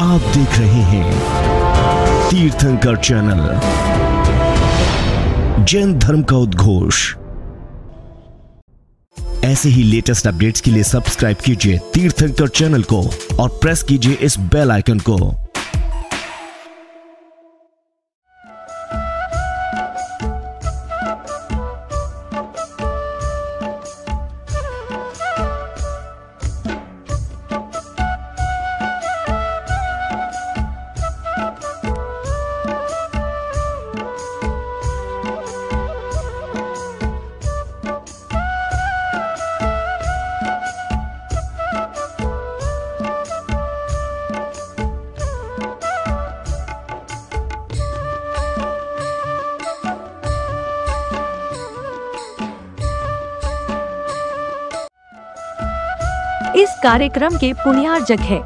आप देख रहे हैं तीर्थंकर चैनल। जैन धर्म का उद्घोष। ऐसे ही लेटेस्ट अपडेट्स के लिए सब्सक्राइब कीजिए तीर्थंकर चैनल को और प्रेस कीजिए इस बेल आइकन को। कार्यक्रम के पुण्यार्जक है।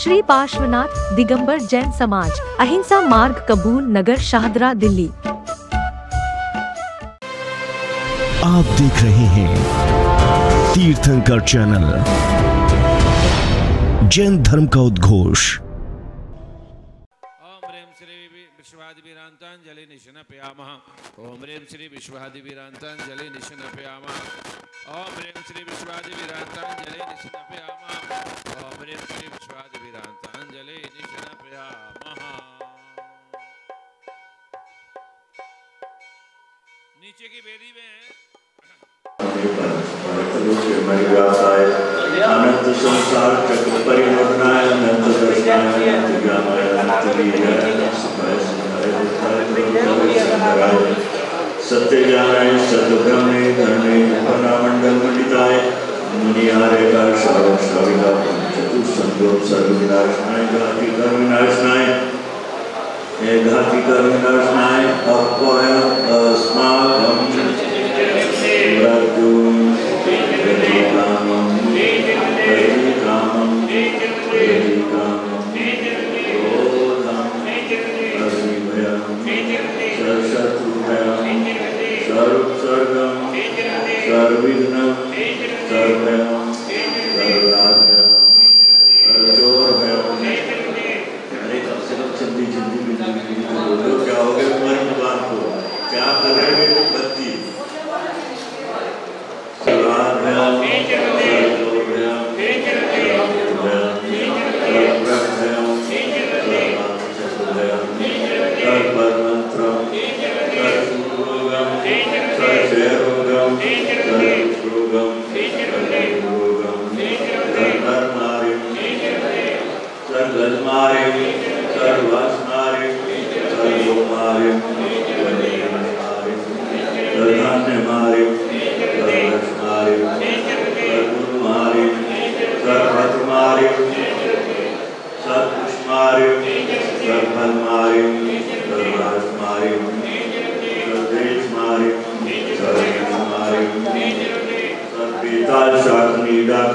श्री पार्श्वनाथ दिगंबर जैन समाज, अहिंसा मार्ग, कबूल नगर, शाहदरा, दिल्ली। आप देख रहे हैं तीर्थंकर चैनल। जैन धर्म का उद्घोष। निशनपयामः। ओम ह्रीं श्री विश्वादिवीरांतांजलि निशनपयामः। ओम ह्रीं श्री विश्वादिवीरांतांजलि निशनपयामः। ओम ह्रीं श्री विश्वादिवीरांतांजलि निशनपयामः। नीचे की बेदी में अनंत संसार चक्र परिवर्तनाय अनंत दर्शनाय अनंत सुखाय सुखाय दुखाय दुखाय सुखाय सत्य ज्ञानाय सत्य धर्मे उपनामंडल मंडिताय मुनियारे का श्रावक श्राविका चतुस्संगोप सर्व विनाशनाय घाति कर्म विनाशनाय हे घाति कर्म विनाशनाय अपय अस्माकं मृत्युं प्रतिकामं प्रतिकामं प्रतिकामं सर्वशत्रुभयं सर्वसर्गं सर्वविघ्नं सर्वभयं सर्वराज्यं सर्वचोरभयं अरे कम से कम जल्दी जल्दी जल्दी बोलो क्या हो गया तुम्हारी दुकान को क्या कर रहे हो बत्ती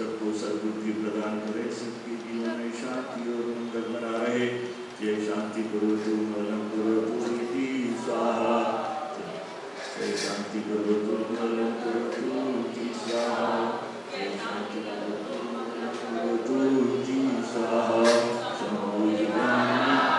सबको सदबुद्धि प्रदान करे, सबके जीवन में शांति और मंगल बना रहे। जय शांति करो तो मलम करो तो इति स्वाहा। जय शांति करो तो मलम करो तो इति स्वाहा। जय शांति करो तो मलम करो तो इति स्वाहा शंभो जगन्नाथ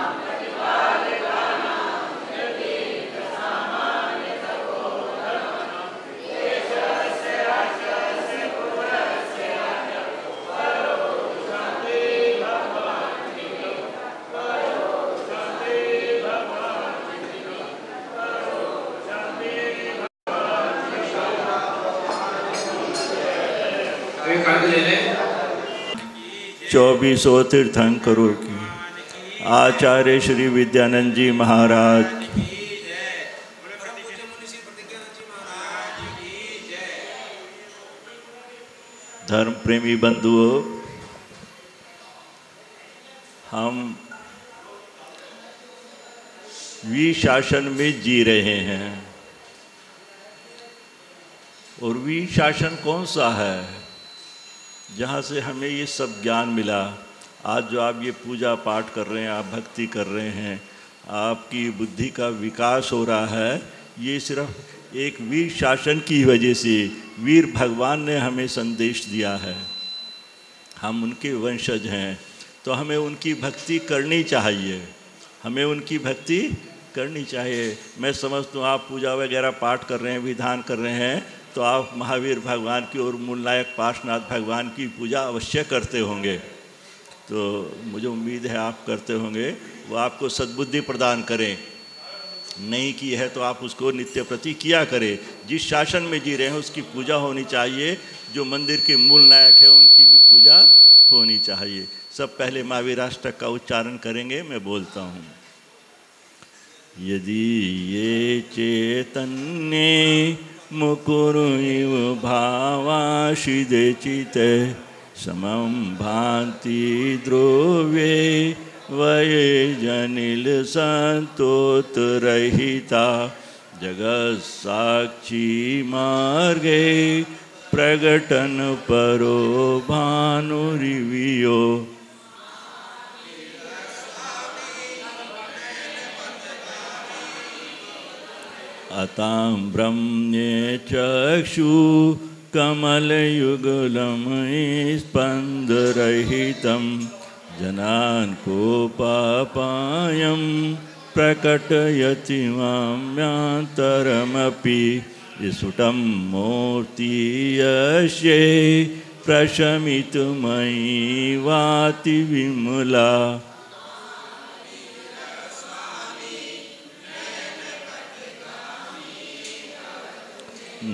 एक खंड ले लें चौबीसों तीर्थंकरों की। आचार्य श्री विद्यानंद जी महाराज धर्म प्रेमी बंधुओं, हम वी शासन में जी रहे हैं। और वी शासन कौन सा है? जहाँ से हमें ये सब ज्ञान मिला। आज जो आप ये पूजा पाठ कर रहे हैं, आप भक्ति कर रहे हैं, आपकी बुद्धि का विकास हो रहा है, ये सिर्फ़ एक वीर शासन की वजह से वीर भगवान ने हमें संदेश दिया है। हम उनके वंशज हैं तो हमें उनकी भक्ति करनी चाहिए। हमें उनकी भक्ति करनी चाहिए। मैं समझता हूँ आप पूजा वगैरह पाठ कर रहे हैं, विधान कर रहे हैं तो आप महावीर भगवान की और मूलनायक पार्शनाथ भगवान की पूजा अवश्य करते होंगे। तो मुझे उम्मीद है आप करते होंगे। वो आपको सद्बुद्धि प्रदान करें। नहीं की है तो आप उसको नित्य प्रति किया करें। जिस शासन में जी रहे हैं, उसकी पूजा होनी चाहिए। जो मंदिर के मूल नायक है, उनकी भी पूजा होनी चाहिए। सब पहले महावीराष्टक का उच्चारण करेंगे, मैं बोलता हूँ। यदि ये चैतन्य मुकुरुव भावाशिदचित समं भान्ति द्रोवे वये जनिल सन्तोतरहिता। जगत्साक्षी मार्गे प्रगटन परो भानुरिवियो अतां ब्रह्म्ये चक्षु कमलयुगलं स्पन्दरहितं जनान् कोपापायं प्रकटयति माम्यान्तरमपि स्फुटं मूर्ति यस्ये प्रशमितमयी वाति विमला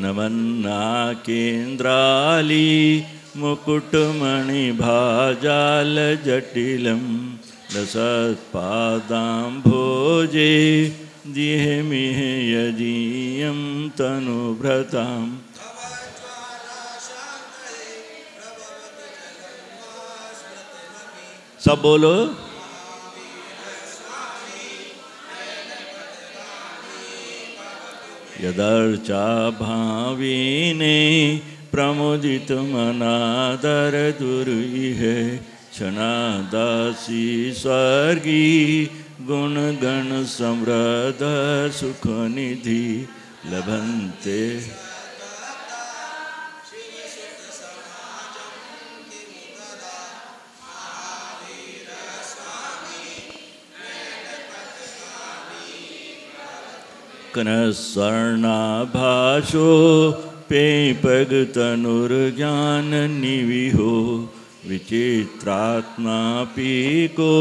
नमन्नाकेन्द्राली मुकुटमणिभाजालजटिलं लसत्पादाम्भोजे दिहेमिह यदीयं तनुभृताम् सब बोलो। यदर्चा भावीने प्रमोदित मनादर दुर्ह क्षणादासी स्वर्गी गुण गण समृद्ध सुख निधि लभन्ते कनस्वर्णाभाषो पेपगतनुर्ज्ञाननिविहो विचित्रात्मा पीको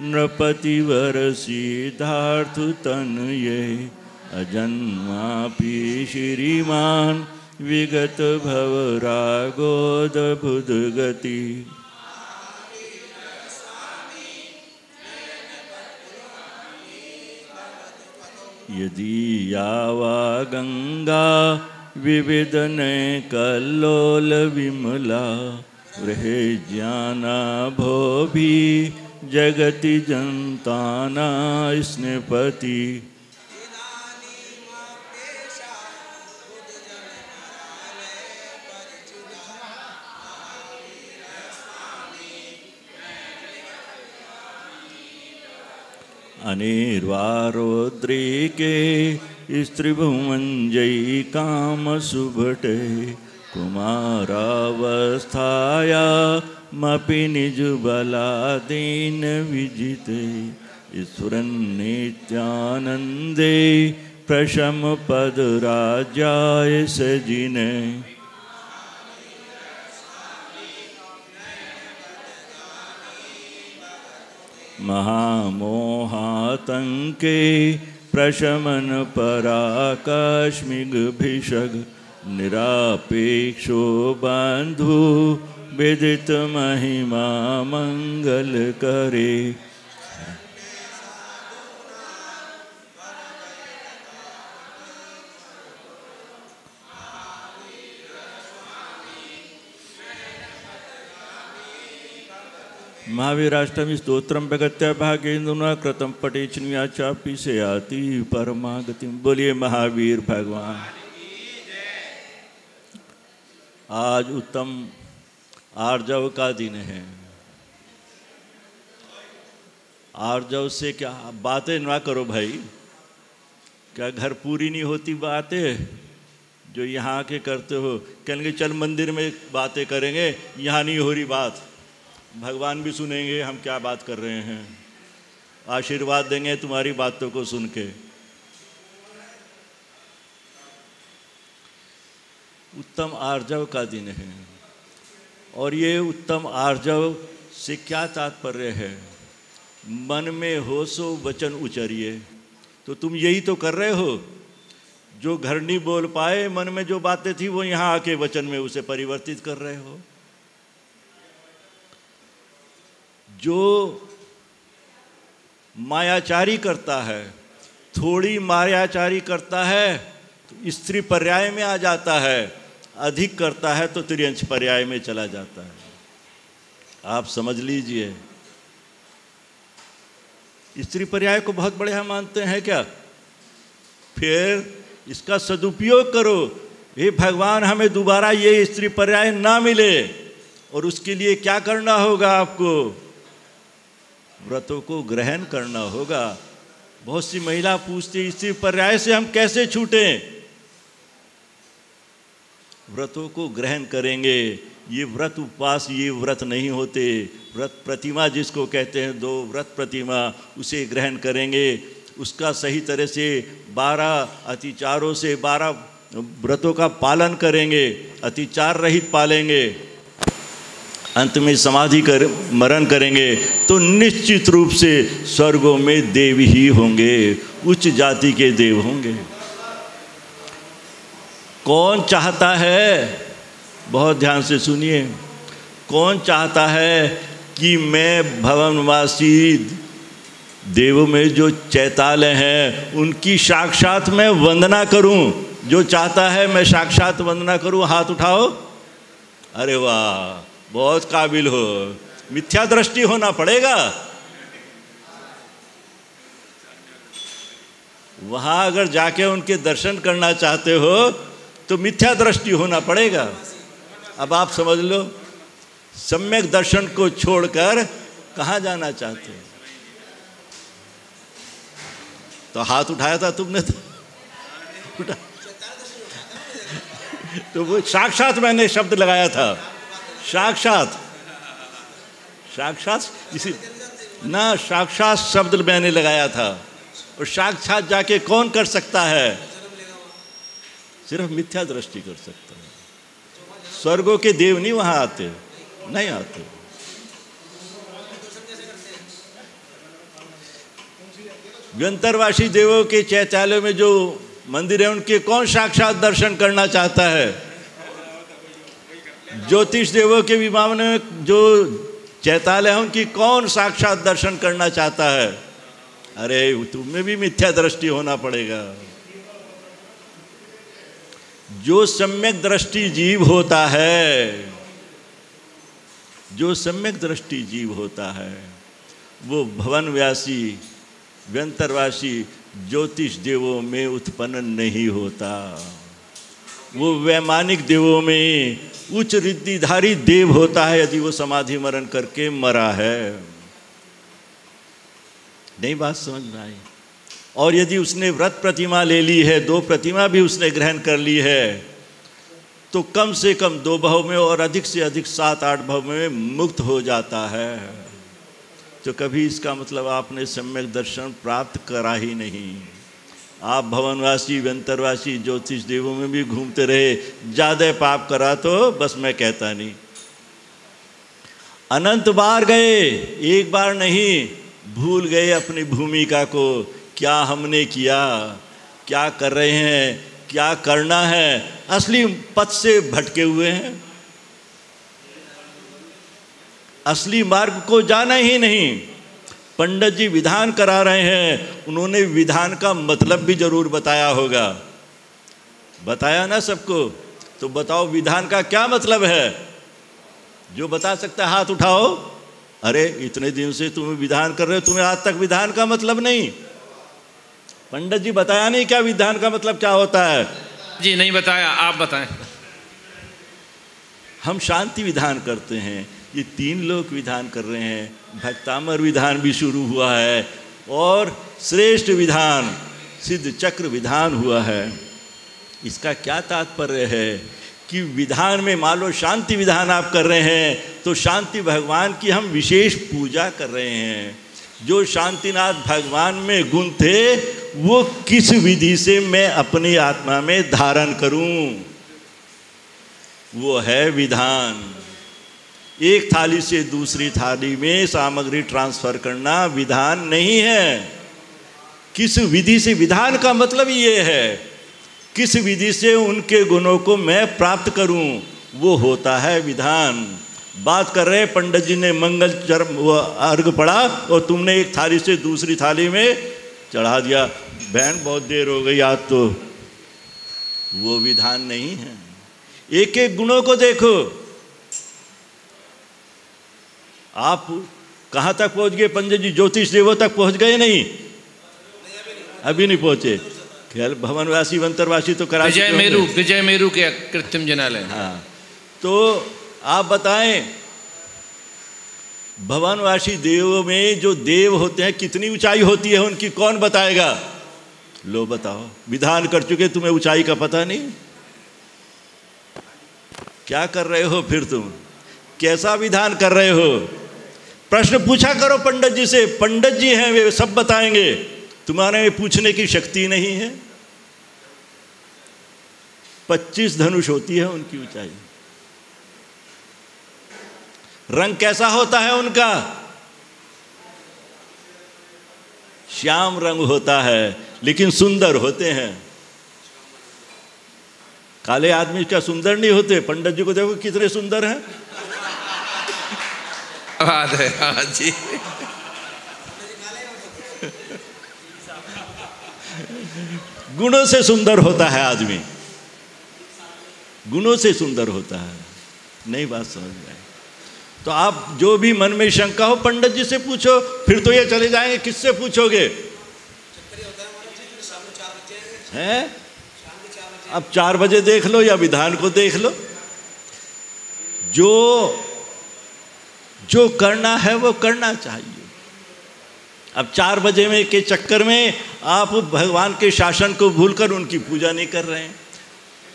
नृपतिवरसिद्धार्थतनये अजन्मापि श्रीमान् विगतभवरागोदबुद्गति यदि यावा गंगा विविधने कल्लोल विमला रह ज्ञाना भोभी जगति जन्ताना स्नपति। अनिर्वारोद्रिके स्त्रिभुवञ्जयी कामसुभटे कुमारावस्थायामपि निजबलादीनविजिते ईश्वरन्नित्यानन्दे प्रशमपदराज्याय सजिने। महामोहातङ्के प्रशमन पराकाश्मिगभिषग निरापेक्षो बंधु विदित महिमा महावीराष्टमी स्तोत्रम प्रगत्या भागेंद्रुना कृतम पटे चिन्या चापी से आती परमागति। बोलिए महावीर भगवान। आज उत्तम आर्जव का दिन है। आर्जव से क्या बातें ना करो भाई। क्या घर पूरी नहीं होती बातें? जो यहाँ के करते हो। कहेंगे, चल मंदिर में बातें करेंगे, यहाँ नहीं हो रही बात। भगवान भी सुनेंगे, हम क्या बात कर रहे हैं। आशीर्वाद देंगे तुम्हारी बातों को सुन के। उत्तम आर्जव का दिन है। और ये उत्तम आर्जव से क्या तात्पर्य है? मन में हो सो वचन उचरिए। तो तुम यही तो कर रहे हो? जो घर नहीं बोल पाए, मन में जो बातें थी, वो यहाँ आके वचन में उसे परिवर्तित कर रहे हो। जो मायाचारी करता है, थोड़ी मायाचारी करता है तो स्त्री पर्याय में आ जाता है, अधिक करता है तो त्रियंश पर्याय में चला जाता है। आप समझ लीजिए। स्त्री पर्याय को बहुत बढ़िया मानते हैं क्या? फिर इसका सदुपयोग करो। हे भगवान, हमें दोबारा ये स्त्री पर्याय ना मिले और उसके लिए क्या करना होगा आपको? व्रतों को ग्रहण करना होगा। बहुत सी महिला पूछती स्त्री पर्याय से हम कैसे छूटें? व्रतों को ग्रहण करेंगे। ये व्रत उपवास ये व्रत नहीं होते। व्रत प्रतिमा जिसको कहते हैं, दो व्रत प्रतिमा, उसे ग्रहण करेंगे। उसका सही तरह से बारह अतिचारों से बारह व्रतों का पालन करेंगे। अतिचार रहित पालेंगे। अंत में समाधि कर, मरण करेंगे तो निश्चित रूप से स्वर्गों में देव ही होंगे, उच्च जाति के देव होंगे। कौन चाहता है, बहुत ध्यान से सुनिए, कौन चाहता है कि मैं भवनवासी देवों में जो चैतालय हैं, उनकी साक्षात मैं वंदना करूँ? जो चाहता है मैं साक्षात वंदना करूँ, हाथ उठाओ। अरे वाह बहुत काबिल हो। मिथ्या दृष्टि होना पड़ेगा। वहाँ अगर जाके उनके दर्शन करना चाहते हो तो मिथ्या दृष्टि होना पड़ेगा। अब आप समझ लो, सम्यक दर्शन को छोड़कर कहाँ जाना चाहते हो? तो हाथ उठाया था तुमने तो? उठा। तो वो साक्षात मैंने शब्द लगाया था। साक्षात। साक्षात? इसी ना, साक्षात शब्द मैंने लगाया था। और साक्षात जाके कौन कर सकता है? सिर्फ़ मिथ्या दृष्टि कर सकता है। स्वर्गों के देव नहीं वहाँ आते। नहीं आते। व्यंतरवासी देवों के चैत्यालय में जो मंदिर है, उनके कौन साक्षात दर्शन करना चाहता है? ज्योतिष देवों के विवाह में जो चैतालय है, उनकी कौन साक्षात दर्शन करना चाहता है? अरे तुम्हें भी मिथ्या दृष्टि होना पड़ेगा। जो सम्यक दृष्टि जीव होता है, जो सम्यक दृष्टि जीव होता है, वो भवन व्यासी व्यंतरवासी ज्योतिष देवों में उत्पन्न नहीं होता। वो वैमानिक देवों में उच्च रिद्धिधारी देव होता है, यदि वो समाधि मरण करके मरा है। नहीं बात समझ में आई। और यदि उसने व्रत प्रतिमा ले ली है, दो प्रतिमा भी उसने ग्रहण कर ली है तो कम से कम दो भाव में और अधिक से अधिक सात, आठ भाव में मुक्त हो जाता है। तो कभी इसका मतलब आपने सम्यक दर्शन प्राप्त करा ही नहीं। आप भवनवासी, व्यंतरवासी, ज्योतिष देवों में भी घूमते रहे, ज़्यादा पाप करा तो बस मैं कहता नहीं। अनंत बार गए, एक बार नहीं, भूल गए अपनी भूमिका को, क्या हमने किया, क्या कर रहे हैं, क्या करना है, असली पथ से भटके हुए हैं। असली मार्ग को जाना ही नहीं पंडित जी विधान करा रहे हैं। उन्होंने विधान का मतलब भी ज़रूर बताया होगा। बताया ना सबको? तो बताओ विधान का क्या मतलब है? जो बता सकता है हाथ उठाओ। अरे इतने दिन से तुम विधान कर रहे हो तुम्हें आज तक विधान का मतलब नहीं। पंडित जी बताया नहीं क्या विधान का मतलब क्या होता है? जी नहीं बताया आप बताएँ। हम शांति विधान करते हैं। ये तीन लोग विधान कर रहे हैं। भक्तामर विधान भी शुरू हुआ है और श्रेष्ठ विधान, सिद्ध चक्र विधान हुआ है। इसका क्या तात्पर्य है कि विधान में मान लो शांति विधान आप कर रहे हैं तो शांति भगवान की हम विशेष पूजा कर रहे हैं। जो शांतिनाथ भगवान में गुण थे, वो किस विधि से मैं अपनी आत्मा में धारण करूँ? वो है विधान। एक थाली से दूसरी थाली में सामग्री ट्रांसफ़र करना विधान नहीं है। किस विधि से? विधान का मतलब ये है, किस विधि से उनके गुणों को मैं प्राप्त करूँ, वो होता है विधान। बात कर रहे पंडित जी ने मंगल चरम अर्घ पड़ा और तुमने एक थाली से दूसरी थाली में चढ़ा दिया। बहन, बहुत देर हो गई, आज तो वो विधान नहीं है। एक एक गुणों को देखो। आप कहाँ तक पहुँच गए? पंडित जी ज्योतिष देवों तक पहुँच गए नहीं? अभी नहीं पहुँचे। खेल भवनवासी वंतरवासी तो करा विजय मेरू विजय मेरू के कृत्रिम जनालय। हाँ। तो आप बताएँ भवनवासी देव में जो देव होते हैं कितनी ऊंचाई होती है? उनकी कौन बताएगा? लो बताओ। विधान कर चुके तुम्हें ऊंचाई का पता नहीं? क्या कर रहे हो फिर तुम? कैसा विधान कर रहे हो? प्रश्न पूछा करो पंडित जी से, पंडित जी हैं, वे सब बताएँगे। तुम्हारे में पूछने की शक्ति नहीं है। पच्चीस धनुष होती है उनकी ऊंचाई। रंग कैसा होता है उनका? श्याम रंग होता है, लेकिन सुंदर होते हैं। काले आदमी क्या सुंदर नहीं होते? पंडित जी को देखो कितने सुंदर हैं। बात है। हाँ जी। गुणों से सुंदर होता है आदमी। गुणों से सुंदर होता है। नहीं बात समझ में आई। तो आप जो भी मन में शंका हो, पंडित जी से पूछो, फिर तो ये चले जाएँगे। किससे पूछोगे? हैं? अब चार बजे देख लो या विधान को देख लो। जो जो करना है वो करना चाहिए। अब चार बजे में के चक्कर में आप भगवान के शासन को भूलकर उनकी पूजा नहीं कर रहे हैं।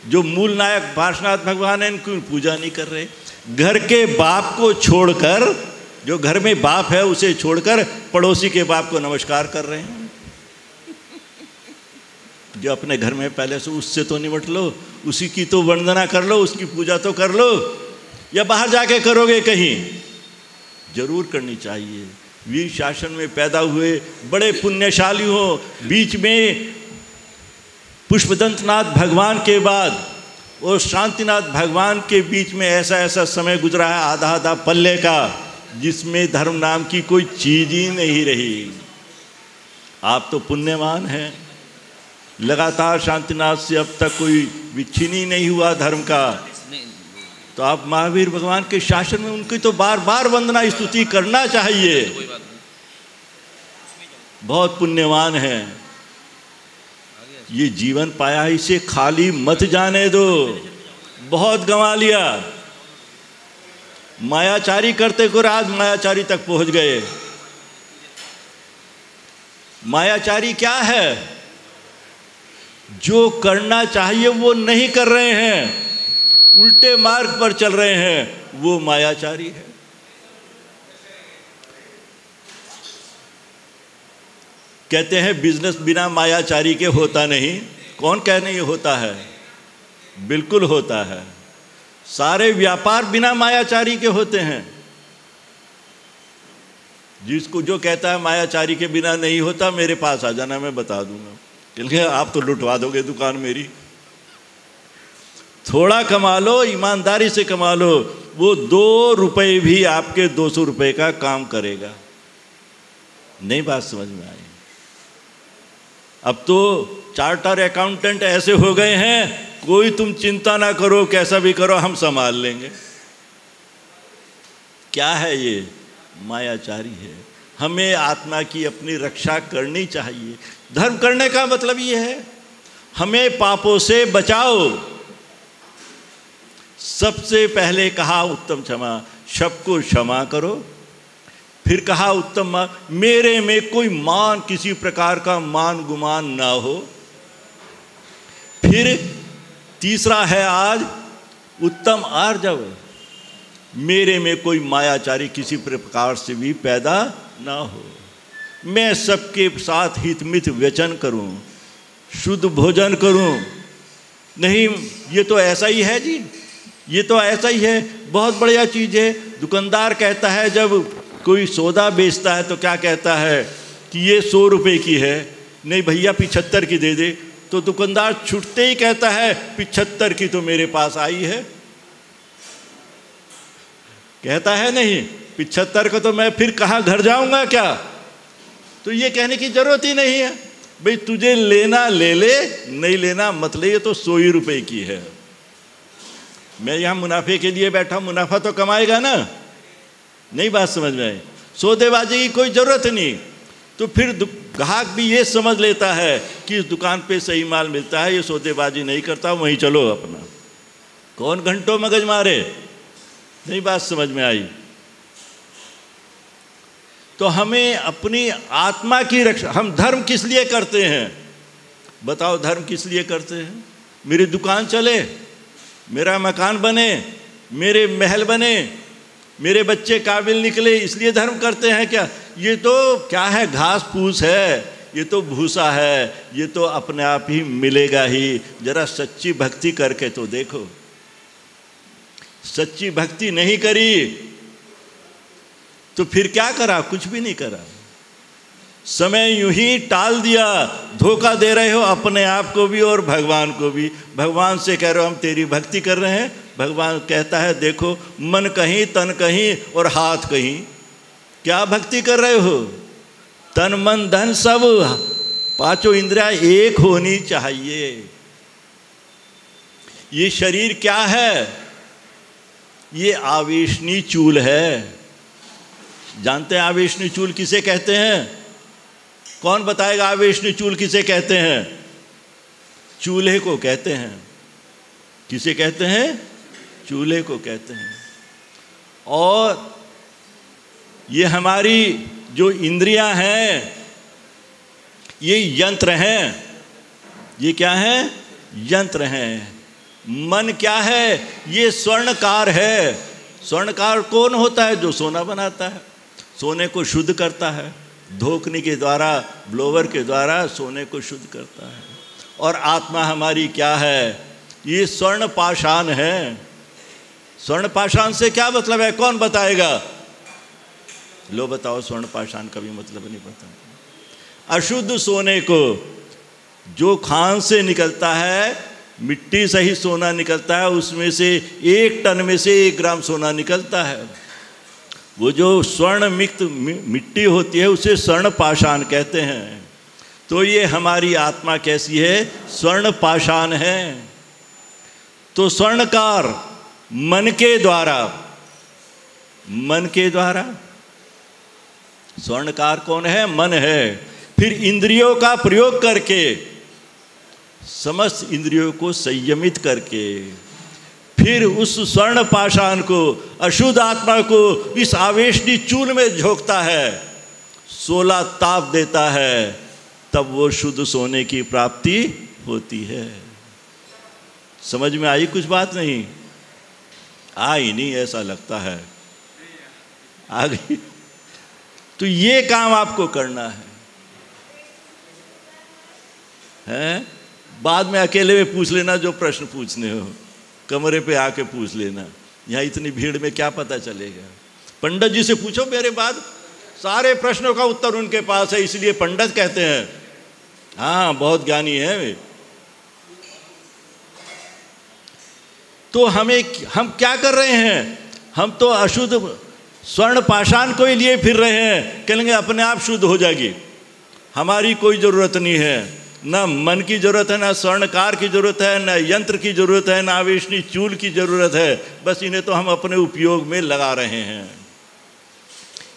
जो मूल नायक पार्शनाथ भगवान है, उनकी पूजा नहीं कर रहे। घर के बाप को छोड़कर, जो घर में बाप है, उसे छोड़कर पड़ोसी के बाप को नमस्कार कर रहे हैं। जो अपने घर में पहले से उससे तो निमट लो, उसी की तो वंदना कर लो, उसकी पूजा तो कर लो। या बाहर जाके करोगे कहीं? ज़रूर करनी चाहिए। वीर शासन में पैदा हुए बड़े पुण्यशाली हो, बीच में पुष्पदंतनाथ भगवान के बाद और शांतिनाथ भगवान के बीच में ऐसा ऐसा समय गुजरा है आधा आधा पल्ले का, जिसमें धर्म नाम की कोई चीज़ ही नहीं रही। आप तो पुण्यवान हैं। लगातार शांतिनाथ से अब तक कोई विच्छिन्न नहीं हुआ धर्म का। तो आप महावीर भगवान के शासन में उनकी तो बार बार वंदना स्तुति करना चाहिए। बहुत पुण्यवान है। ये जीवन पाया इसे खाली मत जाने दो। बहुत गंवा लिया। मायाचारी करते को आज मायाचारी तक पहुँच गए। मायाचारी क्या है? जो करना चाहिए वो नहीं कर रहे हैं। उल्टे मार्ग पर चल रहे हैं, वो मायाचारी है। कहते हैं, बिज़नेस बिना मायाचारी के होता नहीं। कौन कहने ये होता है? बिल्कुल होता है। सारे व्यापार बिना मायाचारी के होते हैं। जिसको जो कहता है, मायाचारी के बिना नहीं होता, मेरे पास आ जाना, मैं बता दूँगा। आप तो लुटवा दोगे दुकान मेरी। थोड़ा कमा लो, ईमानदारी से कमा लो, वो दो रुपए भी आपके दो सौ रुपये का काम करेगा। नहीं बात समझ में आई। अब तो चार्टर अकाउंटेंट ऐसे हो गए हैं, कोई तुम चिंता ना करो, कैसा भी करो, हम संभाल लेंगे। क्या है ये? मायाचारी है। हमें आत्मा की अपनी रक्षा करनी चाहिए। धर्म करने का मतलब ये है, हमें पापों से बचाओ। सबसे पहले कहा उत्तम क्षमा, सबको क्षमा करो। फिर कहा उत्तम मेरे में कोई मान किसी प्रकार का मान गुमान ना हो। फिर तीसरा है आज, उत्तम आर्जव मेरे में कोई मायाचारी किसी प्रकार से भी पैदा ना हो। मैं सबके साथ हितमित व्यचन करूँ, शुद्ध भोजन करूँ। नहीं, ये तो ऐसा ही है जी। ये तो ऐसा ही है, बहुत बढ़िया चीज़ है। दुकानदार कहता है, जब कोई सौदा बेचता है तो क्या कहता है कि ये सौ रुपये की है, नहीं भैया पिछहत्तर की दे दे। तो दुकानदार छुटते ही कहता है, पिछहत्तर की तो मेरे पास आई है। कहता है नहीं, पिछहत्तर को तो मैं फिर कहाँ घर जाऊँगा क्या? तो ये कहने की ज़रूरत ही नहीं है। भाई तुझे लेना ले ले, नहीं लेना मत ले, ये तो सौ ही रुपए की है। मैं यहाँ मुनाफे के लिए बैठा मुनाफा तो कमाएगा ना? नहीं बात समझ में आई? सौदेबाजी की कोई ज़रूरत नहीं। तो फिर ग्राहक भी ये समझ लेता है कि इस दुकान पे सही माल मिलता है, ये सौदेबाजी नहीं करता, वहीं चलो अपना। कौन घंटों मगज मारे? नहीं बात समझ में आई। तो हमें अपनी आत्मा की रक्षा हम धर्म किस लिए करते हैं? बताओ धर्म किस लिए करते हैं? मेरी दुकान चले। मेरा मकान बने, मेरे महल बने, मेरे बच्चे काबिल निकले, इसलिए धर्म करते हैं क्या? ये तो क्या है? घास फूस है, ये तो भूसा है, ये तो अपने आप ही मिलेगा ही। जरा सच्ची भक्ति करके तो देखो। सच्ची भक्ति नहीं करी तो फिर क्या करा? कुछ भी नहीं करा। समय यूँ ही टाल दिया। धोखा दे रहे हो अपने आप को भी और भगवान को भी। भगवान से कह रहे हो, हम तेरी भक्ति कर रहे हैं। भगवान कहता है, देखो, मन कहीं, तन कहीं और हाथ कहीं। क्या भक्ति कर रहे हो? तन, मन, धन सब पाँचों इंद्रिया एक होनी चाहिए। ये शरीर क्या है? ये आवेशनी चूल है। जानते हैं आवेशनी चूल किसे कहते हैं? कौन बताएगा आवेशनी चूल किसे कहते हैं? चूल्हे को कहते हैं। किसे कहते हैं? चूल्हे को कहते हैं। और ये हमारी जो इंद्रियाँ हैं, ये यंत्र हैं, ये क्या है? यंत्र हैं। मन क्या है? ये स्वर्णकार है। स्वर्णकार कौन होता है? जो सोना बनाता है। सोने को शुद्ध करता है। धोकने के द्वारा ब्लोवर के द्वारा सोने को शुद्ध करता है। और आत्मा हमारी क्या है? ये स्वर्ण पाषाण है। स्वर्ण पाषाण से क्या मतलब है? कौन बताएगा? लो बताओ, स्वर्ण पाषाण का भी मतलब नहीं पता। अशुद्ध सोने को जो खान से निकलता है, मिट्टी सही सोना निकलता है, उसमें से एक टन में से एक ग्राम सोना निकलता है। वो जो स्वर्ण मिक्त मिट्टी होती है, उसे स्वर्ण पाषाण कहते हैं। तो ये हमारी आत्मा कैसी है? स्वर्ण पाषाण है। तो स्वर्णकार मन के द्वारा, मन के द्वारा, स्वर्णकार कौन है? मन है। फिर इंद्रियों का प्रयोग करके, समस्त इंद्रियों को संयमित करके फिर उस स्वर्ण पाषाण को, अशुद्ध आत्मा को इस आवेशनी चूल में झोंकता है। सोलह ताप देता है, तब वो शुद्ध सोने की प्राप्ति होती है। समझ में आई कुछ बात नहीं? आई नहीं, ऐसा लगता है। आ गई। तो ये काम आपको करना है। हैं? बाद में अकेले में पूछ लेना जो प्रश्न पूछने हो। कमरे पे आके पूछ लेना। यहाँ इतनी भीड़ में क्या पता चलेगा? पंडित जी से पूछो मेरे बाद। सारे प्रश्नों का उत्तर उनके पास है, इसलिए पंडित कहते हैं। हाँ बहुत ज्ञानी है वे। तो हमें हम क्या कर रहे हैं? हम तो अशुद्ध स्वर्ण पाषाण को ही लिए फिर रहे हैं। कहेंगे, अपने आप शुद्ध हो जाएगी। हमारी कोई ज़रूरत नहीं है। ना मन की ज़रूरत है, ना स्वर्णकार की ज़रूरत है, ना यंत्र की ज़रूरत है, ना आवेशनी चूल की ज़रूरत है। बस इन्हें तो हम अपने उपयोग में लगा रहे हैं।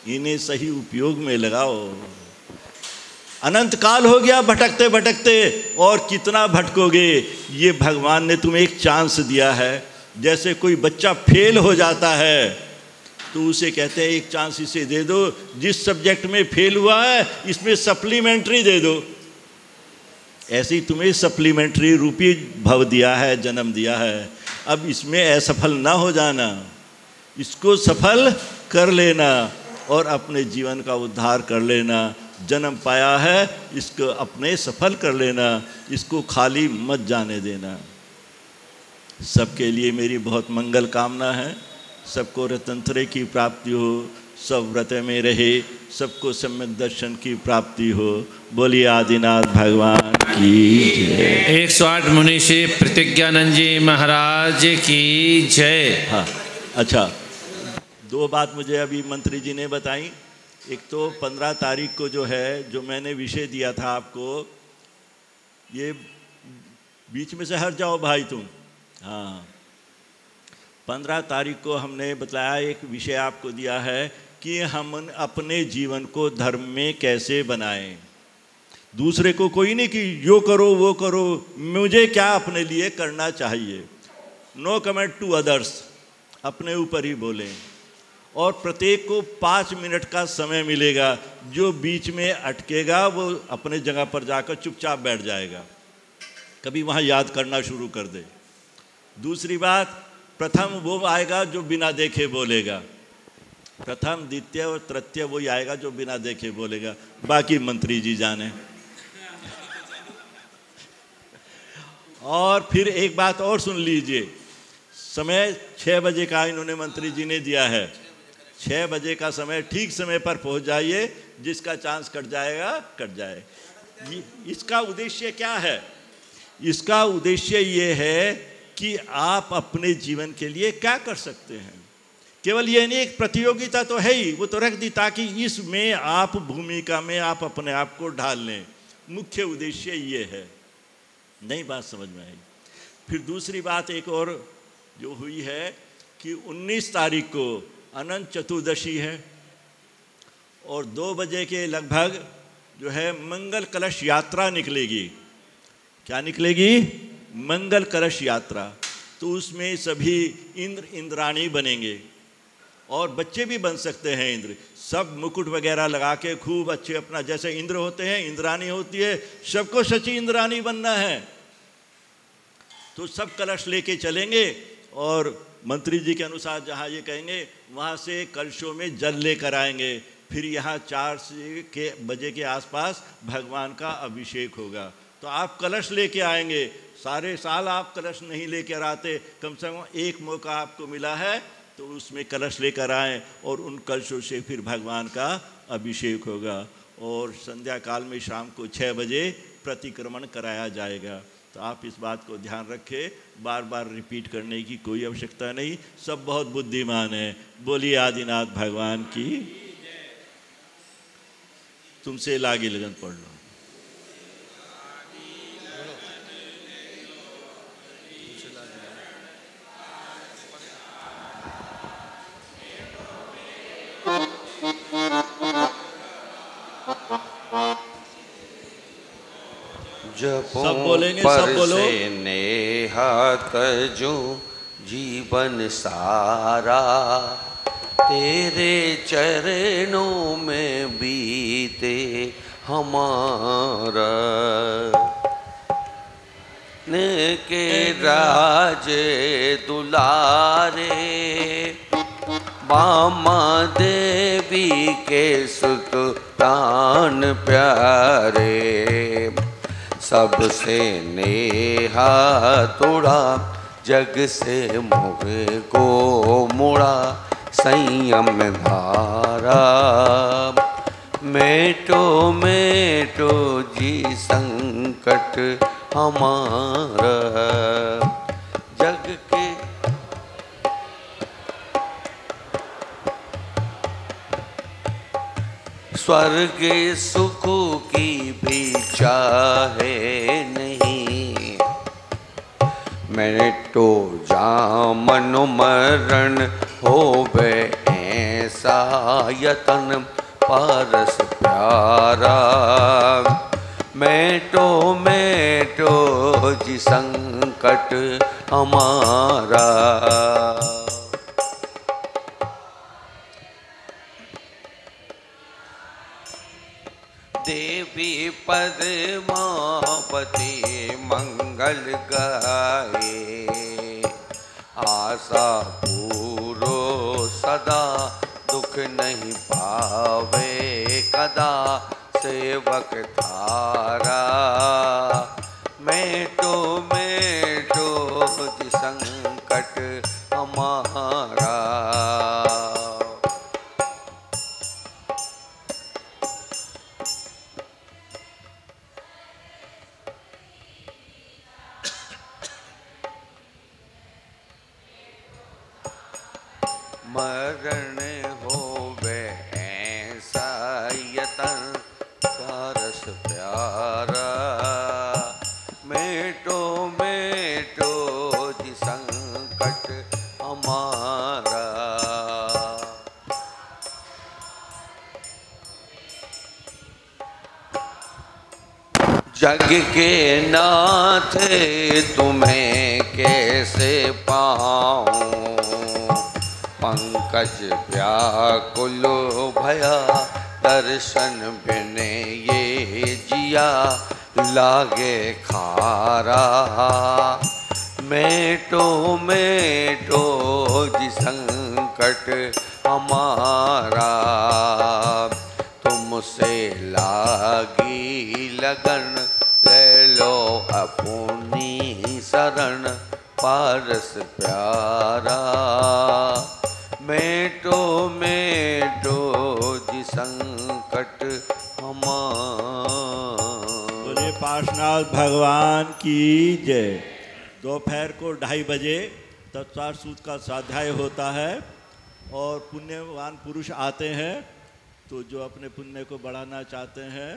इन्हें सही उपयोग में लगाओ। अनंत काल हो गया भटकते भटकते, और कितना भटकोगे? ये भगवान ने तुम्हें एक चांस दिया है। जैसे कोई बच्चा फेल हो जाता है तो उसे कहते हैं, एक चांस इसे दे दो। जिस सब्जेक्ट में फेल हुआ है, इसमें सप्लीमेंट्री दे दो। ऐसे ही तुम्हें सप्लीमेंट्री रूपी भव दिया है, जन्म दिया है। अब इसमें असफल ना हो जाना, इसको सफल कर लेना और अपने जीवन का उद्धार कर लेना। जन्म पाया है, इसको अपने सफल कर लेना, इसको खाली मत जाने देना। सबके लिए मेरी बहुत मंगल कामना है, सबको रतंत्रे की प्राप्ति हो। सब व्रत में रहे सबको सम्यक दर्शन की प्राप्ति हो। बोलिए आदिनाथ भगवान की जय। एक सौ आठ मुनि से प्रतिज्ञानंद जी महाराज की जय। हाँ अच्छा दो बात मुझे अभी मंत्री जी ने बताई। एक तो पंद्रह तारीख को जो है जो मैंने विषय दिया था आपको ये बीच में से हट जाओ भाई तुम। हाँ पंद्रह तारीख को हमने बताया एक विषय आपको दिया है कि हम अपने जीवन को धर्म में कैसे बनाएँ। दूसरे को कोई नहीं कि यो करो, वो करो, मुझे क्या अपने लिए करना चाहिए? नो कमेंट टू अदर्स अपने ऊपर ही बोलें। और प्रत्येक को पाँच मिनट का समय मिलेगा, जो बीच में अटकेगा, वो अपने जगह पर जाकर चुपचाप बैठ जाएगा। कभी वहाँ याद करना शुरू कर दे। दूसरी बात, प्रथम वो आएगा जो बिना देखे बोलेगा। प्रथम द्वितीय और तृतीय, वही आएगा जो बिना देखे बोलेगा। बाकी मंत्री जी जाने। और फिर एक बात और सुन लीजिए। समय छः बजे का इन्होंने मंत्री जी ने दिया है। छः बजे का समय ठीक समय पर पहुँच जाइए। जिसका चांस कट जाएगा, कट जाए। इसका उद्देश्य क्या है? इसका उद्देश्य ये है कि आप अपने जीवन के लिए क्या कर सकते हैं? केवल ये नहीं, एक प्रतियोगिता तो है ही। वो तो रख दी ताकि इसमें आप भूमिका में आप अपने आप को ढाल लें। मुख्य उद्देश्य ये है। नई बात समझ में आई। फिर दूसरी बात एक और जो हुई है कि 19 तारीख को अनंत चतुर्दशी है और दो बजे के लगभग जो है मंगल कलश यात्रा निकलेगी। क्या निकलेगी? मंगल कलश यात्रा। तो उसमें सभी इंद्र इंद्राणी बनेंगे। और बच्चे भी बन सकते हैं, इंद्र। सब मुकुट वगैरह लगा के खूब अच्छे अपना, जैसे इंद्र होते हैं, इंद्रानी होती है, सबको सची इंद्रानी बनना है। तो सब कलश लेके चलेंगे और मंत्री जी के अनुसार जहाँ ये कहेंगे, वहाँ से कलशों में जल लेकर आएँगे। फिर यहाँ चार से के बजे के आसपास भगवान का अभिषेक होगा। तो आप कलश लेके आएँगे। सारे साल आप कलश नहीं लेकर आते। कम से कम एक मौका आपको मिला है। तो उसमें कलश लेकर आए और उन कलशों से फिर भगवान का अभिषेक होगा। और संध्या काल में शाम को छः बजे प्रतिक्रमण कराया जाएगा। तो आप इस बात को ध्यान रखें। बार बार रिपीट करने की कोई आवश्यकता नहीं। सब बहुत बुद्धिमान है। बोलिए, आदिनाथ भगवान की। तुमसे लागे लगन पढ़ लो। जपो सब बोलेंगे, पर सब बोलो। नेहा तजू जीवन सारा। तेरे चरणों में बीते हमारा। ने के राज दुलारे मामा देवी के सुल्तान प्यारे। सबसे नेहा तोड़ा, जग से मुह को मुड़ा, संयम धारा। मेटो मेटो जी संकट हमारा, जग स्वर्ग सुख की भी चाहे नहीं। मैं तो जामन मरण हो बे ऐसा यतन पारस प्यारा। मैं तो मैं तो जी संकट हमारा। देवी पद्मावती मंगल गाए। आशा पूरो सदा दुख नहीं पावे कदा, सेवक थारा मैं तो मैं जग के नाथ तुम्हें कैसे पाऊँ? पंकज व्याकुल भया, दर्शन बिने ये जिया, लागे खारा। मेटो मेटो जी संकट हमारा, तुमसे लागी लगन अपनी शरण पारस प्यारा। मेटो मेटो, जी संकट हमारा। बोले पार्शनाथ भगवान की जय। दोपहर को ढाई बजे तत्वार सूत का स्वाध्याय होता है और पुण्यवान पुरुष आते हैं तो जो अपने पुण्य को बढ़ाना चाहते हैं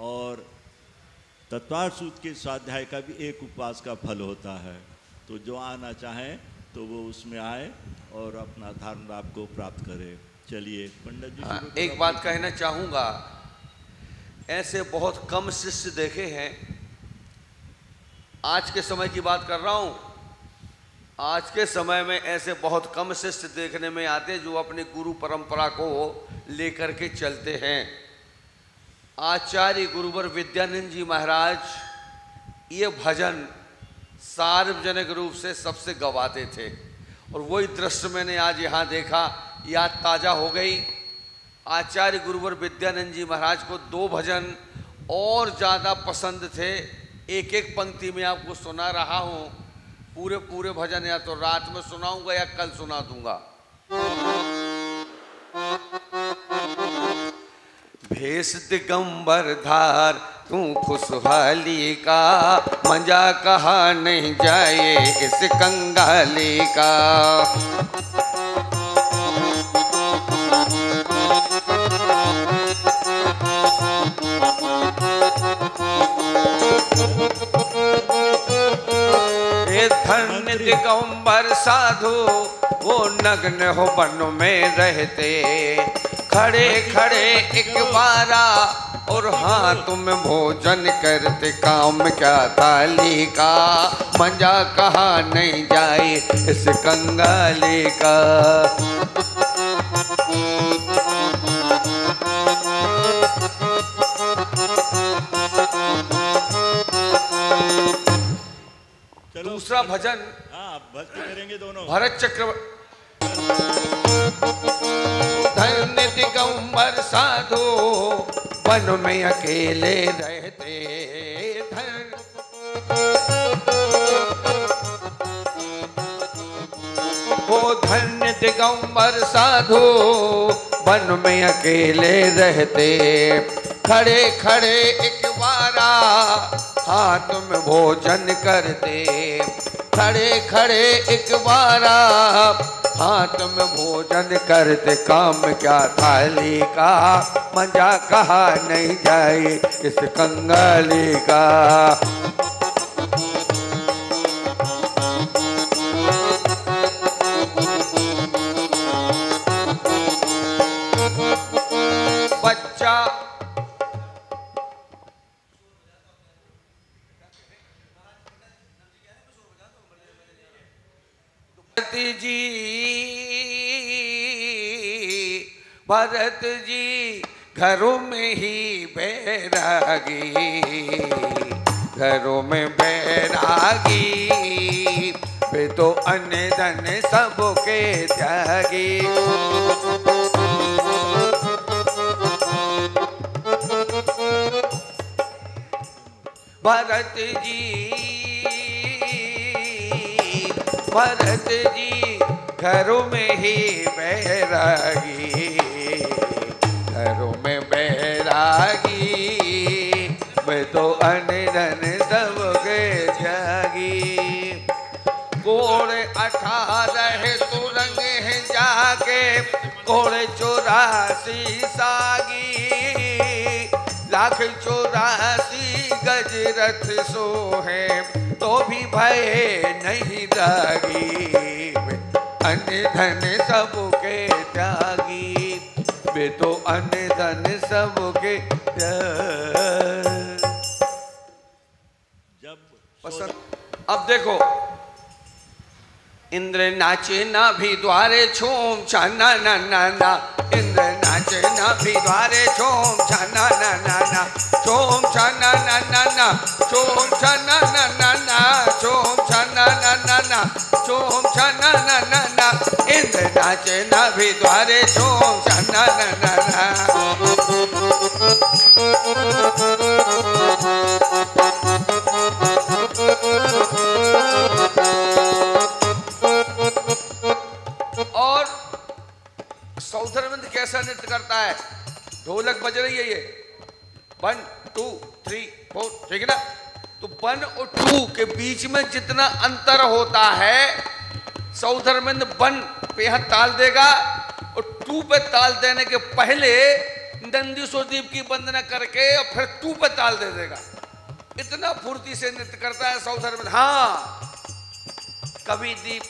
और तत्वार सूत के स्वाध्याय का भी एक उपवास का फल होता है। तो जो आना चाहें तो वो उसमें आए और अपना धर्म लाभ को प्राप्त करें। चलिए पंडित जी हाँ, एक बात कहना चाहूँगा। ऐसे बहुत कम शिष्य देखे हैं। आज के समय की बात कर रहा हूँ। आज के समय में ऐसे बहुत कम शिष्य देखने में आते जो अपने गुरु परंपरा को लेकर के चलते हैं। आचार्य गुरुवर विद्यानंद जी महाराज, ये भजन सार्वजनिक रूप से सबसे गवाते थे। और वही दृश्य मैंने आज यहाँ देखा, याद ताज़ा हो गई। आचार्य गुरुवर विद्यानंद जी महाराज को दो भजन और ज़्यादा पसंद थे। एक एक पंक्ति में आपको सुना रहा हूँ। पूरे पूरे भजन या तो रात में सुनाऊँगा या कल सुना दूँगा। भेष दिगंबर धार, तू खुशहाली का मज़ा कहा नहीं जाए इस कंगाली का धन्य दिगंबर साधु, वो नग्न हो वन में रहते। खड़े खड़े एक बारा और हाथ में भोजन करते काम क्या थाली का? मज़ा कहा नहीं जाए इस कंगाली का? दूसरा भजन। हाँ भक्ति करेंगे दोनों। भरत चक्र धन्य दिगंबर साधु, वन में अकेले रहते धन। वो धन्य दिगंबर साधु, वन में अकेले रहते। खड़े खड़े एक बारा, हाथ में भोजन करते। खड़े खड़े एक बारा हाथ में भोजन करते काम क्या थाली का मज़ा कहा नहीं जाए इस कंगाली का? भरत जी घरों में ही बैरागी। घरों में बैरागी, वे तो अन्य धन सबके त्यागी। भरत जी भरत जी घरों में ही बैरागी। घरों में बैरागी। मैं तो अनधन सबके जागी कोड़े अठारह तुरंग है जाके। कोड़े चौरासी सागी। लाख चौरासी गजरथ सो है तो भी भय नहीं दागी। अन्य धन सबके पे तो अन्य धन सबके जब पसंद अब देखो। इंद्र नाचे ना भी द्वारे छोम छाना ना ना ना इंद्र नाचे ना भी द्वारे छोम छाना ना ना ना छोम छाना ना ना ना छोम छाना ना ना ना छोम छाना ना ना ना छोम छाना ना ना ना इंद्र नाचे ना भी द्वारे छोम छाना ना ना ना कैसा नृत्य करता है। ढोलक बज रही है ये। वन टू थ्री फोर ठीक है ना? तो वन और टू के बीच में जितना अंतर होता है सौधरविंद वन पे यहाँ ताल देगा और टू पे ताल देने के पहले नंदी सुदीप की वंदना करके और फिर टू पे ताल दे देगा। इतना फुर्ती से नृत्य करता है सौधरविंद हाँ कभी दीप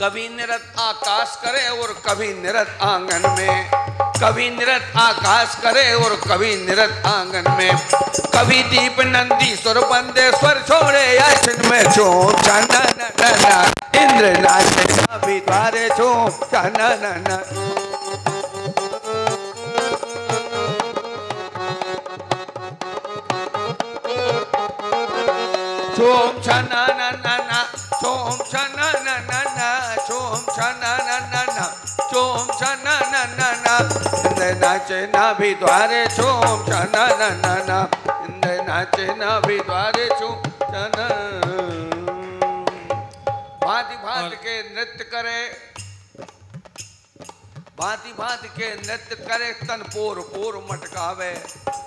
कभी निरत आकाश करे और कभी निरत आँगन में। कभी निरत आकाश करे और कभी निरत आँगन में। कभी दीप नंदी स्वर बंदे स्वर छोड़े याचन में छो छाना न न न इंद्र नाचे कभी द्वारे छो छाना न न। Chom cha na na na, na chom cha na na na, na chom cha na na na, na na na. Indra नाचे ना भी द्वारे चोम na na ना na इंद्र नाचे ना भी द्वारे चोम na भांति भांति के नृत्य करे भांति भांति के नृत्य करे तन पोर पोर मटकावे।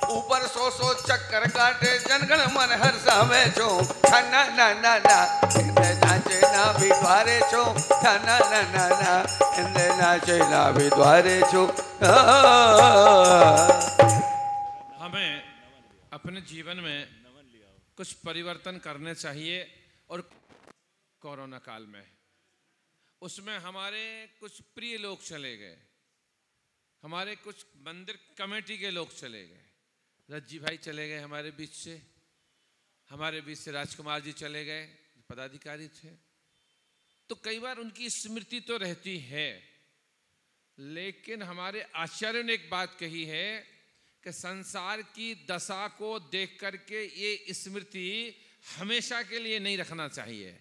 ऊपर सो सो चक्कर काटे, जनगण मन हर्षावे छो। छना ना ना ना इंद्र नाचे ना भी द्वारे छो। छना ना ना ना इंद्र नाचे ना भी द्वारे छो। हमें अपने जीवन में कुछ परिवर्तन करने चाहिए और कोरोना काल में। उसमें हमारे कुछ प्रिय लोग चले गए। हमारे कुछ मंदिर कमेटी के लोग चले गए। रज्जी भाई चले गए हमारे बीच से। हमारे बीच से राजकुमार जी चले गए, पदाधिकारी थे। तो कई बार उनकी स्मृति तो रहती है, लेकिन हमारे आचार्य ने एक बात कही है कि संसार की दशा को देख करके ये स्मृति हमेशा के लिए नहीं रखना चाहिए।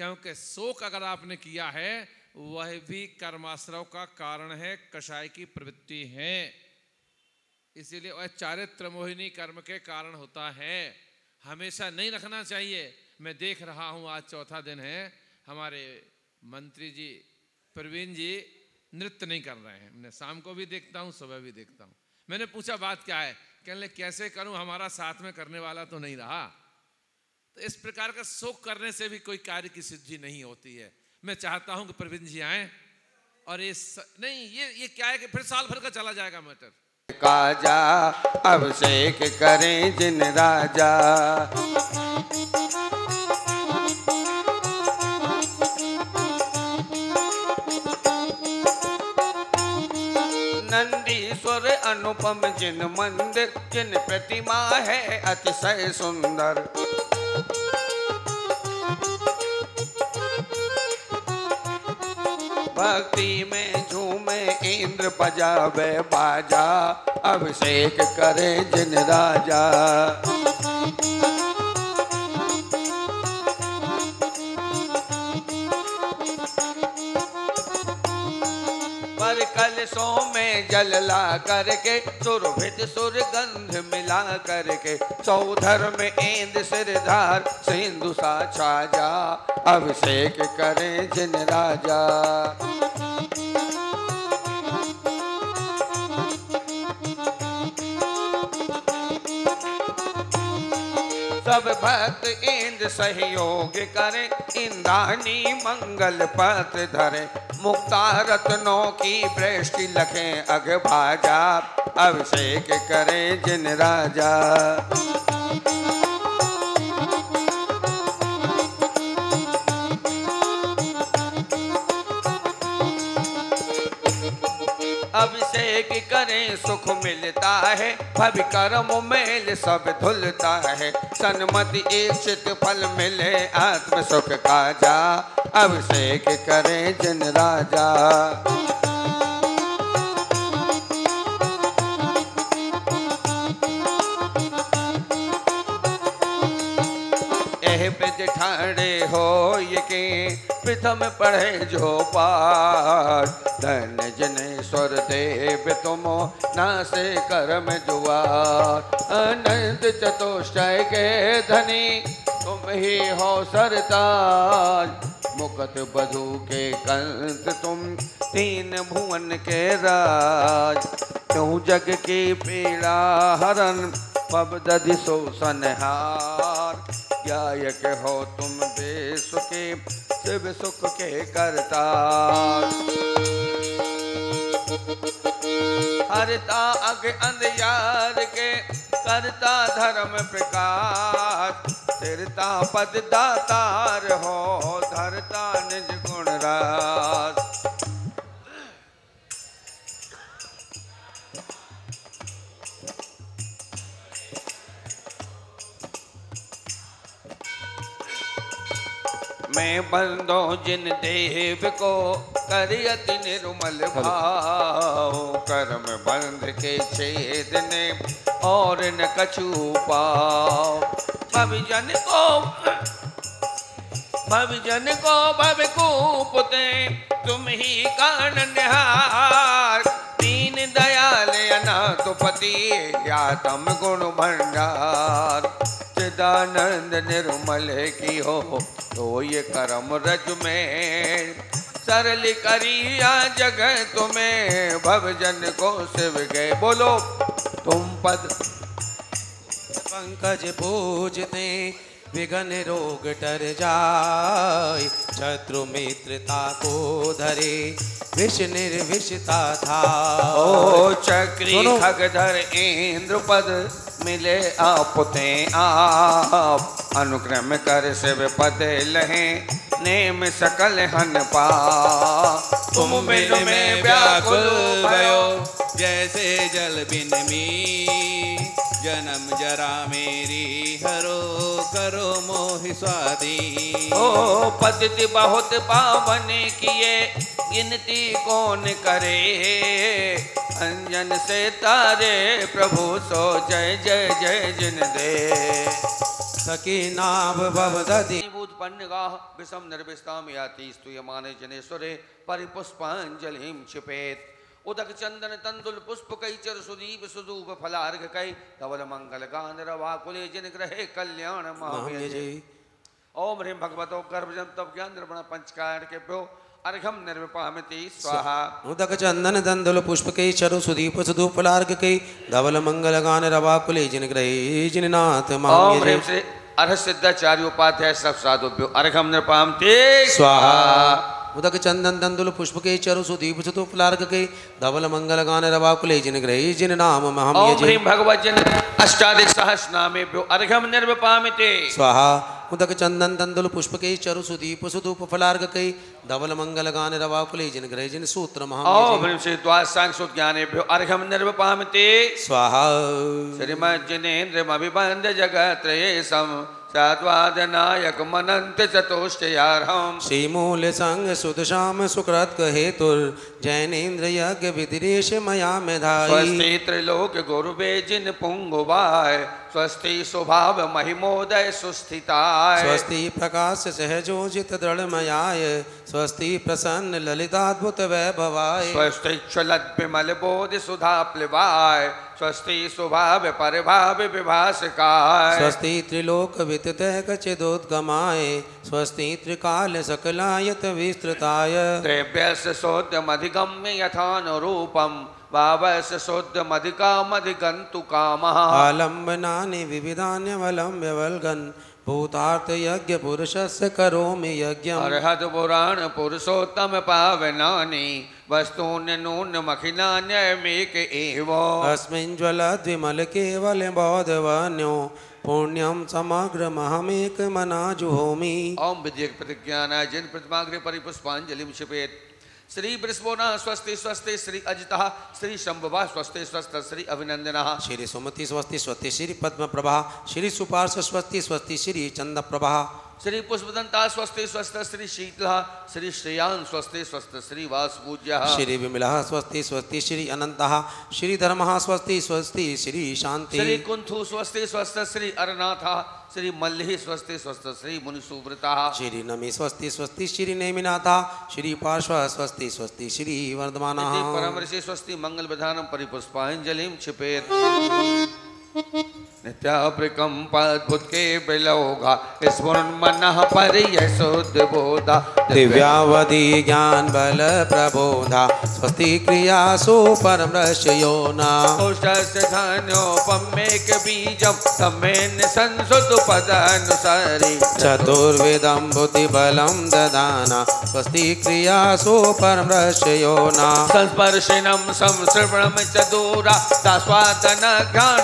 क्योंकि शोक अगर आपने किया है, वह भी कर्माश्रव का कारण है, कषाय की प्रवृत्ति है। इसीलिए वह चारित्र मोहिनी कर्म के कारण होता है। हमेशा नहीं रखना चाहिए। मैं देख रहा हूँ, आज चौथा दिन है। हमारे मंत्री जी, प्रवीण जी नृत्य नहीं कर रहे हैं। मैं शाम को भी देखता हूँ, सुबह भी देखता हूँ। मैंने पूछा, बात क्या है? कहने कैसे करूँ? हमारा साथ में करने वाला तो नहीं रहा। तो इस प्रकार का शोक करने से भी कोई कार्य की सिद्धि नहीं होती है। मैं चाहता हूँ कि प्रवीण जी आए और ये स... नहीं, ये ये क्या है कि फिर साल भर का चला जाएगा मैटर काजा, अभिषेक करें जिन राजा। नंदीश्वर अनुपम जिन मंदिर, जिन प्रतिमा है अतिशय सुंदर। भक्ति में झूमे इंद्र बजावे बाजा अभिषेक करे जिन राजा। जल ला करके, सुरभित सुरगंध मिला करके। सौधर में इंद्र सिरधार, सिंधु सा छाजा, अभिषेक करें जिन राजा। सब भक्त इंद्र सहयोग करे इंद्रानी मंगल पथ धरे। मुक्ता रत्नों की वृष्टि लखे, अग भाजा अभिषेक करे जिन राजा। अभिषेक करें सुख मिलता है, भवि कर्म मेल सब धुलता है। सन्मति इच्छित फल मिले, आत्म सुख का जा अभिषेक करें जिन राजा। ठाणे हो ये के प्रथम पढ़े जो पाठ। धन जनेश्वर देव तुम नासे कर्म जुआर अनंत चतुष्टय के धनी, तुम ही हो सरताज। मुकत बधू के कंत तुम, तीन भुवन के राज। क्यों जग की पीड़ा हरण, पब दधि सो सनहार। गायक हो तुम देश के शिव सुख के करता। हरता अग अंधार के करता धर्म प्रकाश तिरता पद दातार हो, धरता निज गुण रास मैं बंदो जिन देव को करियति निर्मल भाव कर्म बंध के छेद ने और न कछु पाओ। भविजन को भविजन को भव कूपते तुम ही कानहार दीन दयाल अनाथ पति या तम गुण भंडार। चिदानंद निर्मल की हो तो ये कर्म रज में। सरल करिया जगह तुम्हें भवजन को शिव गए बोलो। तुम पद, पंकज पूजते विघन रोग टर जाय शत्रु मित्रता को धरे विष निर्विषता था। ओ चक्री। खगधर इंद्र पद मिले आपते आप अनुक्रम कर शिव पद लहे नेम सकल हन पा। तुम बिन में व्याकुल भयो जैसे जल बिन मी। जन्म जरा मेरी हरो करो मोहि स्वादी। ओ पद्धति बहुत पावन किए गिनती कौन करे? अंजन से तारे प्रभु सो जय जय जय जिन दे। सखी नाभ भवदधि भूतपन्नगाः विषम निर्विष्टाम याति स्तूयमाने जनेश्वरे परिपुष्पाञ्जलिं क्षिपेत्। उदक चंदन तंदुल पुष्प कैचर सुदीप सुदूप फलार्घ कै धवल मंगल गान रवा कुले जिन ग्रहे कल्याण ओम ह्रीं भगवतो गर्भजम तब ज्ञान निर्मण पंचकायण के भ्यो अर्घम निर्विपामिति स्वाहा। उदक चंदन दंदुल पुष्प के चरु सुदीप सुदूप लार्ग के धवल मंगल गान रवा कुले जिन ग्रहे जिन नाथ ओम माम ह्रीं श्री अर्ह सिद्धाचार्य उपाध्याय सब साधुभ्यो अर्घम निर्पामते स्वाहा। उदक चंदन दंदुल पुष्प के चरु सुदीप सुदूप लार्ग के धवल मंगल गान रवा कुले जिन ग्रहे जिन नाम महम ओम यजे। ह्रीं भगवजन अष्टादश सहस्रनामेभ्यो अर्घम निर्विपामिते। स्वाहा उदक चंदन दंदुल पुष्प के चरु सुदीप सुदूप फलार्ग के धवल मंगल गान रवा कुले जिन ग्रहे जिन सूत्र ओम महम ह्रीं श्री द्वासांग ज्ञानेभ्यो अर्घम निर्विपामिते। स्वाहा। श्रीमज्जनेन्द्रमभिबन्ध जगत्रयेशं साद्वादनायक मनंत चतुष्टयार्हम्। श्रीमूल संग सुध श्याम सुकृत हेतुर जैनेन्द्र यज्ञ विदिरेश मया मेधाई। स्वस्ति त्रिलोक गुरुवे जिन पुंगुवाय स्वस्ति स्वभाव महिमोदय सुस्थिताय। स्वस्ति प्रकाश सहजोजित दृढ़मयाय स्वस्ति प्रसन्न ललिताद्भुत वैभवाय। स्वस्ति क्षलद विमल बोध सुधा प्लवाय स्वस्ति स्वभाव परिभाव विभासकाय। स्वस्ति त्रिलोक वितत कचिदोद्गमाय स्वस्ति त्रिकाल सकलायत विस्तृताय। द्रव्यस्य शोध्यमधिगम्य यथानुरूपं भावस्य शोध्यमधिकामधिगन्तु कामः आलम्बनानि विविधान्यवलम्ब्य वल्गन् भूतार्थ यज्ञ पुरुषस्य करोमि यज्ञम्। अर्हत पुराण पुरुषोत्तम पावनानि वस्तून्य नून मखिलान्यमेक एव। अस्मिन् ज्वलद्विमल केवल बौद्धवन्यो पुण्यं समग्रमहमेकमना जुहोमि ओम विद्यक प्रतिज्ञानाय जिन प्रतिमाग्रे परिपुष्पांजलि क्षिपेत श्री बृहस्पोना स्वस्ति स्वस्ति श्री अजिता, श्री शंभवा स्वस्ति स्वस्थ श्री अभिनंदन। श्री सुमति स्वस्ति स्वस्ति, श्री पद्म प्रभा श्री सुपार्श स्वस्ति स्वस्ति, श्री चंद प्रभा श्री पुष्पदंता स्वस्ति स्वस्थ श्री शीतला श्री श्रेयान स्वस्ति स्वस्थ श्री वास पूज्य श्री विमला स्वस्ति स्वस्ति श्री अनंत श्री धर्म स्वस्ति स्वस्ति श्री शांति श्री कुंथु स्वस्ति स्वस्थ श्री अरनाथ श्री मल्लि स्वस्ति स्वस्थ श्री मुनि सुव्रता श्री नमी स्वस्ति स्वस्ति श्री नेमिनाथा श्री पार्श्व स्वस्ति स्वस्ति श्री वर्धमान। परम ऋषि स्वस्ति मंगल विधानम परिपुष्पांजलिम क्षिपेत। नित्याप्रिकम्पाद्भुत के बिलोगा स्फुरन् मनः पर्यशुद्धबोधा दिव्यावधि ज्ञान बल प्रबोधा स्वस्ति क्रियासु परम यो न। उषस्य धन्योपमेक बीजं तमेन संसुत पदानुसारी। चतुर्वेदं बुद्धिबलं ददाना स्वस्ति क्रियासु परम यो न। संस्पर्शिनं संश्रवणं च दूरा तास्वादन ज्ञान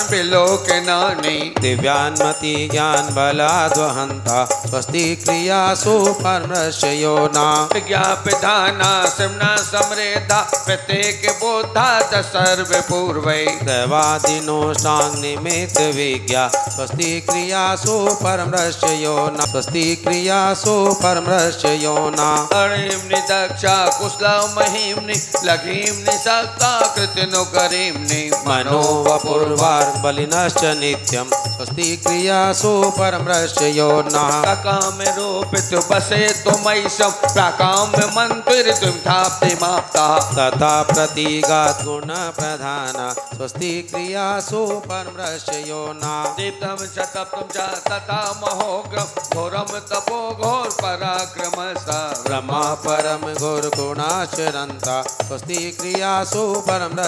विलोकनानि दिव्यान्मति ज्ञान बलाद्वहन्ता स्वस्ति क्रियासु परम यो न विज्ञापिताना सिम्ना समृद्धा प्रत्येक बोधा च सर्व पूर्वै दैवादिनोष्टांग निमित्त विज्ञा स्वस्ति क्रियासु परम यो न स्वस्ति क्रियासु परम यो न अणिम्नि दक्षा कुशलं महिम्नि लघीम्नि सक्ता कृतिनो करीम्नि। मनो वपुर्वार बलिनश्च नित्यं स्वस्ति क्रियासु परम यो नः काम रूपित बसे तुमैशम प्राकाम मंत्र तुम थाप्ति माप्ता तथा प्रतिगात गुण प्रधान स्वस्ति क्रियासु परम यो नः दीप्तम च तप्तम च तथा महोग्रम घोरम तपो घोर पराक्रम सा ब्रह्मा परम गुर गुणाचरन्ता स्वस्ति क्रियासु परम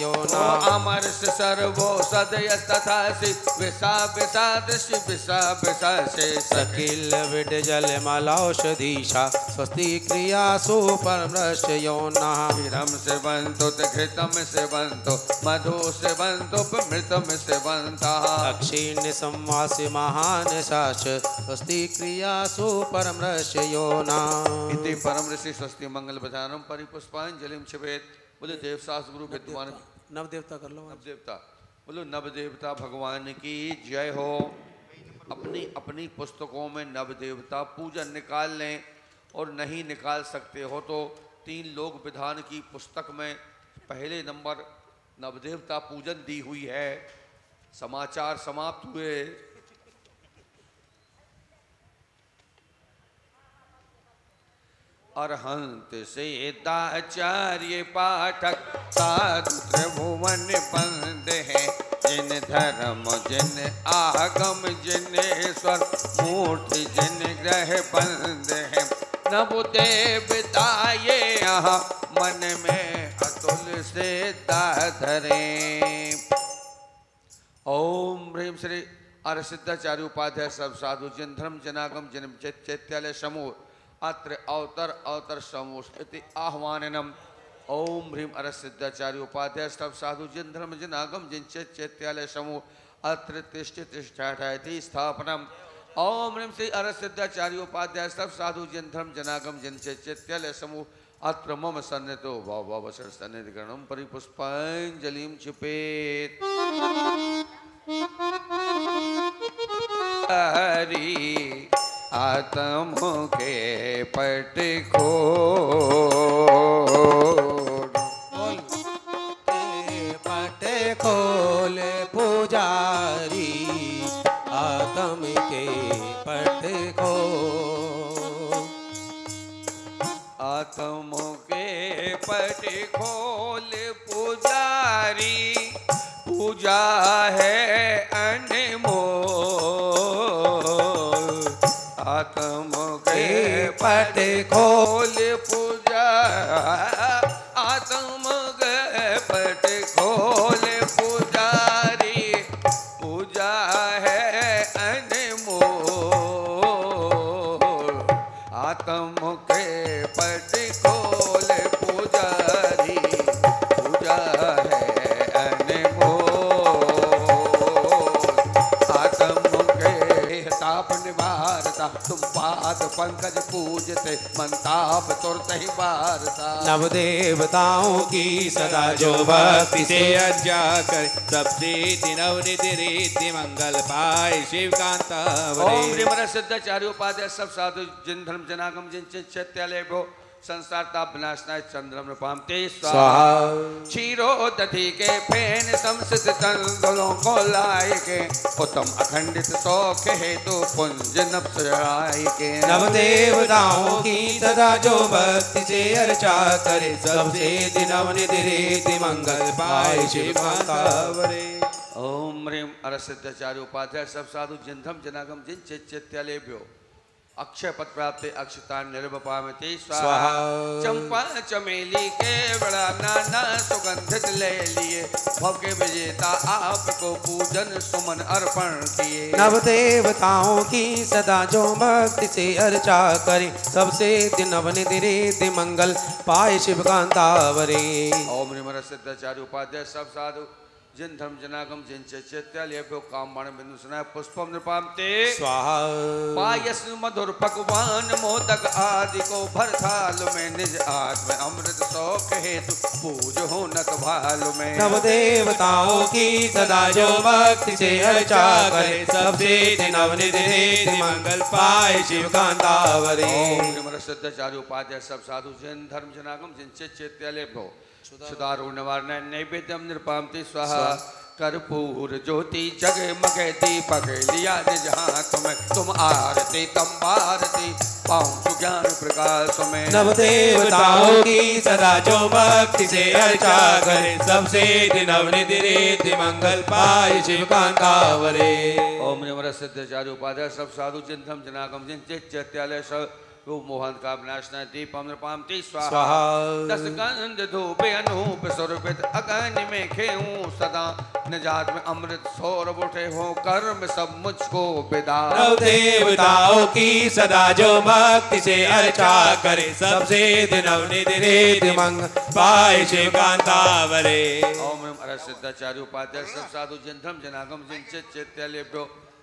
यो नः अमर सर्वो सदय तथा सि विषा विषा दृश्य विषा विषा से सकिल विड जल मलौषधीशा स्वस्ति क्रियासु परम यो नः क्षीरम से बंतो घृतम से बंतो मधु से बंतो मृतम से बंता। दक्षिण संवासि महान शास स्वस्ति क्रियासु परम यो नः इति परम ऋषि स्वस्ति मंगल प्रधानम परिपुष्पांजलिम छिवेत बोले देव शास्त्र गुरु विद्वान। नव देवता कर लो। नव देवता बोलो नव देवता भगवान की जय हो। अपनी अपनी पुस्तकों में नव देवता पूजन निकाल लें और नहीं निकाल सकते हो तो तीन लोक विधान की पुस्तक में पहले नंबर नवदेवता पूजन दी हुई है। समाचार समाप्त हुए। अरहंत से दाचार्य पाठक साधु त्रिभुवन बंद है। जिन धर्म, जिन आगम, जिन स्वर, मूर्ति, जिन ग्रह बंद है। नव देवताये यहाँ मन में अतुल से धरे ओम ह्रीम श्री अर सिद्धाचार्य उपाध्याय सब साधु, जिन धर्म जनागम जन्म चैत्यालय समूह अत्र अवतर अवतर समूह इति आह्वाननम। ओम ह्रीम अर सिद्धाचार्य उपाध्याय सब साधु जिन धर्म जिन आगम जिन चेत चैत्यालय समूह अत्र तिष्ठ तिष्ठाठी स्थापनम। ओम ह्रीम श्री अर सिद्धाचार्य उपाध्याय सब साधु जिन धर्म जनागम जिन चेत चैत्यालय समूह अत्र मम सन्नितो भव भव सन्निधिकरणम परिपुष्पांजलिम क्षिपेत। हरि। आत्म के पट खो पट खोल पुजारी आत्म के पट खो आत्म के पट खोल पुजारी पूजा है पट खोल पूजा। पंकज पूजते मंताप तुरत ही बारता। नव देवताओं की सदा जो भक्ति से अज्ञा कर सबसे दिनव निधि रीति मंगल पाए शिव कांता ओम सिद्धाचार्य उपाध्याय सब साधु जिन धर्म जनागम जिन चित्यालय भो संसार ताप विनाशनाय चंद्रम नृपाम ते स्वाहा। क्षीरो दधि के फेन संसित चंदलों को लाए के उत्तम अखंडित शोक हेतु पुंज नपसराय के नव देवताओं की सदा जो भक्ति से अर्चा करे सबसे दिनव निधि रीति मंगल पाए शिव कांता वरे ओम ह्रीम अरसिद्धाचार्य उपाध्याय सब साधु जिन धर्म जनागम जिन चित्यालय भ्यो अक्षय पद प्राप्त अक्षता निर्वपामते स्वाहा। चंपा चमेली के बड़ा नाना सुगंधित ले लिए। भव्य विजेता आपको पूजन सुमन अर्पण किए। नव देवताओं की सदा जो भक्ति से अर्चा करे सबसे दिनव निधि रीति मंगल पाए शिव कांता वरे ओम निमर सिद्धाचार्य उपाध्याय सब साधु। जिन धर्म जनागम जिन चैत्यालय काम बाण बिंदु सुनाय पुष्पम नृपाम ते। स्वाहा। पायस मधुर पकवान मोदक आदि को भर थाल में निज आत्म अमृत शौक हेतु पूज हो नक भाल में। नव देवताओं की सदा जो भक्ति से अर्चा करे सबसे दिनव निधि मंगल पाए शिव कांता वरे ओम निमर सिद्धाचार्य उपाध्याय सब साधु जैन धर्म जनागम जिन चैत्यालय भो सुदारु निवारण नैवेद्यम निरपामति स्वाहा। कर्पूर ज्योति जगमग दीपक लिया निज हाथ में। तुम आरती तम भारती पाऊँ ज्ञान प्रकाश में। नव देवताओं की सदा जो भक्ति से अर्चा करे। सबसे दिनव निधि रीति मंगल पाए शिव कांता वरे ओम निमर सिद्धाचार्य उपाध्याय सब साधु चिंतम जनागम जिन चित चैत्यालय सब रूप मोहन का विनाशना दीप अमृपाम ती स्वाहा। दस गंध धूप अनूप स्वरूपित अगन में खेऊं सदा। निजात में अमृत सौरभ उठे हो कर्म सब मुझको विदा। देवताओं की सदा जो भक्ति से अर्चा करे सबसे दिनव निधि रीति पाए शिव कांता ओम सिद्धाचार्य उपाध्याय सब साधु जिन धर्म जनागम जिन चित चैत्यालय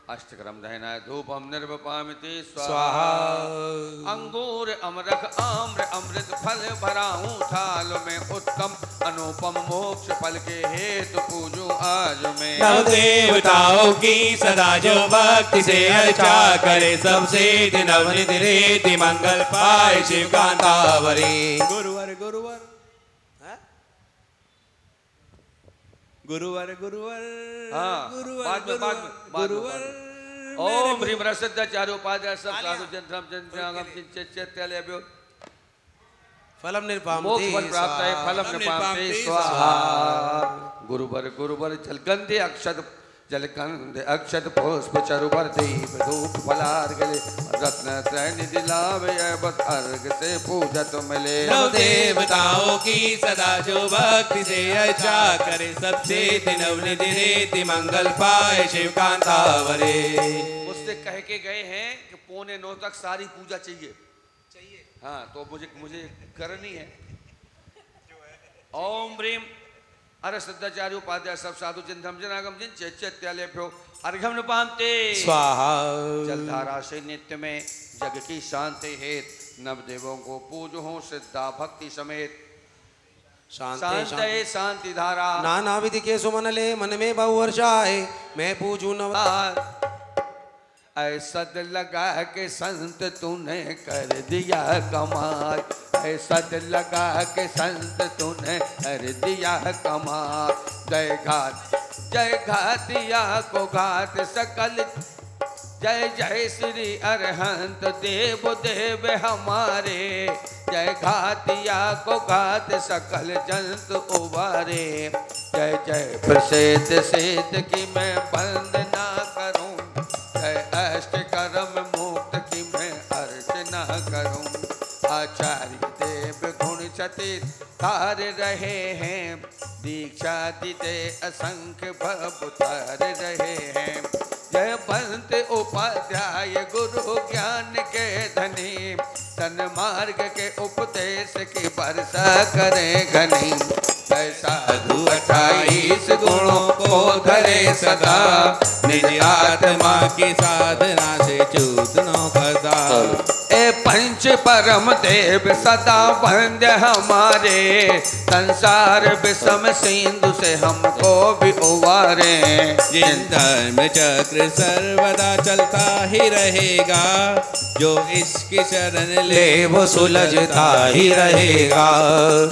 अष्टक्रम दहनाय धूपम निर्वपामिति स्वाहा। स्वाहा। अंगूर अमरख आम्र अमृत फल भराऊं थाल में उत्तम अनुपम मोक्ष फल के हेतु पूजू आज में। नव देवताओं की सदा जो भक्ति से अर्चा करे सबसे दिनव निधि रीति मंगल पाए शिव कांता वरे गुरुवर गुरुवर। गुरुवर गुरुवर हाँ, गुरुवर। ओम ह्रीम रसदाचार्य उपाध्याय सब साधु जन धर्म जन ज्ञागम जिन चित अभ्यो फलम निर्पाम मोक्ष फल प्राप्त है फलम निपाते स्वाहा। गुरुवर गुरुवर जलगंधे अक्षत जलकंद अक्षत पुष्प चरुवर दीप धूप फलार्घ ले रत्न त्रय निधि लाभ बस अर्घ से पूजत मिले नव देवताओं की सदा जो भक्ति से अर्चा करे सबसे दिनव निधि रीति मंगल पाए शिव कांता वरे मुझसे कह के गए हैं कि पौने नौ तक सारी पूजा चाहिए। चाहिए। हाँ तो मुझे मुझे करनी है। ओम ह्रीम अरे सिद्धाचार्य उपाध्याय सब साधु जिन धम जनागम जिन चे भ्यो अर्घम निपामते स्वाहा। जलधारा से नित्य में जग की शांति हेत नव देवों को पूज हो सिद्धा भक्ति समेत। शांति शांति शांति। धारा। नाना विधि के सुमन ले मन में बहु है मैं पूजू नव ऐसा लगा के संत तूने कर दिया कमाल। ऐसा लगा के संत तूने कर दिया कमाल। जय घात जय घातिया को घात सकल। जय जय श्री अरहंत देव देव हमारे। जय घातिया को घात सकल जंत उबारे। जय जय प्रसिद्ध सिद्ध की मैं वंदना गुण तार रहे हैं। दीक्षा दिते असंख्य भव तार रहे हैं। जय पंत उपाध्याय गुरु ज्ञान के धनी। तन मार्ग के उपदेश की वर्षा करें घनी। साधु अट्ठाईस गुणों को धरे सदा। निज आत्मा की साधना से चूतनों पंच परम देव सदा बंद हमारे। संसार विषम सिंधु से हमको भी उबारे जिन धर्म चक्र सर्वदा चलता ही रहेगा जो इसकी शरण ले वो सुलझता ही रहेगा।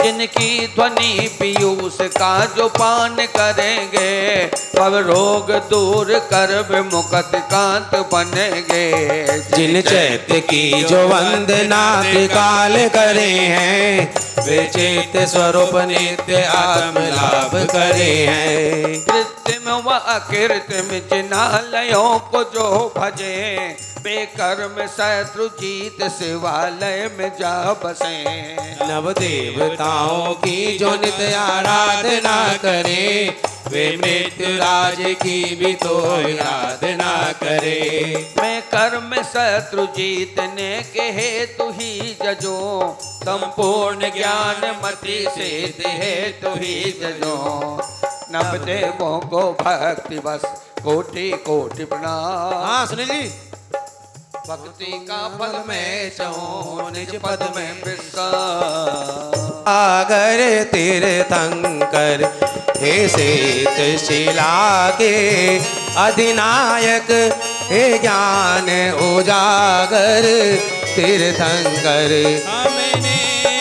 जिनकी ध्वनि पीयूष का जो पान करेंगे पव रोग दूर कर मुकत कांत बनेंगे। जिन चैत्य की जो वंदना त्रिकाल करे हैं वे चेत स्वरूप नित्य आत्म लाभ करे हैं। कृत्रिम व अकृत्रिम जिनालयों को जो भजे बेकर्म शत्रु जीत शिवालय में जा बसे। नव देवताओं की जो नित्य आराधना करे वे मृत्यु राज की भी तो आराधना करे। मैं कर्म शत्रु जीतने के हेतु ही जजो संपूर्ण ज्ञान मति सिद्ध हेतु ही जजो। नव देवों को भक्ति बस कोटि कोटि प्रणाम। हाँ सुनील जी। भक्ति का फल में चहूँ निज पद में सागर तीर्थंकर हे श्वेत शिला के अधिनायक हे ज्ञान उजागर तीर्थंकर। हमने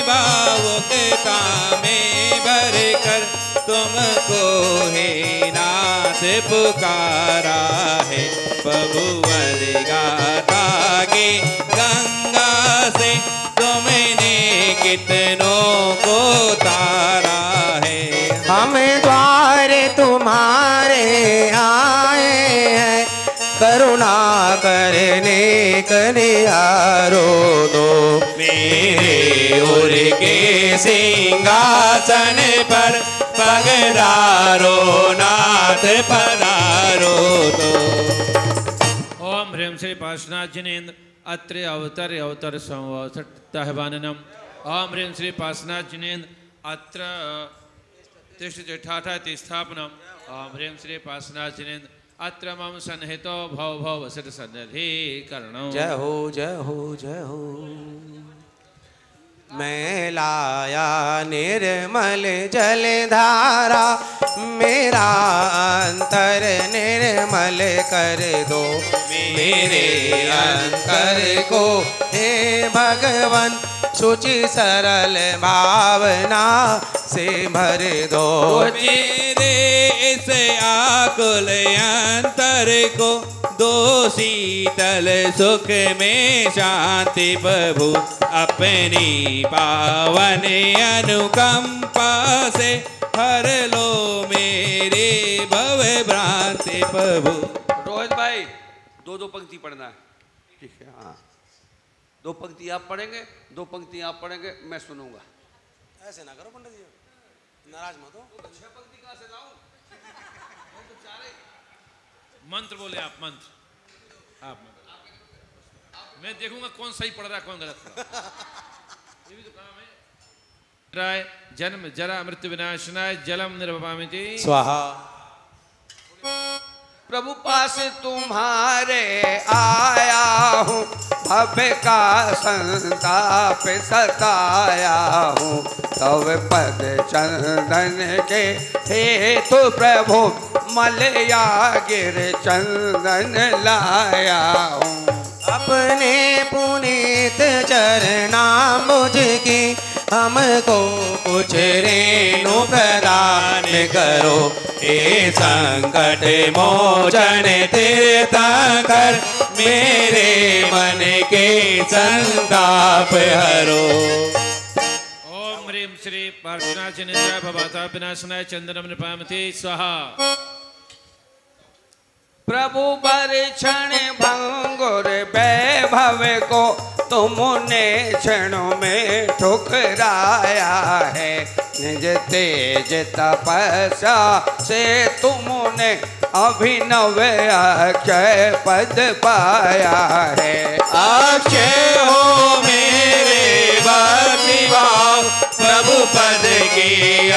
भावुकता में भर कर तुमको हे नाथ पुकारा है। के गंगा से तुमने कितनों को तारा है। हम द्वारे तुम्हारे आए हैं। करुणा करने कनियारो दो मेरे उर के सिंहासन पर पगदारो नाथ पधारो दो ओम पार्श्वनाथ जिनेन्द्र अत्र अवतर अवतर संवसतहवाननम ओम ह्रीं श्री पार्श्वनाथ जिनेन्द्र अत्र तिष्ठ जेठाठा स्थापनम। ओम ह्रीं श्री पार्श्वनाथ जिनेन्द्र अत्र मम सन्हितो भव भव वसत सन्निधि कर्ण जय हो जय हो जय हो। मैं लाया निर्मल जल धारा मेरा अंतर निर्मल कर दो। मेरे अंतर को हे भगवन शुचि सरल भावना से भर दो। मेरे इस आकुल अंतर को। दो शीतल सुख में शांति प्रभु अपनी पावन अनुकंपा से हर लो मेरे भव भ्रांति प्रभु। रोहित भाई दो दो पंक्ति पढ़ना है। ठीक है हाँ। दो पंक्ति आप पढ़ेंगे दो पंक्ति आप पढ़ेंगे मैं सुनूँगा। ऐसे ना करो पंडित जी नाराज़ मत हो छह पंक्ति कहाँ से लाऊं मंत्र बोले आप मंत्र। आप मंत्र। मैं देखूँगा कौन सही पढ़ रहा है कौन गलत पढ़ रहा ये भी तो काम है। राय जन्म जरा मृत्यु विनाशनाय जलम निर्भवामिति स्वाहा। प्रभु पास तुम्हारे आया हूँ भव्य का संताप सताया हूँ। तव पद चंदन के हेतु प्रभु मलया गिर चंदन लाया हूँ। अपने पुनीत चरना की हमको कुछ रेणु प्रदान करो। हे संकट मोचन तीर्थंकर मेरे मन के संताप हरो। ओम ह्रीं श्री पार्श्वनाथ भवता विनाशनाय चंदनम नृपामति स्वाहा। प्रभु क्षण भंगुर वैभव को तुमने क्षणों में ठुकराया है। निज तेज तपस्या से तुमने अभिनव अक्षय पद पाया है। अक्षय हो मेरे भक्ति प्रभु पद की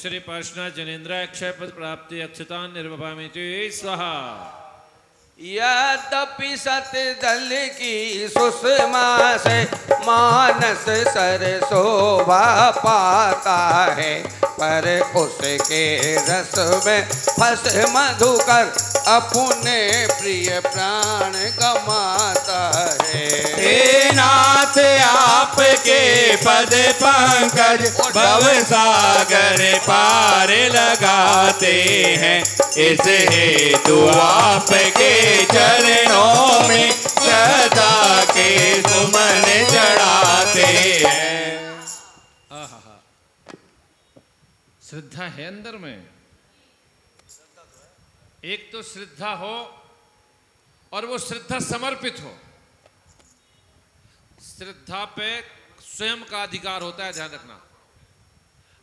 श्री पार्श्वनाथ जनेन्द्र अक्षय पद प्राप्ति अक्षता निर्वभामिति स्वाहा। यद्यपि सत दल की सुषमा से मानस सर शोभा पाता है, पर उसके रस में फंस मधुकर अपने प्रिय प्राण गमाता है। हे नाथ, आपके पद पंकज भव सागर पार लगाते हैं। इस हेतु आपके चरणों में सदा के सुमन चढ़ाते हैं। श्रद्धा है अंदर में। एक तो श्रद्धा हो और वो श्रद्धा समर्पित हो। श्रद्धा पे स्वयं का अधिकार होता है, ध्यान रखना।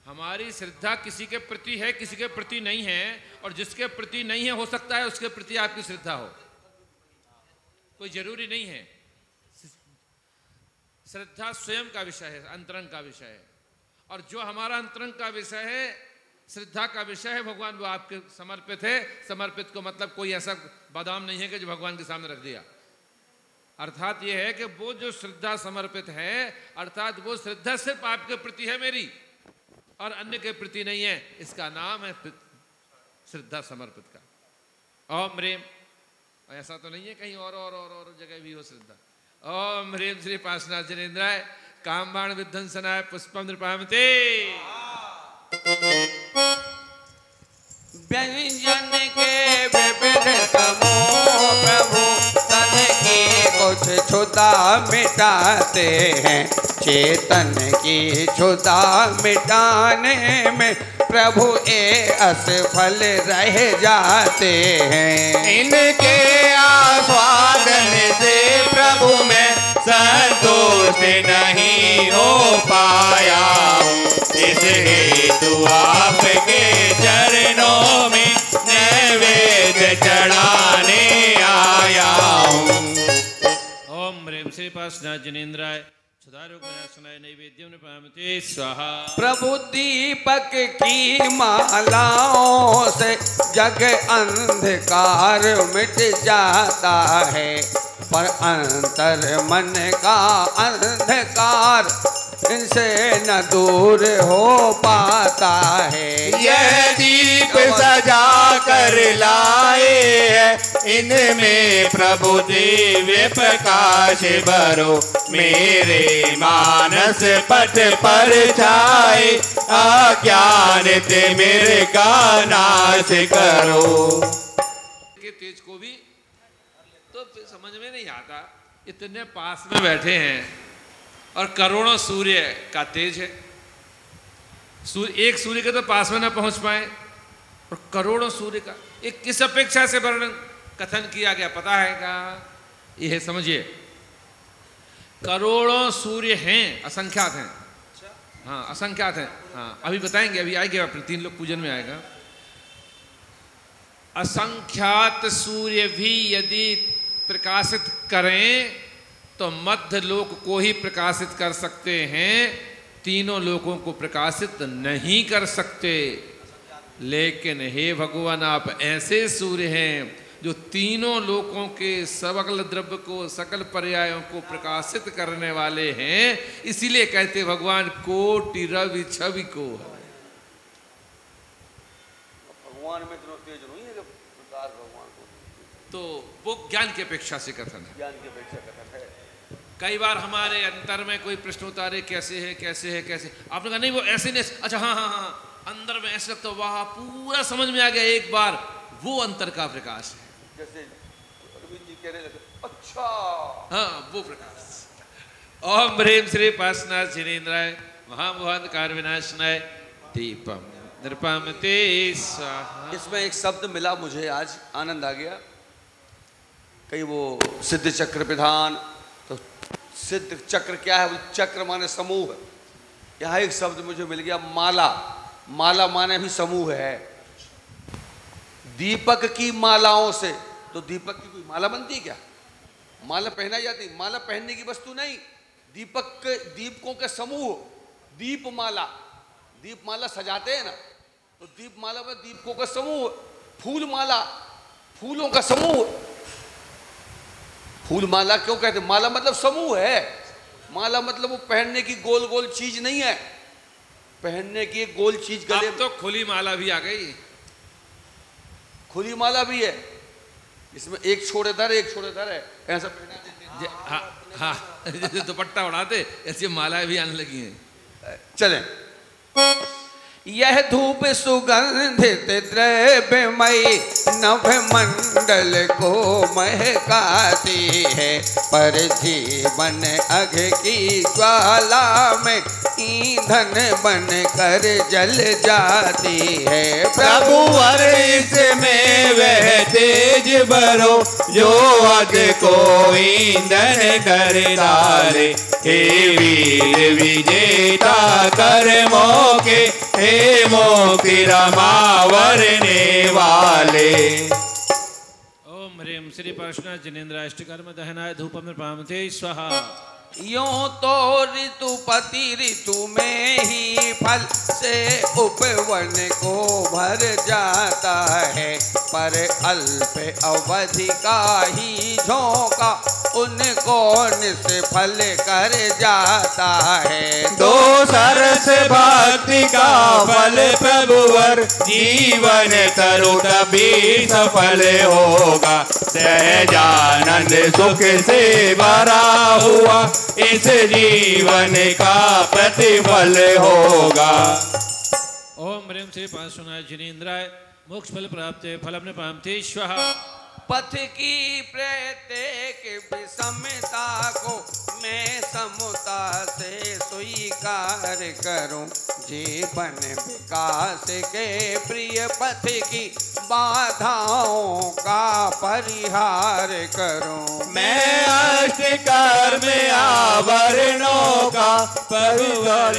हमारी श्रद्धा किसी के प्रति है, किसी के प्रति नहीं है, और जिसके प्रति नहीं है, हो सकता है उसके प्रति आपकी श्रद्धा हो। कोई ज़रूरी नहीं है। श्रद्धा स्वयं का विषय है, अंतरंग का विषय है। और जो हमारा अंतरंग का विषय है, श्रद्धा का विषय है, भगवान वो आपके समर्पित है। समर्पित को मतलब कोई ऐसा बादाम नहीं है कि जो भगवान के सामने रख दिया। अर्थात ये है कि वो जो श्रद्धा समर्पित है अर्थात वो श्रद्धा सिर्फ़ आपके प्रति है मेरी और अन्य के प्रति नहीं है। इसका नाम है श्रद्धा समर्पित का। ओम रेम ऐसा तो नहीं है कहीं और और और, और जगह भी हो श्रद्धा। ओम रेम श्री पासनाथ जनेन्द्राय। कामबाण विध्वंसनाय पुष्पम नृपामते। व्यंजन के विविध समूह। छुदा मिटाते हैं। चेतन की छुदा मिटाने में प्रभु ए असफल रह जाते हैं। इनके आस्वादन से प्रभु में संतुष्ट नहीं हो पाया। इस हेतु आपके ह्रीम जिनेन्द्राय सुधारो सुनाय नैवेद्यम नृपामते स्वाहा प्रभु दीपक की मालाओं से जग अंधकार मिट जाता है पर अंतर मन का अंधकार इनसे न दूर हो पाता है। यह दीप सजा कर लाए हैं। इनमें प्रभु दिव्य प्रकाश भरो मेरे मानस पट पर छाए। अज्ञान मेरे का नाश करो। के तेज को भी तो समझ में नहीं आता इतने पास में बैठे हैं। और करोड़ों सूर्य का तेज है। सूर्य एक सूर्य के तो पास में ना पहुँच पाए और करोड़ों सूर्य का एक किस अपेक्षा से वर्णन कथन किया गया पता है क्या? यह समझिए। करोड़ों सूर्य हैं असंख्यात हैं। हाँ असंख्यात हैं। हाँ अभी बताएँगे अभी आएँगे अपने तीन लोग पूजन में आएगा। असंख्यात सूर्य भी यदि प्रकाशित करें तो मध्य लोक को ही प्रकाशित कर सकते हैं तीनों लोगों को प्रकाशित नहीं कर सकते। लेकिन हे भगवान आप ऐसे सूर्य हैं जो तीनों लोकों के सकल द्रव्य को सकल पर्यायों को प्रकाशित करने वाले हैं इसीलिए कहते भगवान कोटि रवि छवि को। भगवान में तेज नहीं है भगवान को। तो वो ज्ञान की अपेक्षा से कथन है। ज्ञान की अपेक्षा कई बार हमारे अंतर में कोई प्रश्न है कैसे है कैसे है कैसे आपने कहा नहीं वो ऐसे नहीं अच्छा हाँ हाँ हाँ अंदर में ऐसे लगता वाह पूरा समझ में आ गया एक बार। वो अंतर का प्रकाश है। जैसे अरविंद जी कहने लगे अच्छा! हाँ वो प्रकाश। ओम ह्रीम श्री पासनाथ जिनेन्द्राय महामोहन कार विनाशनाय दीपम स्वाहा। इसमें एक शब्द मिला मुझे आज आनंद आ गया। कई वो सिद्ध चक्र विधान तो सिद्ध चक्र क्या है? चक्र माने समूह। यहाँ एक शब्द मुझे मिल गया, माला। माला माने भी समूह है। दीपक की मालाओं से। तो दीपक की कोई माला बनती क्या? माला पहनाई जाती माला पहनने की वस्तु नहीं। दीपक के, दीपकों के समूह। दीप माला। दीप माला सजाते हैं ना। तो दीप माला में दीपकों का समूह। फूल माला। फूलों का समूह। फूल माला क्यों कहते? माला मतलब समूह है। माला मतलब वो पहनने की गोल गोल चीज़ नहीं है। पहनने की एक गोल चीज़ गले तो खुली माला भी आ गई। खुली माला भी है। इसमें एक छोड़े दर एक छोड़े दर है। ऐसा पहना देते हाँ। हाँ जैसे दुपट्टा उड़ाते ऐसी मालाएँ भी आने लगी हैं। चलें। यह धूप सुगंधित द्रव्यमयी नभ मंडल को महकाती है। पर जीवन अघ की ज्वाला में ईंधन बन कर जल जाती है। प्रभु वर इसमें वह तेज भरो जो अग को ईंधन कर डाले। हे वीर विजेता, कर मौके हे मोकी रमा वरने वाले। ओम रेम श्री पार्श्वनाथ जिनेन्द्र अष्टकर्म दहनाय धूपम पामते स्वाहा। यूँ तो ऋतुपति ऋतु में ही फल से उपवन को भर जाता है। पर अल्प अवधि का ही झोंका उनको फल कर जाता है। दो सर से भक्ति का फल प्रभुवर जीवन तरु तभी सफल होगा। सहजानंद सुख से भरा हुआ इस जीवन का प्रतिफल होगा। ओम ह्रीम श्री परशुना जिनेन्द्राय मोक्ष फल प्राप्त फलम पामते पथ की प्रत्येक विषमता को मैं समता से स्वीकार करूँ। जीवन विकास के प्रिय पथ की बाधाओं का परिहार करूँ। मैं अष्ट में आवरणों का परिवार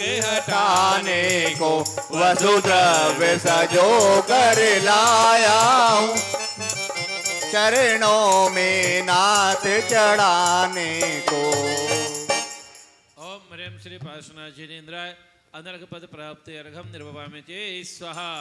के हटाने को वसुद्रव्य सजो कर लाया हूँ। चरणों में नाथ चढ़ाने को। ओम ह्रीम श्री पार्शना जिनेन्द्राय अनर्घ पद प्राप्त अर्घम निर्वपामिते स्वाहा।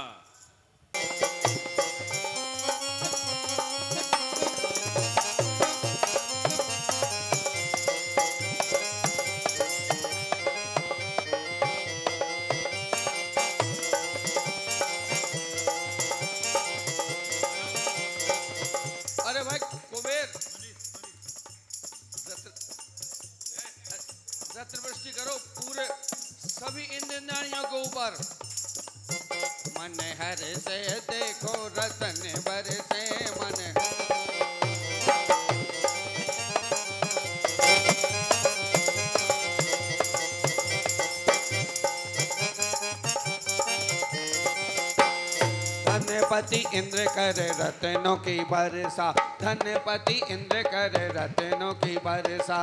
इंद्र कर रत्नों की बरसा धनपति इंद्र कर रत्नों की बरसा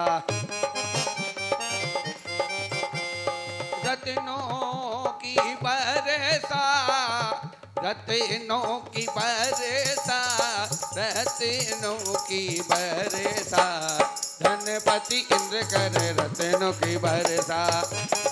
रत्नों की बरसा रत्नों की बरसा रत्नों की बरसा धनपति इंद्र कर रत्नों की बरसा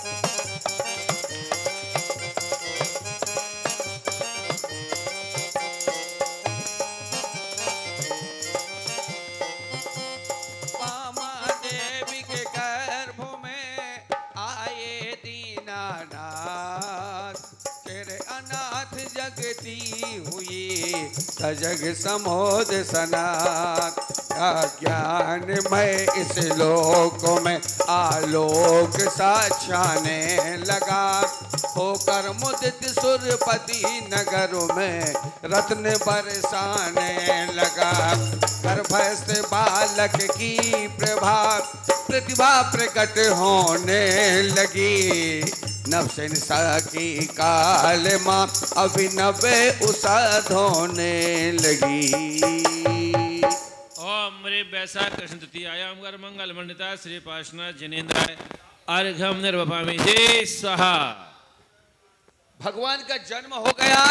सजग समोद सनात। का ज्ञान मैं इस लोक में? आलोक सा छाने लगा होकर मुदित सुरपति नगर में रत्न बरसाने लगा गर्भस्थ बालक की प्रभा प्रतिभा प्रकट होने लगी। नवसिंसा की काल माँ अभिनव उषा धोने लगी। ओम रे वैशाख कृष्ण तृतीयायाम कर मंगल मंडिता श्री पार्श्वना जिनेन्द्राय। अर्घम निर्वपामिते स्वाहा। भगवान का जन्म हो गया।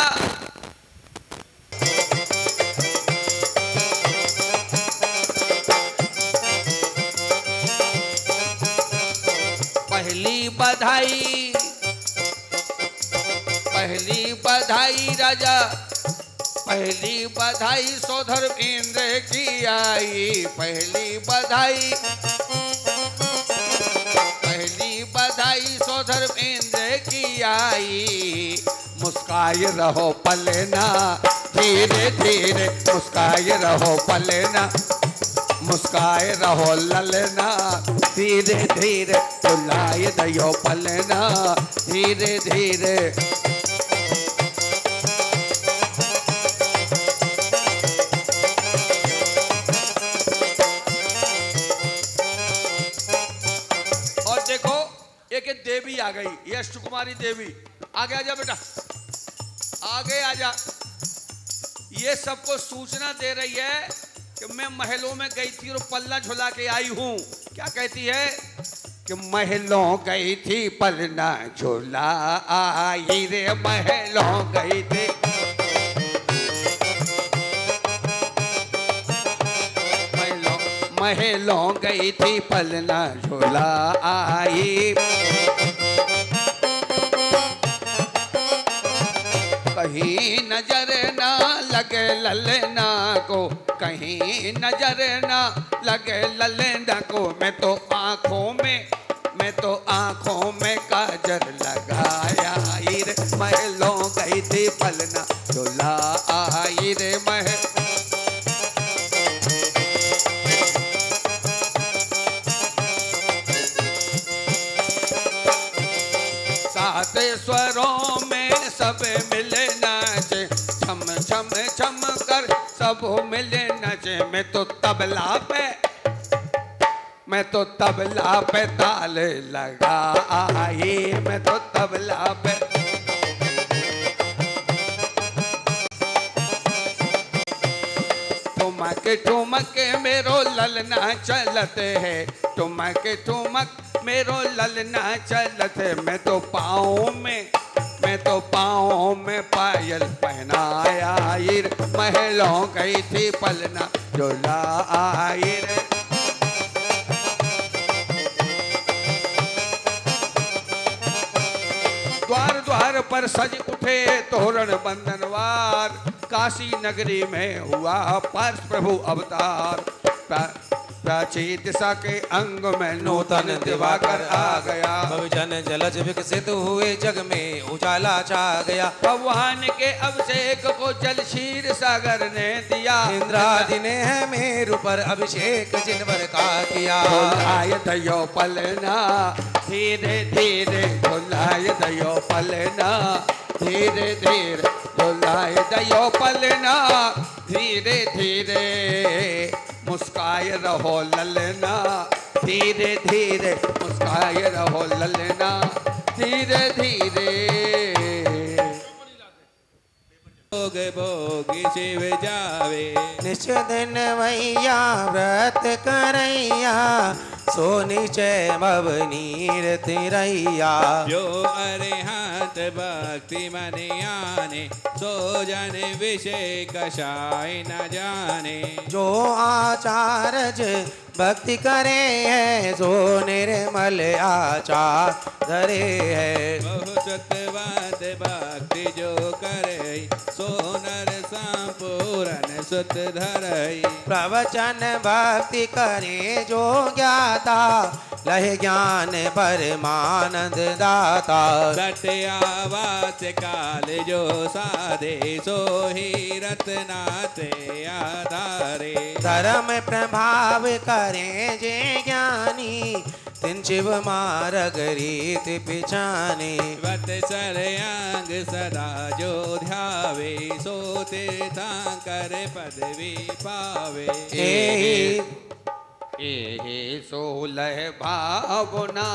पहली बधाई बधाई राजा, पहली बधाई सौधर इंद्र की आई, पहली बधाई पहली बधाई सौधर इंद्र की आई। मुस्काए रहो पलना, धीरे धीरे मुस्काए रहो पलना मुस्काए रहो ललना, धीरे धीरे, बुलाए दयो पलना, धीरे धीरे आ गई ये अष्ट कुमारी देवी। आगे आ जा बेटा। आगे आ जा। ये सबको सूचना दे रही है कि मैं महलों में गई थी और पल्ला झुला के आई हूँ। क्या कहती है? कि महलों गई थी पलना झूला आई रे, महलों गई थी। महलों गई थी पलना झूला आई। कहीं नज़र ना लगे ललना को, कहीं नज़र ना लगे ललना को। मैं तो आँखों में, मैं तो आँखों में काजर लगाया। आई महलों गई थी पलना, झूला आई रे मह सात स्वरों सब मिले नाचे मैं तो तबला पे, मैं तो तबला पे ताल लगा आई मैं तो तबला पे। ठुमक ठुमक मेरो ललना चलते है, ठुमक ठुमक मेरो ललना चलत मैं तो पाँव में मैं तो पाँव में पायल पहनाया आयर। महलों गई थी पलना झोला आयर। द्वार द्वार पर सज उठे तोरण बंधनवार। काशी नगरी में हुआ पार्थ प्रभु अवतार। प्रा- प्राचीन दिशा के अंग में नूतन दिवाकर आ गया। जन जलज विकसित हुए जग में उजाला छा गया। भगवान के अभिषेक को जल क्षीर सागर ने दिया। इंद्रादि ने है मेरु पर अभिषेक जिन जिनवर का किया। आय दयो पलना धीरे धीरे झुलाय दयो पलना। धीरे धीरे बुलाए दयो पलना। धीरे धीरे मुस्काए रहो ललना। धीरे धीरे मुस्काए रहो ललना। धीरे धीरे भोग भोगी शिव जावे। निश्चय दिन मैया व्रत करैया सो निश्चय मवनीर तिरैया। जो अरिहंत भक्ति मन आने सो जन विषय कषाय न जाने। जो आचारज भक्ति करे है सो निर्मल आचार धरे है। बहु सतवत भक्ति जो करे सो नर संपूर्ण सुत धरई। प्रवचन भक्ति करे जो ज्ञाता लह ज्ञान परमानंद दाता। सत्यावास काल जो साधे सो ही रत्नाते आधारे। धर्म प्रभाव करे जे ज्ञानी तिन शिव मार्ग रीत पिछाने। वत्सल अंग सदा जो ध्यावे सो कर पदवी पावे। एहि सोलह भावना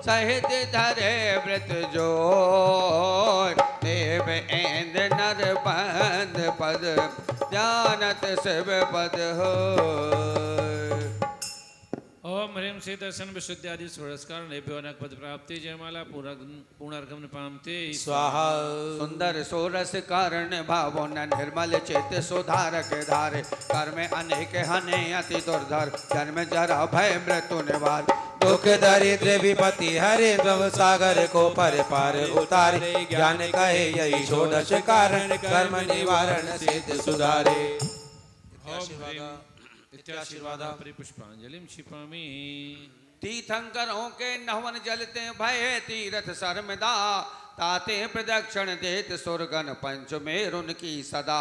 सहित धरे व्रत जो देव इंद्र नर बंद पद जानत शिव पद हो ओम ह्रीं श्री दर्शन विशुद्धादि पुरस्कार नेभ्यो अनक पद प्राप्ति जयमाला पुनर्गमन पामते स्वाहा सुंदर सोरस कारण भावो न निर्मल चित सुधारक धारे। कर में अनेक हने अति दुर्धर जन्म जरा भय मृत्यु निवार। दुख दरिद्र विपति हरे भव सागर को पर पार उतारे। ज्ञान कहे यही षोडश कारण कर्म निवारण सिद्ध सुधारे। इत्याशीर्वाद पुष्पांजलि क्षिपामी। तीर्थंकरों के नहवन जलते भय तीरथ शर्मदा ताते प्रदक्षिण देत सुरगन पंचमेरुन की सदा।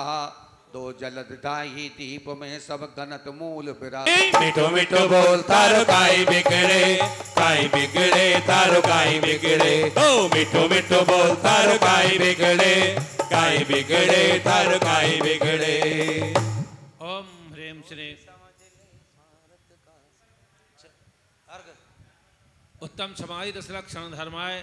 दो जलद दाही दीप में सब गनत मूल विरा मिठो मिठो बोल तारो काई बिगड़े काई बिगड़े तारो काई बिगड़े। ओ मिठो मिठो बोल तारो काई बिगड़े काई बिगड़े तारो काई बिगड़े। ओम ह्रीम श्री। उत्तम समाधि दशलक्षण धर्माय।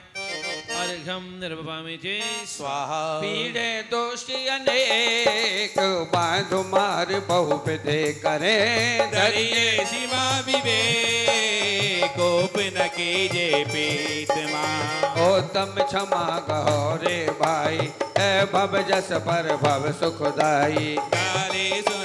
अर्घ्यम निर्वपामि चे स्वाहा। पीड़े दोषी अनेक बांधु मार बहु विधे करे। दरिये शिवा विवेक कोप न कीजे पीत माँ। ओ तम क्षमा गहरे भाई ए भव जस पर भव सुखदाई। गाले सुन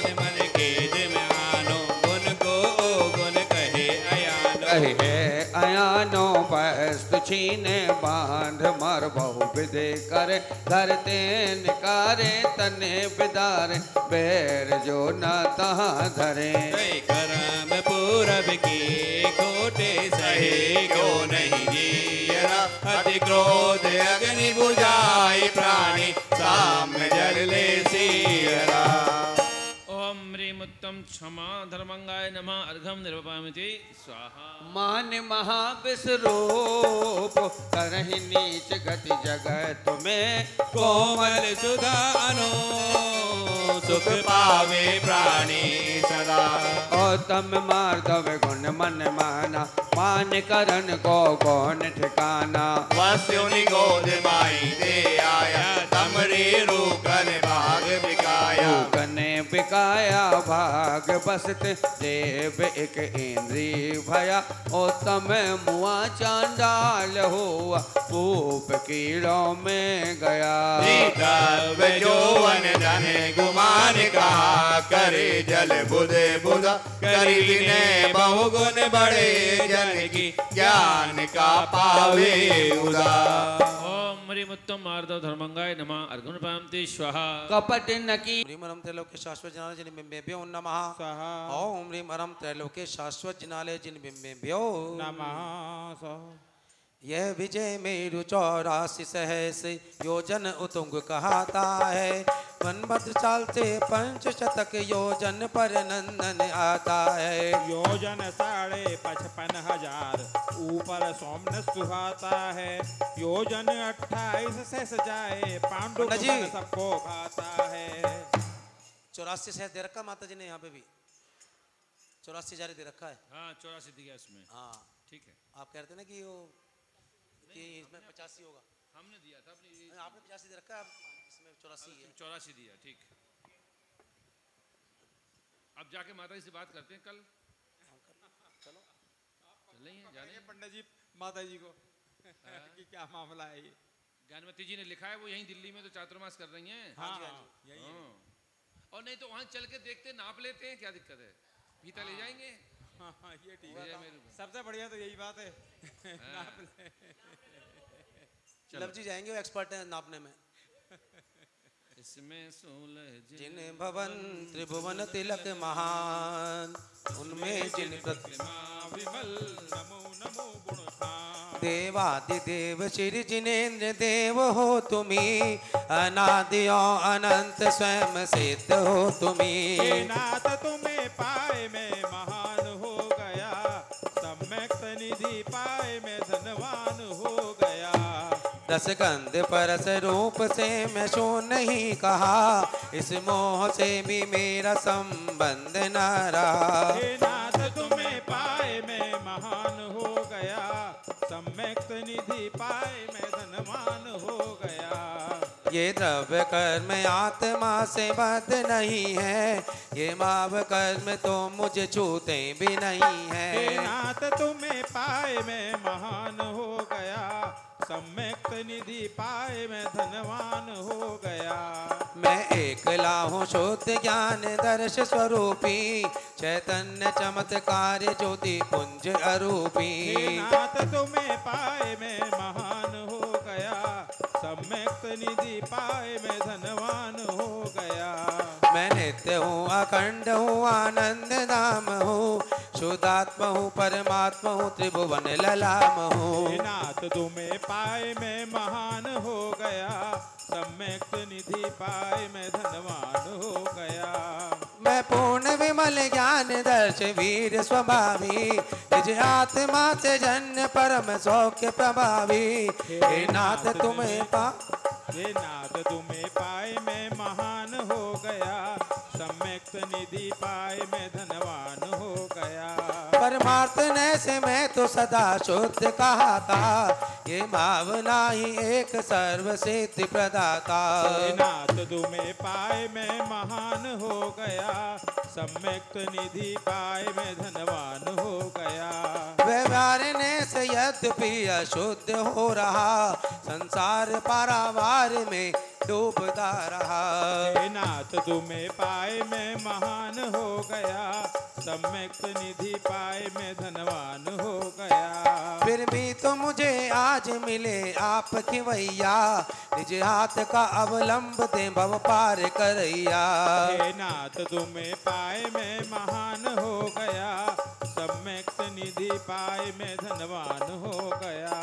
अयानो वस्तु छीने बाँध, मर बहु विधे करे। धरते निकारे तने बिदारे, बैर जो न तहाँ धरे। करम पूरब की खोटे सहे को नहीं अति क्रोध अग्नि बुझाई प्राणी। क्षमा धर्मंगाय नमः अर्घ्यम निर्वपामि चे स्वाहा। मान महाविश्वरूप करहि नीच गति जगत में। कोमल सुधा अनो सुख पावे प्राणी सदा। और तम मार्दव गुण मन माना मान करन को कौन ठिकाना। वस्युनि गोद माई दे आया तमरे रूकन भाग बिकाया भाग बसत देव एक इंद्री भया। ओ तम मुआ चांडाल हुआ पूप कीड़ों में गया। जौवन धन गुमान कहा करे जल बुधे बुधा करी ने बहुगुण बड़े जन की ज्ञान का पावे उदा। ओम ह्रीम उत्तम मार्दव धर्मंगाय नमः। अर्घ्यम निर्वपामि स्वाहा। कपट नकी ह्रीम रम त्रैलोक्य शाश्वत जिनालय जिन बिंबेभ्यो नमः। ओम ह्रीम रम त्रैलोक्य शाश्वत जिनालय जिन बिंबेभ्यो नमः। यह विजय मेरु चौरासी सहस योजन उतुंग कहता है। मनभद्र चाल से पंच शतक योजन पर नंदन आता है। योजन साढ़े पचपन हज़ार ऊपर सोमन सुहाता है। योजन अट्ठाईस से सजाए पांडु जी। सबको भाता है। चौरासी सहस दे रखा माता जी ने यहाँ पे भी। चौरासी हज़ार दे रखा है। हाँ चौरासी दिया इसमें। हाँ। ठीक है। आप कहते ना कि वो कि इसमें पचासी होगा। हमने दिया था अपनी आपने पचासी दे रखा है अब इसमें चौरासी है। चौरासी दिया ठीक। अब जाके माता जी से बात करते हैं कल। चलो। चल रही हैं जाने पंडित जी माता जी को। कि क्या मामला है ये? ज्ञानवती जी ने लिखा है वो यहीं दिल्ली में तो चातुर्मास कर रही हैं। हाँ हाँ यही है। हाँ। और नहीं तो वहाँ चल के देखते नाप लेते हैं क्या दिक्कत है? फीता ले जाएँगे। हाँ हाँ ये ठीक है। सबसे बढ़िया तो यही बात है। लव जी जाएँगे वो एक्सपर्ट हैं नापने में। इसमें सोलह जिन भवन त्रिभुवन तिलक महान उनमें जिन प्रतिमा विमल नमो नमो गुण खान देवादिदेव श्री जिनेन्द्र देव हो तुम्ही अनादियों अनंत स्वयं सिद्ध हो हे तुम्ही नाथ तुम्हें रस गंध परस रूप से मैं शो नहीं कहा। इस मोह से भी मेरा संबंध न रहा। नाथ तुम्हें पाए में महान हो गया। सम्यक निधि पाए में धनवान हो गया। ये द्रव्य कर्म आत्मा से बद नहीं है। ये माव कर्म तो मुझे छूते भी नहीं है नाथ तुम्हें पाए में महान हो गया। सम्यक निधि पाए में धनवान हो गया। मैं एक एकला हूँ शुद्ध ज्ञान दर्श स्वरूपी चैतन्य चमत्कार ज्योति पुंज अरूपी। नाथ तुम्हें पाए मैं महान हो गया। सम्यक निधि पाए मैं धनवान हो गया। मैं नित्य हूँ अखंड हूँ आनंद धाम हूँ शुद्धात्मा हूँ परमात्मा हूँ त्रिभुवन ललाम हूँ नाथ तुम्हें पाए मैं महान हो गया सम्यक निधि पाए मैं धनवान हो गया। मैं पूर्ण विमल ज्ञान दर्श वीर स्वभावी निज आत्मा से जन्य परम सौख्य प्रभावी। हे नाथ तुम्हें पा हे नाथ तुम्हें पाए मैं महान हो गया सम्यक निधि पाए मैं धनवान हो गया। परमार्थ ने से मैं तो सदा शुद्ध कहा था। ये भावना ही एक सर्व सिद्धि प्रदाता। नाथ तुम्हें पाए मैं महान हो गया। सम्यक निधि पाए मैं धनवान हो गया। व्यवहार ने से यद्यपि अशुद्ध हो रहा संसार पारावार में डूबता रहा। नाथ तुम्हें पाए में महान हो गया सम्यक निधि पाए में धनवान हो गया। फिर भी तो मुझे आज मिले आप खिवैया निज हाथ का अवलंब दे भव पार करैया। नाथ तुम्हें पाए में महान हो गया सम्यक निधि पाए मैं धनवान हो गया।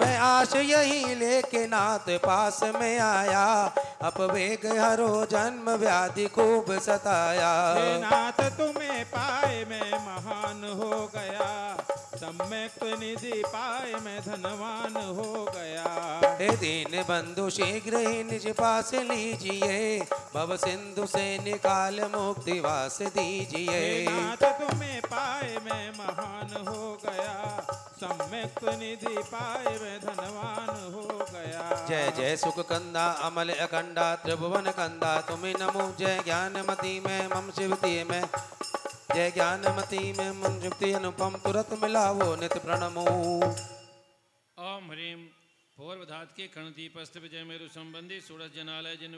मैं आश यही लेके नाथ पास में आया अपवेग हरो जन्म व्याधि खूब सताया। नाथ तुम्हें पाए मैं महान हो गया। सम्यक निधि पाए मैं धनवान हो गया। हे दीन बंधु शीघ्र ही निज पास लीजिए। भव सिंधु से निकाल मुक्ति वास दीजिए। नाथ तुम्हें पाए मैं महान हो गया। सम्यक निधि पाए मैं धनवान हो गया। जय जय सुख कंदा अमल अखंडा त्रिभुवन कंदा। तुम्हें नमो जय ज्ञान मती में मम शिवती में जय ज्ञानमती में मम शिवती अनुपम तुरंत मिलावो नित प्रणमो। ओम ह्रीम पूर्वधात के कणदीपस्थ विजय मेरु संबंधी सूरज जनालय जिन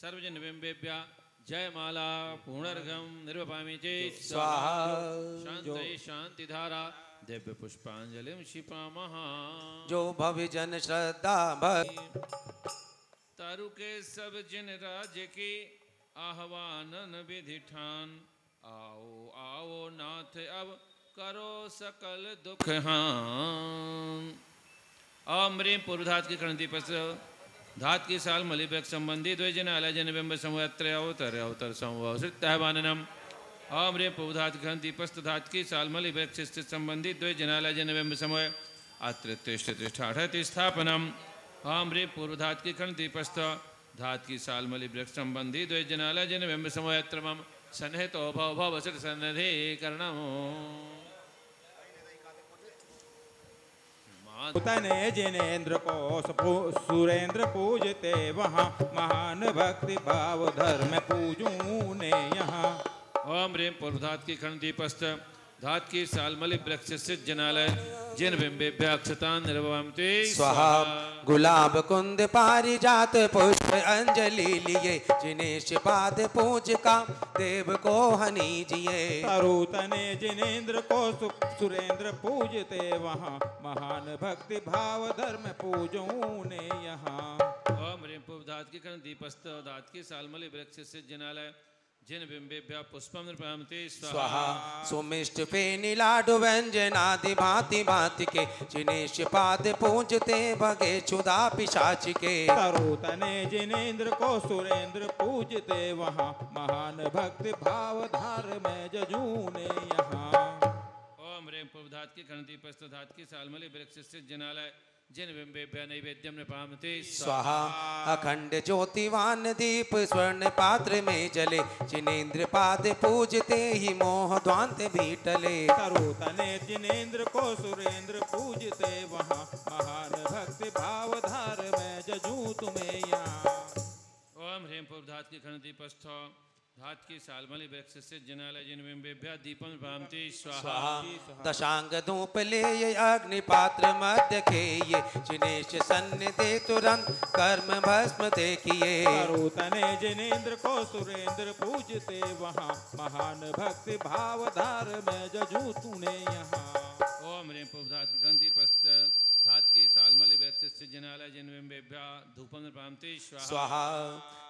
सर्वजन बिंबेभ्या जय माला पूर्णर्घम निर्वपामी जय स्वाहा। शांति शांति धारा दिव्य पुष्पांजलि क्षिपामहा जो भवि जन श्रद्धा भक्ति तारु के सब जिन राज्य की आह्वानन विधि ठान आओ। आओ नाथ, अब करो सकल दुख हान अमृम पूर्वधात की कणदीपस धात की साल मलिबेक संबंधी द्वय जन अलय जन बिंब समूहत्र अवतर अवतर संवसृत्यावाननम अमृम पूर्वधात की कणदीपस्त धात की साल मलिबेक स्थित संबंधी द्वय जनालय जन बिंब समूह अत्र तिष्ठ तिष्ठाठति स्थापनम आम्रे पूर्वधात की खंड दीपस्थ धात की सालमलि वृक्ष संबंधी द्वै जनाला जन बिंब समयत्र सन्हितो भव सन्निधि करणमो उतने जिनेन्द्र को सुरेंद्र पूजते वहाँ। महान भक्ति भाव धर्म पूजू ने यहाँ। ओम रेम पूर्वधात की खंड दीपस्थ धात की सालमलि वृक्ष स्थित जनालय। जिन बिंबेभ्य अक्षतान निर्वमते स्वाहा गुलाब कुंद पारिजात पुष्प अंजलि लिए जिनेश पाद पूज का देव को हनीजिए तरु तने जिनेन्द्र को सु- सुरेंद्र पूजते वहाँ महान भक्ति भाव धर्म पूजू ने यहाँ ओम रेम पूर्वधात की खंड दीपस्थ धात की सालमलि वृक्ष से जनालय जिन बिंबेभ्य पुष्पम निर्वमते स्वाहा। सुमिष्ट पे नीलाडु व्यंजनादि भांति भांति के जिनेश पाद पूजते भगे क्षुदा पिशाच के तरुतने जिनेन्द्र को सुरेंद्र पूजते वहाँ महान भक्ति भाव धार में जजूने यहाँ। ओम रेम पूर्वधात की खंडी धात की सालमलि वृक्ष स्थित जनालय। जिन बिंबेभ्य नैवेद्यम निपामते स्वाहा अखंड ज्योतिवान दीप स्वर्ण पात्र में जले। जिनेन्द्र पाद पूजते ही मोह द्वांत भी टले तरु तने जिनेन्द्र को सुरेंद्र पूजते वहाँ। महान भक्ति भाव धार में जजू तुम्हें यहाँ। ओम ह्रीम पूर्वधात की खंड दीपस्थ धात की सालमलि वृक्ष से जिनालय जिन बिंबेभ्य दीपम भामति स्वाहा। स्वाहा। दशांग धूप ले ये अग्नि पात्र मध्य खेये जिनेश सन्निधि कर्म भस्म देखिए। तने जिनेन्द्र को सुरेंद्र पूजते वहाँ। महान भक्ति भाव धार में जजू तूने यहाँ। ओम ह्रीं पुब धात की ग्रंथि पश्च धात की सालमलि वृक्ष से जिनालय जिन बिंबेभ्य धूपम भामति स्वाहा। स्वाहा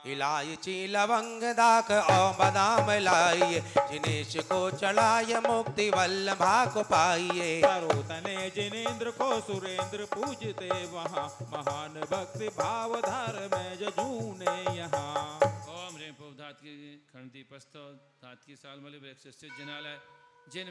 इलायची लवंग दाख और बादाम लाइए जिनेश को चढ़ाए मुक्ति वल्लभा को पाइए। तने जिनेन्द्र को सुरेंद्र पूजते वहाँ। महान भक्ति भाव धार में जजूने यहाँ। ओम ह्रीं पुब धात की खंडति पस्त धात की सालमलि वृक्ष से जिनालय। जिन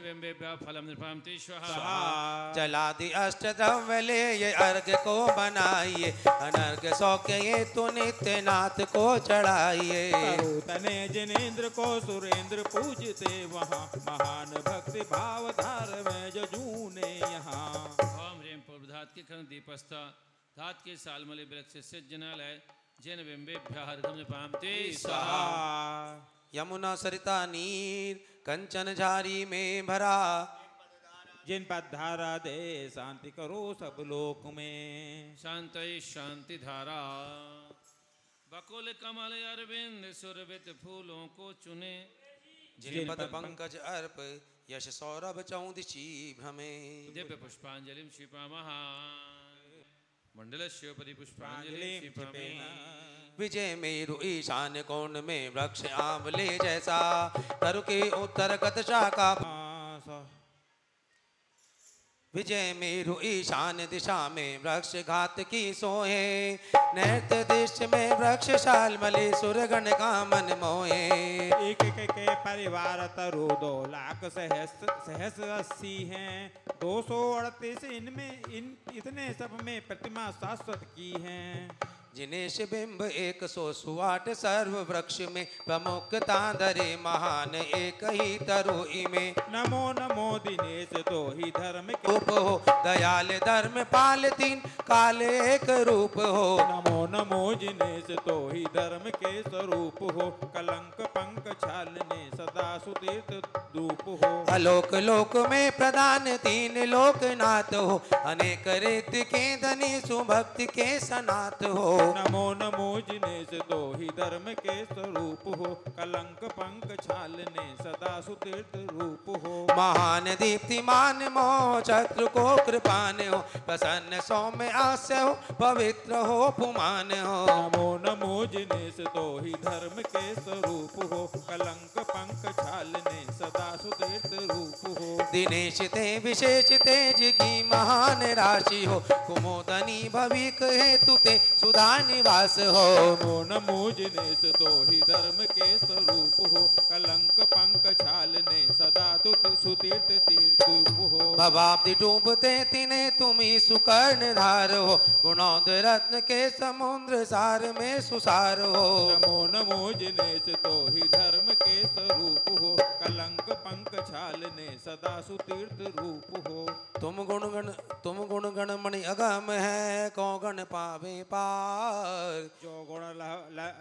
जलादि अष्ट द्रव्य ले ये अर्घ को बनाइए अनर्घ सौख्य ये तो नित्य नाथ को चढ़ाइए। तने जिनेन्द्र को सुरेंद्र पूजते वहाँ महान भक्ति भाव धार में जजूने यहाँ। ओम ह्रीं पूर्व धात की खंड दीपस्थ धात की सालमलि वृक्ष से जिनालय जिन बिंबेभ्य हरदम पामते स्वाहा यमुना सरिता नीर कंचन झारी में भरा। जिन पद धारा दे शांति करो सब लोक में। शांत शांति धारा। बकुल कमल अरविंद सुरभित फूलों को चुने। जिन पद पंकज अर्प यश सौरभ चौदिशी भ्रमे दिव्य पुष्पांजलि क्षिपामः मंडलस्य परिपुष्पांजलि क्षिपामि विजय मेरु ईशान कोण में वृक्ष आंवले जैसा। तरु के उत्तर गत शाखा विजय मेरु ईशान दिशा में वृक्ष घात की सोहे नैत दिश में वृक्ष शाल मले सुरगण का मन मोहे एक एक के परिवार तरु दो लाख सहस्र सहस्र अस्सी हैं। दो सौ अड़तीस इनमें इन इतने सब में प्रतिमा शाश्वत की हैं। जिनेश बिंब एक सौ सुवाट सर्व वृक्ष में प्रमुखता धरे महान एक ही तरुई में नमो नमो दिनेश तो ही धर्म के रूप हो दयाल धर्म पाल तीन काल एक रूप हो। नमो नमो जिनेश तो ही धर्म के स्वरूप हो। कलंक पंक छालने सदा सुतीर्थ धूप हो। अलोक लोक में प्रदान तीन लोकनाथ हो। अनेक रीति के धनी सुभक्त के सनात हो। नमो नमो जिनेश दो ही धर्म के स्वरूप हो। कलंक पंक छालने सदा सुतीर्थ रूप हो। महान दीप्तिमान मोह शत्रु को कृपान हो। प्रसन्न सौम्य आस्य हो पवित्र हो पुमान हो। नमो नमो जिनेश दो ही धर्म के स्वरूप हो। कलंक पंक छालने सदा सुतीर्थ रूप हो। दिनेश ते विशेष तेज की महान राशि हो। कुमोदनी भविक हेतु ते सुधा निवास हो मोन नमो जिनेश तो ही धर्म के स्वरूप हो। कलंक पंक छाल ने सदा तुत सुतीर्थ तीर्थ हो। भवाब्दि डूबते तिने तुम ही सुकर्ण धार हो। गुणौद रत्न के समुद्र सार में सुसार हो। मोन मोज ने तो ही धर्म कलंक पंक छालने सदा सुतीर्थ रूप हो। तुम गुण गण तुम गुण गण मणि अगम है कौ गण पावे पार। जो गुण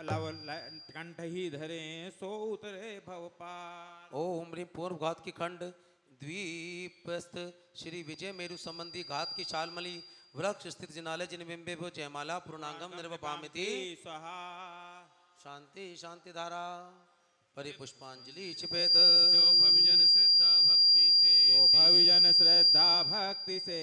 लव कंठ ही धरे सो उतरे भव पार। ओम ह्रीं पूर्व घात की खंड द्वीपस्थ श्री विजय मेरु संबंधी घात की शालमली वृक्ष स्थित जिनालय जिन बिंबे भो जयमाला पूर्णांगम निर्वपामिति। स्वाहा शांति शांति धारा। परिपुष्पांजलि चिपेत। जो भविजन श्रद्धा भक्ति से तो भविजन श्रद्धा भक्ति से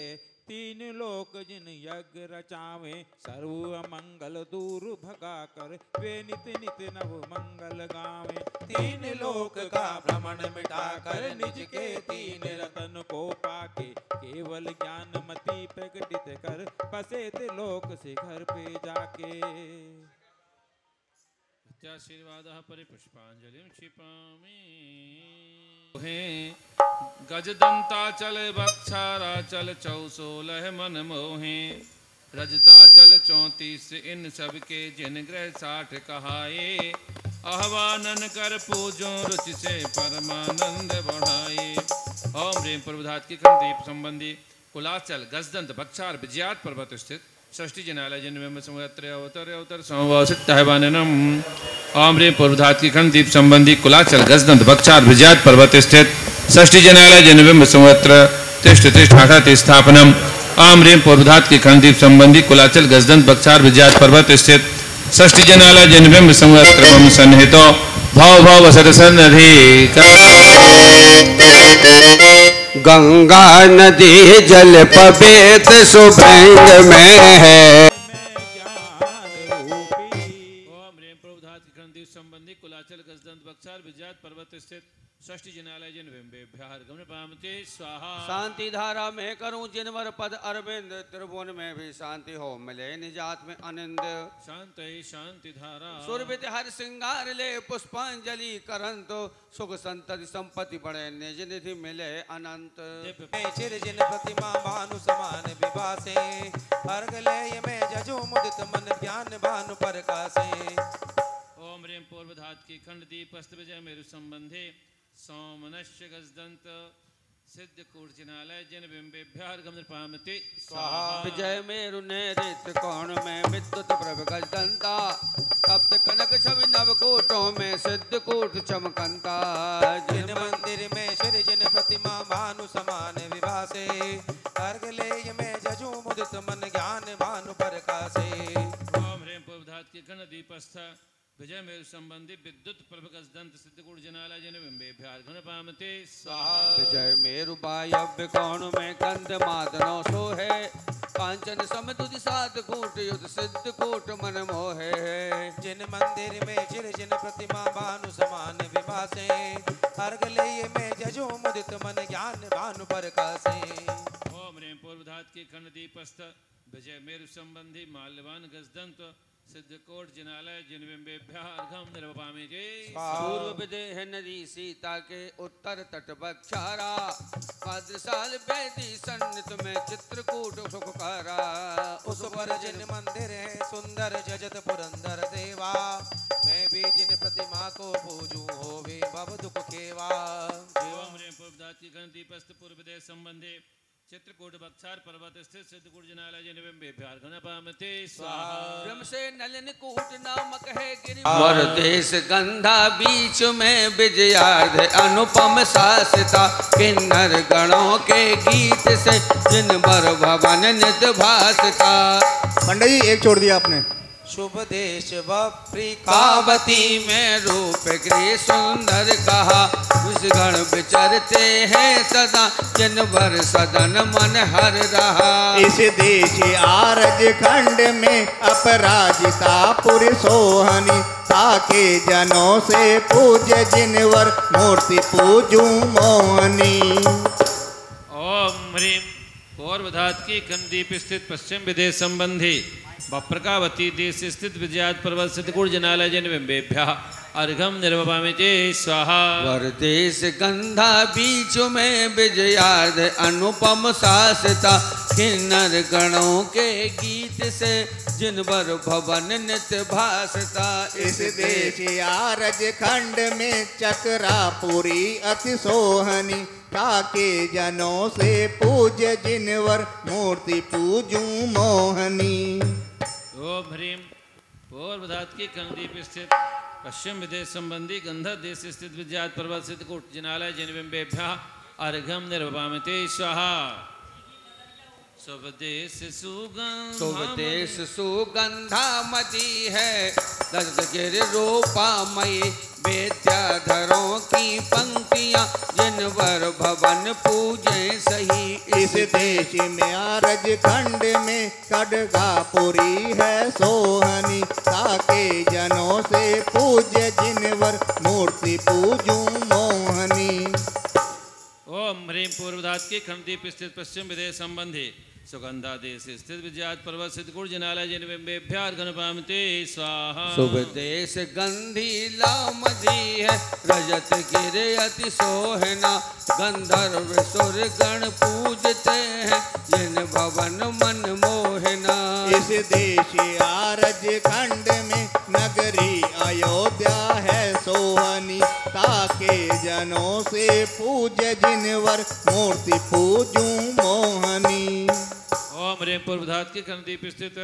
तीन लोक जिन यज्ञ रचावे सर्व मंगल दूर भगा कर वे नित नित नव मंगल गावे। तीन लोक का भ्रमण मिटा कर निज के तीन रतन को पाके केवल ज्ञान मती प्रकटित कर बसे ते लोक शिखर पे जाके। परिपुष्पांजलि क्षिपामि। हैं गजदंताचल बक्षाराचल चौसोलह मन मोहे। रजताचल, चौंतीस इन सब के जिन ग्रह साठ कहाए आह्वानन कर पूजो, रुचि से परमानंद बढ़ाए ओम ह्रीम प्रभुधात की खंडीप संबंधी कुलाचल, गजदंत बक्षार विजयात पर्वत स्थित षष्ठी जनालय जन्म संवत्र अवतर अवतर ओम रे पूर्वधात की खंड दीप संबंधी कुलाचल गजदंत बक्षार विजयात पर्वत स्थित षष्ठी जनालय जन्म संवत्र तिष्ठ तिष्ठ आठा स्थापनम ओम पूर्वधात की खंड दीप संबंधी कुलाचल गजदंत बक्षार विजयात पर्वत स्थित षष्ठी जनालय जन्म संवत्र सन्निहितो भव भव वसत सन्नधि गंगा नदी जल पवित सुभंग में है। संबंधी कुलाचल गजदंत बक्षार विजयात पर्वत स्थित षष्ठी जनालय जन्म गमन पामते स्वाहा। शांति धारा में करूँ जिनवर पद अरविंद त्रिभुवन में भी शांति हो मिले निजात में आनंद। शांत शांति धारा। सुरभित हर श्रृंगार ले पुष्पांजलि करंत सुख संतति संपत्ति बढ़े निज निधि मिले अनंत। चिर जिन प्रतिमा भानु समान विभासे अर्घ ले में जजो मुदित मन ज्ञान भानु प्रकाशे। ओम रेम पूर्वधात की खंड दीप अस्त विजय मेरु संबंधे। सोमनश्य गजदंत सिद्ध कूर्जनालय जन बिंबेभ्यार्गम पामते स्वाहा। विजय मेरु ने रित कोण में विद्युत प्रभ गजदंता तप्त कनक छवि नवकोटों में सिद्ध कूट चमकंता। जिन मंदिर में श्री जिन प्रतिमा भानु समान विभासे अर्घ ले में जजो मुदित मन ज्ञान भानु प्रकाशे ओम रेम पूर्वधात की खंड दीपस्थ विजय मेरु संबंधी विद्युत प्रभगस दंत सिद्ध गुणजनालय जन बिंबेभ्यार घन पामते। स्वाहा विजय मेरु बायव्य कोण में कंद मादनो सो है कांचन समतुदि सात कूट युद्ध सिद्ध कूट मन मोहे। जिन मंदिर में चिर जिन प्रतिमा भानु समान विभासे अर्घ ले में जजो मुदित मन ज्ञान भानु प्रकाशे। ओम रेम पूर्वधात की खंड दीपस्थ विजय मेरु संबंधी माल्यवान गजदंत सिद्ध कोट जिनालय जिन बिंबेभ्य अर्घम निर्वपामी जय पूर्व विदेह नदी सीता के उत्तर तट बक्षारा भद्रसाल बैदी सन्नित में चित्रकूट सुखकारा उस पर जिन मंदिर है सुंदर जजत पुरंदर देवा। मैं भी जिन प्रतिमा को पूजू हो वे भव दुख केवा। एवं रे पूर्वदात की खंड दीपस्थ पूर्व देश संबंधी चित्रकूट बक्सर पर्वत स्थित सिद्धकूट जनालय बिंबे प्यार घन पामते स्वाहा। ब्रह्म से नलिन कूट नामक है गिरिवर देश गंधा बीच में विजयार्ध अनुपम सासिता किन्नर गणों के गीत से जिन बर भवन नित भासता। पंडित जी एक छोड़ दिया आपने। शुभ देश वप्रिकावती कावती में रूप गृह सुंदर कहा। उस गण विचरते हैं सदा जिन बर सदन मन हर रहा। इस देश आरज खंड में अपराजिता पुर सोहनी ताके जनों से पूज जिनवर मूर्ति पूजू मोहनी। ओम ह्रीम पूर्वधात की खंडदीप स्थित पश्चिम विदेश संबंधी वप्रकावती देश स्थित विजयात पर्वत सिद्धकूट जनालय जन बिंबेभ्य अर्घम निर्वपामे चे स्वाहा। वरदेश गंधा बीच में विजयार्ध अनुपम शासता। किन्नर गणों के गीत से जिन बर भवन नित्य भासता। इस देश आरज खंड में चक्रापुरी अति सोहनी। ताके जनों से पूज जिनवर मूर्ति पूजू मोहनी। ओम ह्रीम पूर्वधात की कंगदीप स्थित पश्चिम विदेश संबंधी गंधर देश स्थित विद्यात पर्वत स्थित कुट जिनालय जिनबिंबेभ्य अर्घम निर्वपामे स्वाहा। शुभ देश सुगंध शुभ देश सुगंधा मती है। दस गिर रूपा मई विद्याधरों की पंक्तियाँ जिन वर भवन पूजे सही। इस देश में आरज खंड में खडगापुरी है सोहनी ताके जनों से पूज जिनवर मूर्ति पूजू मोहनी। ओम ह्रीम पूर्वधात की खंडदीप स्थित पश्चिम विदेश संबंधी सुगंधा देश स्थित विजयात पर्वत सिद्धकूट जनालय जन बिंबेभ्यार घनपामते स्वाहा। शुभ देश गंधी लामधी है रजत गिरे अति सोहना गंधर्व सुर गण पूजते हैं जिन भवन मन मोहना इस देश आरज खंड में नगरी अयोध्या है सोहनी ताके जनों से पूज जिनवर मूर्ति पूजू मोहनी ओम रेम पूर्वधात के कर्णदीप स्थित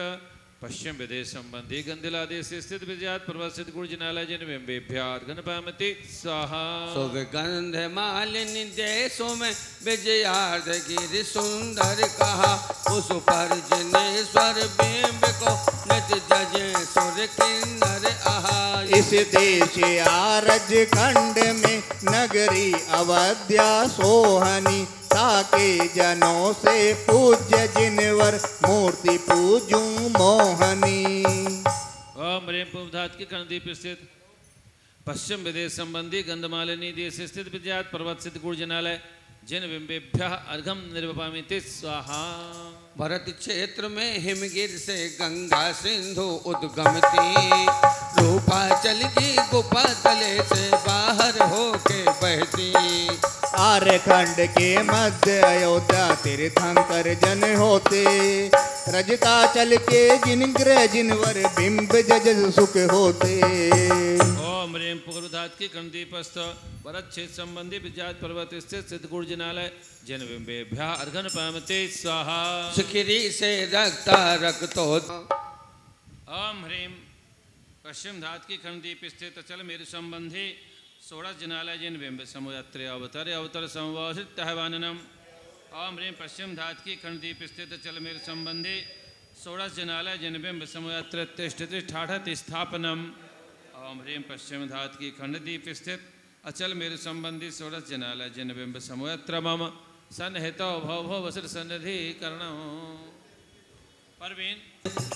पश्चिम विदेश संबंधी गंधिलादेश स्थित विजयात प्रवासित गुण जिनालय जिन बिंबेभ्यात गणपामति स्वाहा। सुगंध मालिनी देशों में विजयार्थ गिर सुंदर कहा। उस पर जिनेश्वर बिंब को नित जजे सुर किन्नर आहा। इस देश आरज खंड में नगरी अवध्या सोहनी ताके जनों से पूज्य जिनवर मूर्ति पूजू मोहनी। के कर्णदीप स्थित, पश्चिम विदेश संबंधी गंधमालिनी देश स्थित विद्यात पर्वत सिद्ध गुरु जनालय जिन बिंबेभ्य अर्घम निर्वपा स्वाहा। भरत क्षेत्र में हिमगिर से गंगा सिंधु उद्गमती। रूपा चल की गुफा तले से बाहर होके बहती। आर्यखंड के मध्य अयोध्या तीर्थंकर जन होते। रजता चल के जिन ग्रह जिनवर बिंब जज सुख होते। ओम रेम पूर्वधात की कर्णदीपस्थ भरत क्षेत्र संबंधी विजयात पर्वत स्थित सिद्ध गुण जिनालय अर्घन पामते स्वाहा। सुखिरी से रखता रखतो ओम ह्रीम पश्चिम धात की खंडदीप स्थित अचल मेरु संबंधी सोलह जिनालय जिन बिंब समुद्र अवतर अवतर संवासित वाननम ओम ह्रीम पश्चिम धात की खंडदीप स्थित अचल मेरु संबंधी सोलह जिनालय जिन बिंब समुद्र तिष्ठित ठाठत स्थापनम। ओम ह्रीम पश्चिम धात की खंडदीप स्थित अचल मेरु संबंधी सोलह जिनालय जिन बिंब समुद्र मम सन्हित भव भव वसर सन्निधि कर्ण। परवीन।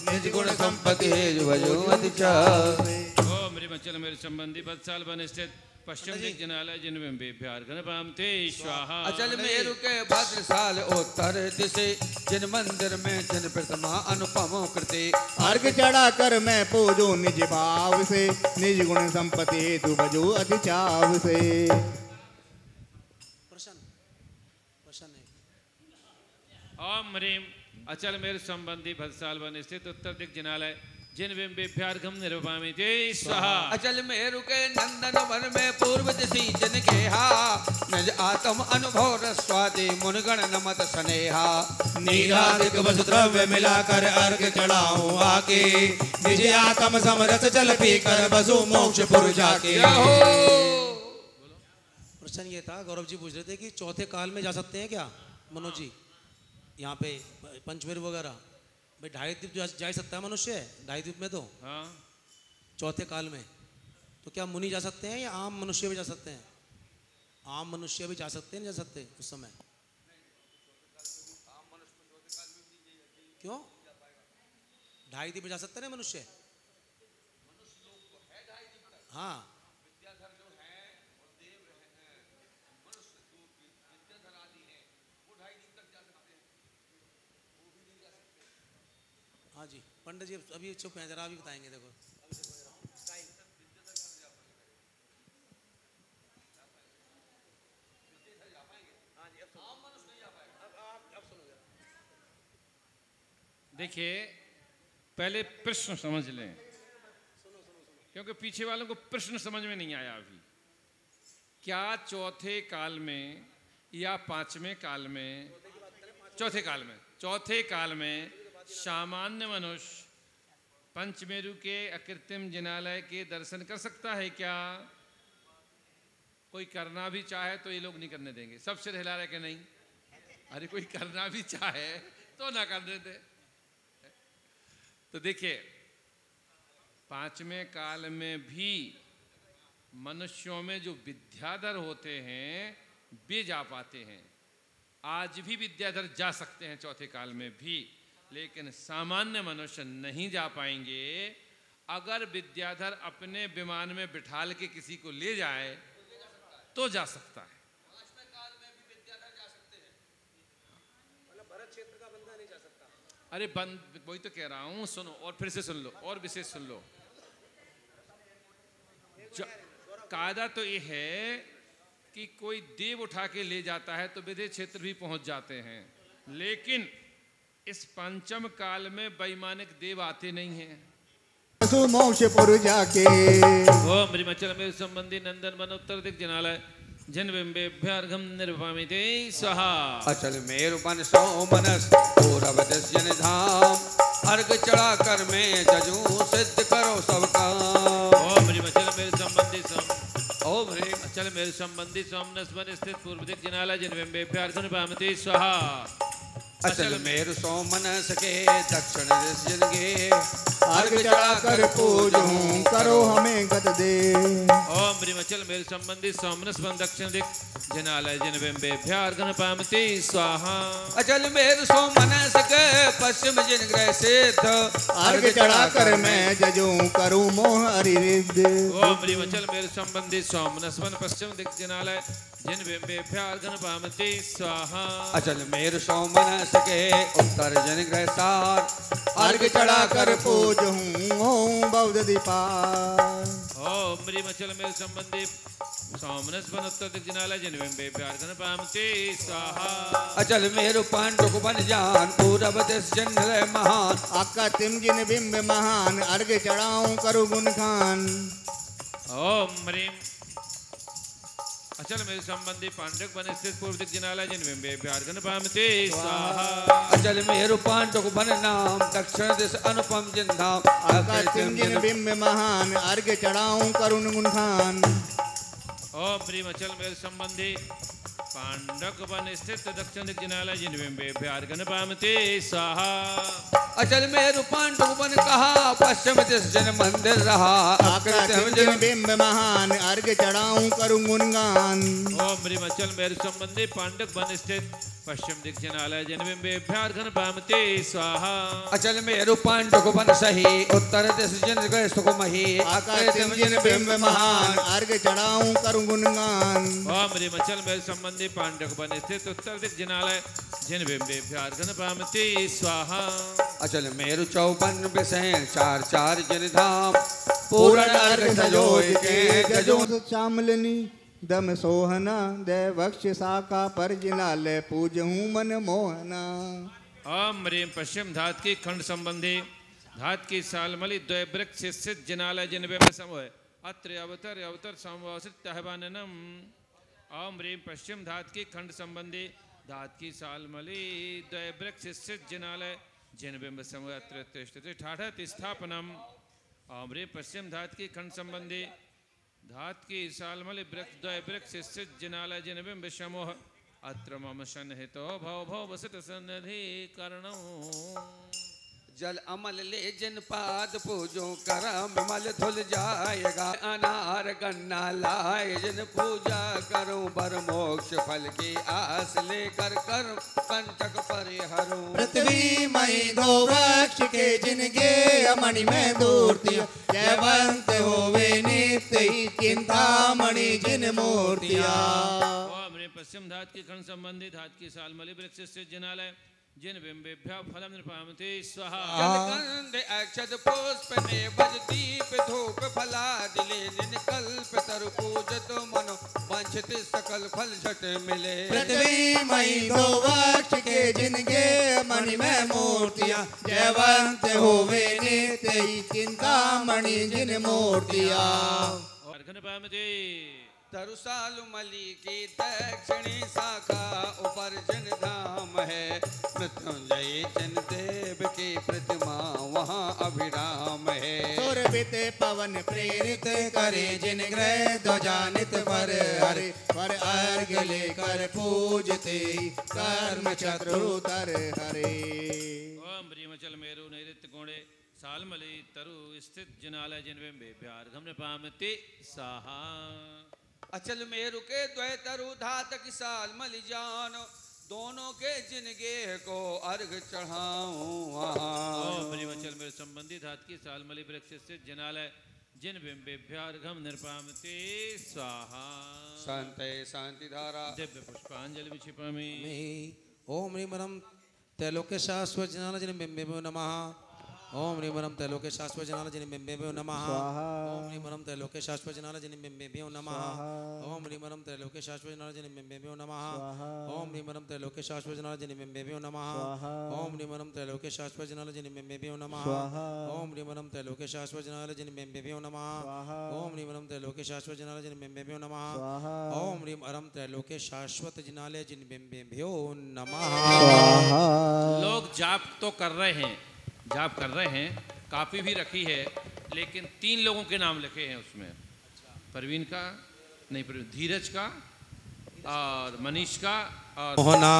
निज गुण संपत्ति भजो अति चावे ओ मेरे मचल मेरे संबंधी बत्साल बन स्थित पश्चिम दिक जनालय जिन में बेप्यार घन पाम ते स्वाहा। अचल मेरु के भद्रशाल उत्तर दिशे जिन मंदिर में जिन प्रतिमा अनुपम कृति अर्घ चढ़ा कर मैं पूजू निज भाव से निज गुण संपत्ति हेतु बजू अति चाव से प्रसन्न प्रसन्न है ओम ह्रीम अचल मेरे संबंधी भत्साल बन स्थित उत्तर दिक जनालय जिन बिंब बेप्यार घम निर्वामी ते स्वाहा। अचल मेरु के नंदन वन में पूर्व दिशी जिन के हा निज आत्म अनुभव रस्वादे मुनगण नमत स्नेहा। नीराधिक वसु द्रव्य मिलाकर अर्घ चढ़ाऊं आके निज आत्म समरस जल पी कर बसु मोक्ष पुर जाके प्रश्न ये था गौरव जी पूछ रहे थे कि चौथे काल में जा सकते हैं क्या मनोज जी? यहाँ पे पंचमेरु वगैरह। भाई ढाई द्वीप जा जा सकता है मनुष्य। ढाई द्वीप में तो। हाँ। चौथे काल में। तो क्या मुनि जा सकते हैं या आम मनुष्य भी जा सकते हैं? आम मनुष्य भी जा सकते हैं नहीं जा सकते उस समय? क्यों? ढाई द्वीप में जा सकते है मनुष्य? हाँ हाँ जी पंडित जी, अभी चुप हैं, जरा अभी बताएँगे देखो। देखिए, पहले प्रश्न समझ लें। क्योंकि पीछे वालों को प्रश्न समझ में नहीं आया अभी। क्या चौथे काल में या पाँचवें काल में, चौथे काल में, चौथे काल में सामान्य मनुष्य पंचमेरु के अकृत्रिम जिनालय के दर्शन कर सकता है क्या? कोई करना भी चाहे तो ये लोग नहीं करने देंगे। सबसे हिला रहे कि नहीं? अरे, कोई करना भी चाहे तो ना करने दे। तो देखिए, पाँचवें काल में भी मनुष्यों में जो विद्याधर होते हैं, वे जा पाते हैं। आज भी विद्याधर जा सकते हैं चौथे काल में भी। लेकिन सामान्य मनुष्य नहीं जा पाएँगे। अगर विद्याधर अपने विमान में बिठाल के किसी को ले जाए तो जा सकता है। अरे बंद वही तो कह रहा हूँ सुनो और फिर से सुन लो और विशेष सुन लो। कायदा तो ये है कि कोई देव उठा के ले जाता है तो विधेय क्षेत्र भी पहुँच जाते हैं। लेकिन इस पंचम काल में वैमानिक देव आते नहीं हैं। बसु जाके ओम रिमचल में संबंधी नंदन वन उत्तर दिक जनालय जिन बिंबेभ्यर्घम निर्वामी ते स्वाहा अचल मेरु बन सो मनस पूरब दस जन धाम। अर्घ चढ़ा कर में जजू सिद्ध करो सब काम। ओम अचल मेरे संबंधी सम ओम ह्रीम अचल मेरे संबंधी सोमनस वन स्थित पूर्व दिक जनाला जिन बिंबेभ्यर्घन पामते स्वाहा अचल मेरु सो मनस के दक्षिण दिस गे अर्घ चढ़ा कर पूजूं करो हमें गत दे। ओम अचल मेरे संबंधी सोमनस वन दक्षिण दिक। जनाला जिन बिंबेभ्यर्घन पामते स्वाहा। अचल मेरु सो मनस के पश्चिम जिन ग्रह सिद्ध। अर्घ चढ़ा कर मैं जजूं करूँ मोह हरिद ओम अचल मेरे संबंधी सोमनस वन पश्चिम दिक जनालय। जिन बिंबेभ्यर्घन पामते स्वाहा। अचल मेरु सो मनस के उत्तर जन ग्रह सार। अर्घ चढ़ा कर पूजूं ओम बौद्ध दीपार। ओम ह्रीम अचल मेरे संबंधी सोमनस वन उत्तर दिक जनालय जिन बिंबेभ्यर्घन पामते स्वाहा। अचल मेरु पांडुक बन जान पूरब दिस जन ग्रह महान। आका तिम जिन बिंब महान अर्घ चढ़ाऊं करूँ गुण खान ओम ह्रीम अचल मेरे संबंधी पांडक बने स्थित पूर्व दिख जनाला जिन बिंबेभ्यर्घन पामते स्वाहा अचल मेरु पांडुक बन नाम दक्षिण दिस अनुपम जिन धाम। आकाश तिम जिन बिंब महान अर्घ चढ़ाऊं करुण गुण खान ओम प्रेम अचल मेरे संबंधी पांडक वन स्थित दक्षिण दिक जनालय जिन गण पामते सहा। अचल मेरु पांडव बन कहा पश्चिम दिश जन मंदिर रहा। आका तिम जिन बिंब महान अर्घ चढ़ाऊं करूँ गुणगान ओम ह्रीम अचल मेरु संबंधी पांडक वन स्थित पश्चिम दिक जनालय जिन बिंबेभ्यर्घन पामते स्वाहा। अचल मेरु पांडुक बन सही उत्तर दिस जन तिम जिन बिंब महान। अर्घ चढ़ाऊं करूँ गुण गान ओम ह्रीम अचल मेरे संबंधी पांडक वन स्थित उत्तर दिक जनालय जिन बिंबेभ्यर्घन पामते स्वाहा। अचल मेरु चौपन बिसैन चार चार जन धाम। पूर्ण अर्घ सजोय के जजो। चामलनी दम सोहना, दे वक्ष शाखा पर जिनाल पूजहूं मन मोहना। ओम ह्रीम पश्चिम धात की खंड संबंधी, धात की सालमलि द्वय वृक्ष स्थित जनालय जिनबे में समूह अत्र अवतर अवतर समवासित तहबाननम ओम ह्रीम पश्चिम धात की खंड संबंधी, धात की सालमलि द्वय वृक्ष स्थित जनालय जिनबे में समूह अत्र तिष्ठति ठाठत स्थापनम। ओम ह्रीम पश्चिम धात की खंड संबंधी धात की सालमलि वृक्ष द्वय वृक्ष स्थित जनालय जिनबे में समूह अत्र मम सन्निहितो भव भव वसत सन्निधि करणो। जल अमल ले जिन पाद पूजो करम मल धुल जाएगा। अनार गन्ना लाए जिन पूजा करो बर मोक्ष फल की आस लेकर कर कंटक परिहरो। पृथ्वी मई दो वृक्ष के जिनके मणि में दूरतिया जयवंत होवे नित्य ही चिंता मणि जिन मूर्तिया। पश्चिम धात के खंड संबंधी धात की सालमलि वृक्ष से जनालय। जिन बिंबेभ्य फलम निपामते स्वाहा। जलकंद अक्षत पुष्प ने बज दीप धूप फला दिले जिन कल्प तरु पूजत मनो वांछित सकल फल झट मिले। पृथ्वी मई दो वृक्ष के जिनके मणि में मूर्तिया जयवंत होवे नित्य ही चिंता मणि जिन मूर्तिया। अर्घन पामते तरुसालु मली की दक्षिणी शाखा उपर्जन धाम है। मृत्युंजय जन देव की प्रतिमा वहाँ अभिराम है। सुरभित पवन प्रेरित करे जिन ग्रह ध्वजानित पर हरे पर अर्घ लेकर पूजते कर्म चक्रुतर हरे। ओम ब्रीमचल मेरु नैऋत्य कोणे सालमलि तरु स्थित जनालय जिन बिंबेभ्य अर्घम निपामते स्वाहा अचल मेरु के द्वय तरु धात किसाल मलि जान। दोनों के जिनगे को अर्घ चढ़ाऊं ओम ब्रीमचल मेरु संबंधी धात की सालमलि वृक्ष स्थित जनालय जिन बिंबेभ्य अर्घम निपामते स्वाहा। शांत शांति धारा। दिव्य पुष्पांजलि विक्षिपामि। ओम ह्रीं रम त्रैलोक्य शाश्वत जनाल जिन बिंबे नमः। ओम ह्रीं वरम त्रैलोक्य शाश्वत जनाल जिन बिंबेभ्यो नमः। ओम ह्रीं वरम त्रैलोक्य शाश्वत जनाल जिन बिंबेभ्यो नमः। ओम ह्रीं वरम त्रैलोक्य शाश्वत जनाल जिन बिंबेभ्यो नमः। ओम ह्रीं वरम त्रैलोक्य शाश्वत जनाल जिन बिंबेभ्यो नमः। ओम ह्रीं वरम त्रैलोक्य शाश्वत जनाल जिन बिंबेभ्यो नमः। ओम ह्रीं वरम त्रैलोक्य शाश्वत जनाल जिन बिंबेभ्यो नमः। ओम ह्रीं वरम त्रैलोक्य शाश्वत जनाल जिन बिंबेभ्यो नमः। ओम ह्रीं वरम त्रैलोक्य शाश्वत जिनालय जिन बिंबेभ्यो नमः। लोग जाप तो कर रहे हैं। जाप कर रहे हैं कापी भी रखी है लेकिन तीन लोगों के नाम लिखे हैं उसमें। परवीन का नहीं परवीन धीरज का और मनीष का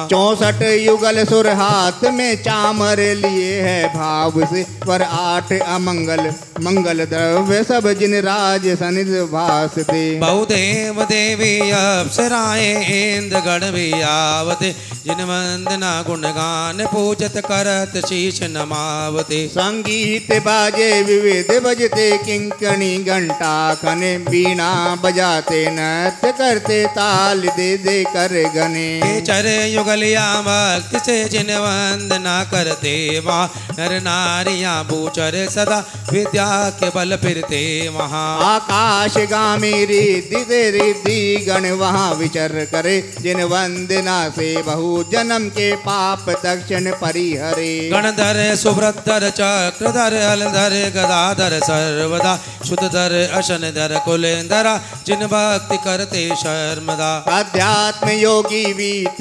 चौसठ युगल सुर हाथ में चामर लिए है भाव से। पर आठ अमंगल मंगल द्रव्य सब जिन राज सनिध भास दे। बहुदेव देवी अप्सराएँ इंद्र गण भी आवते। जिन वंदना गुणगान पूजत करत शीश नमावते। संगीत बाजे विविध बजते किंकणी घंटा खने बीना बजाते नृत्य करते ताल दे दे कर गने। चर युगलिया भक्त से जिन वंदना करते वहाँ नर नारियाँ बूचर सदा विद्या के बल फिरते वहाँ आकाश गामी रिद्धि से रिद्धि गण वहाँ विचर करे जिन वंदना से बहु जन्म के पाप दक्षिण परिहरे। गणधर सुभ्रधर चक्रधर हलधर गदाधर सर्वदा शुद्धधर अशनधर कुलेंधरा जिन भक्ति करते शर्मदा। अध्यात्म योगी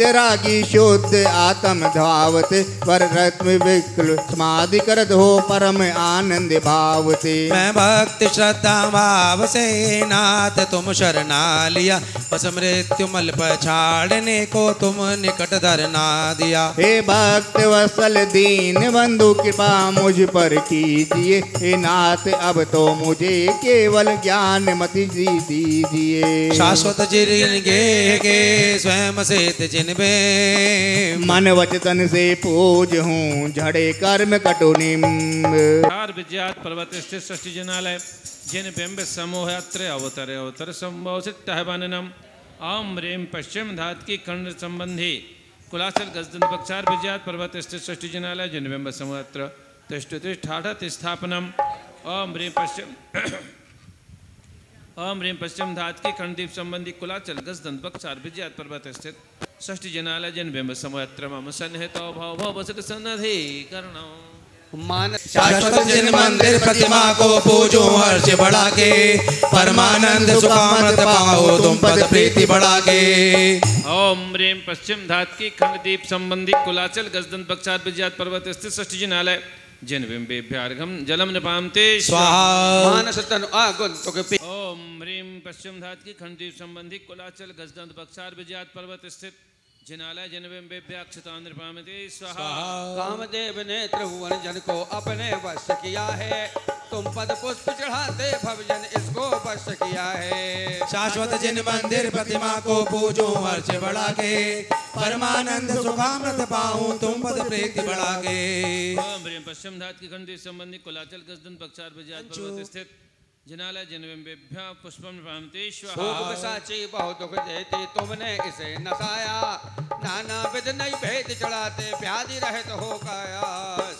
वीतरागी शुद्ध आत्म धावत पर रत्न विकल समाधि करत हो परम आनंद भावते। मैं भक्ति श्रद्धा भाव से नाथ तुम शरणा लिया बस मृत्यु मल पछाड़ने को तुम निकट धरना दिया। हे भक्त वसल दीन बंधु कृपा मुझ पर कीजिए। हे नाथ अब तो मुझे केवल ज्ञान मति जी दीजिए। शाश्वत जिर गे के स्वयं से जिनबे। मन वचन से पूज हूँ झड़े कर्म कटुनिम चार विद्यात पर्वत स्थित षष्ठी जनालय जिन बिंब समूह अत्र अवतर अवतर संभव सिद्धहवाननम ओम रेम पश्चिम धात की खंड संबंधी कुलाचल गजदन पक्षार विजयात पर्वत स्थित षष्ठी जनालय जिन बिंब समूह अत्र तिष्ठ तिष्ठाठत स्थापनम। ओम रेम पश्चिम ओम ह्रीं पश्चिम धात की खंडदीप संबंधी कुलाचल गजदन पक्षार विजयात पर्वत स्थित षष्ठी जनालय जिन बिंब समूह मम सन्निहितो भव भव सत सन्नधि करणो। मान शाश्वत जिन मंदिर प्रतिमा को पूजो हर्ष बढ़ा के परमानंद सुखामृत पाओ तुम पद प्रीति बढ़ा के ओम ह्रीं पश्चिम धात की खंडदीप संबंधी कुलाचल गजदन पक्षात विजयात पर्वत स्थित षष्ठी जनालय। जिन बिंबेभ्यार्घम जलम नपामते ओम ह्रीं पश्चिम धात की खंडदीप संबंधी कुलाचल गजदंत पक्षार विजयात पर्वत स्थित जिनालय जनबिंबेभ्याक्षतान नृपामते स्वाहा। कामदेव ने त्रिभुवन जन को अपने वश किया है। तुम पद पुष्प चढ़ाते भवजन इसको वश किया है। शाश्वत जिन मंदिर प्रतिमा को पूजो हर्ष बढ़ा के परमानंद सुखामृत पाऊँ तुम पद प्रीति बढ़ा के पश्चिम धात की खंडदीप संबंधी कुलाचल गजदंत पक्षार विजयात पर्वत स्थित। जिनालय जनबिंबेभ्य पुष्पम बहुत दुख देती तुमने इसे नसाया नाना विध नई भेद चढ़ाते व्याधि रहत हो काया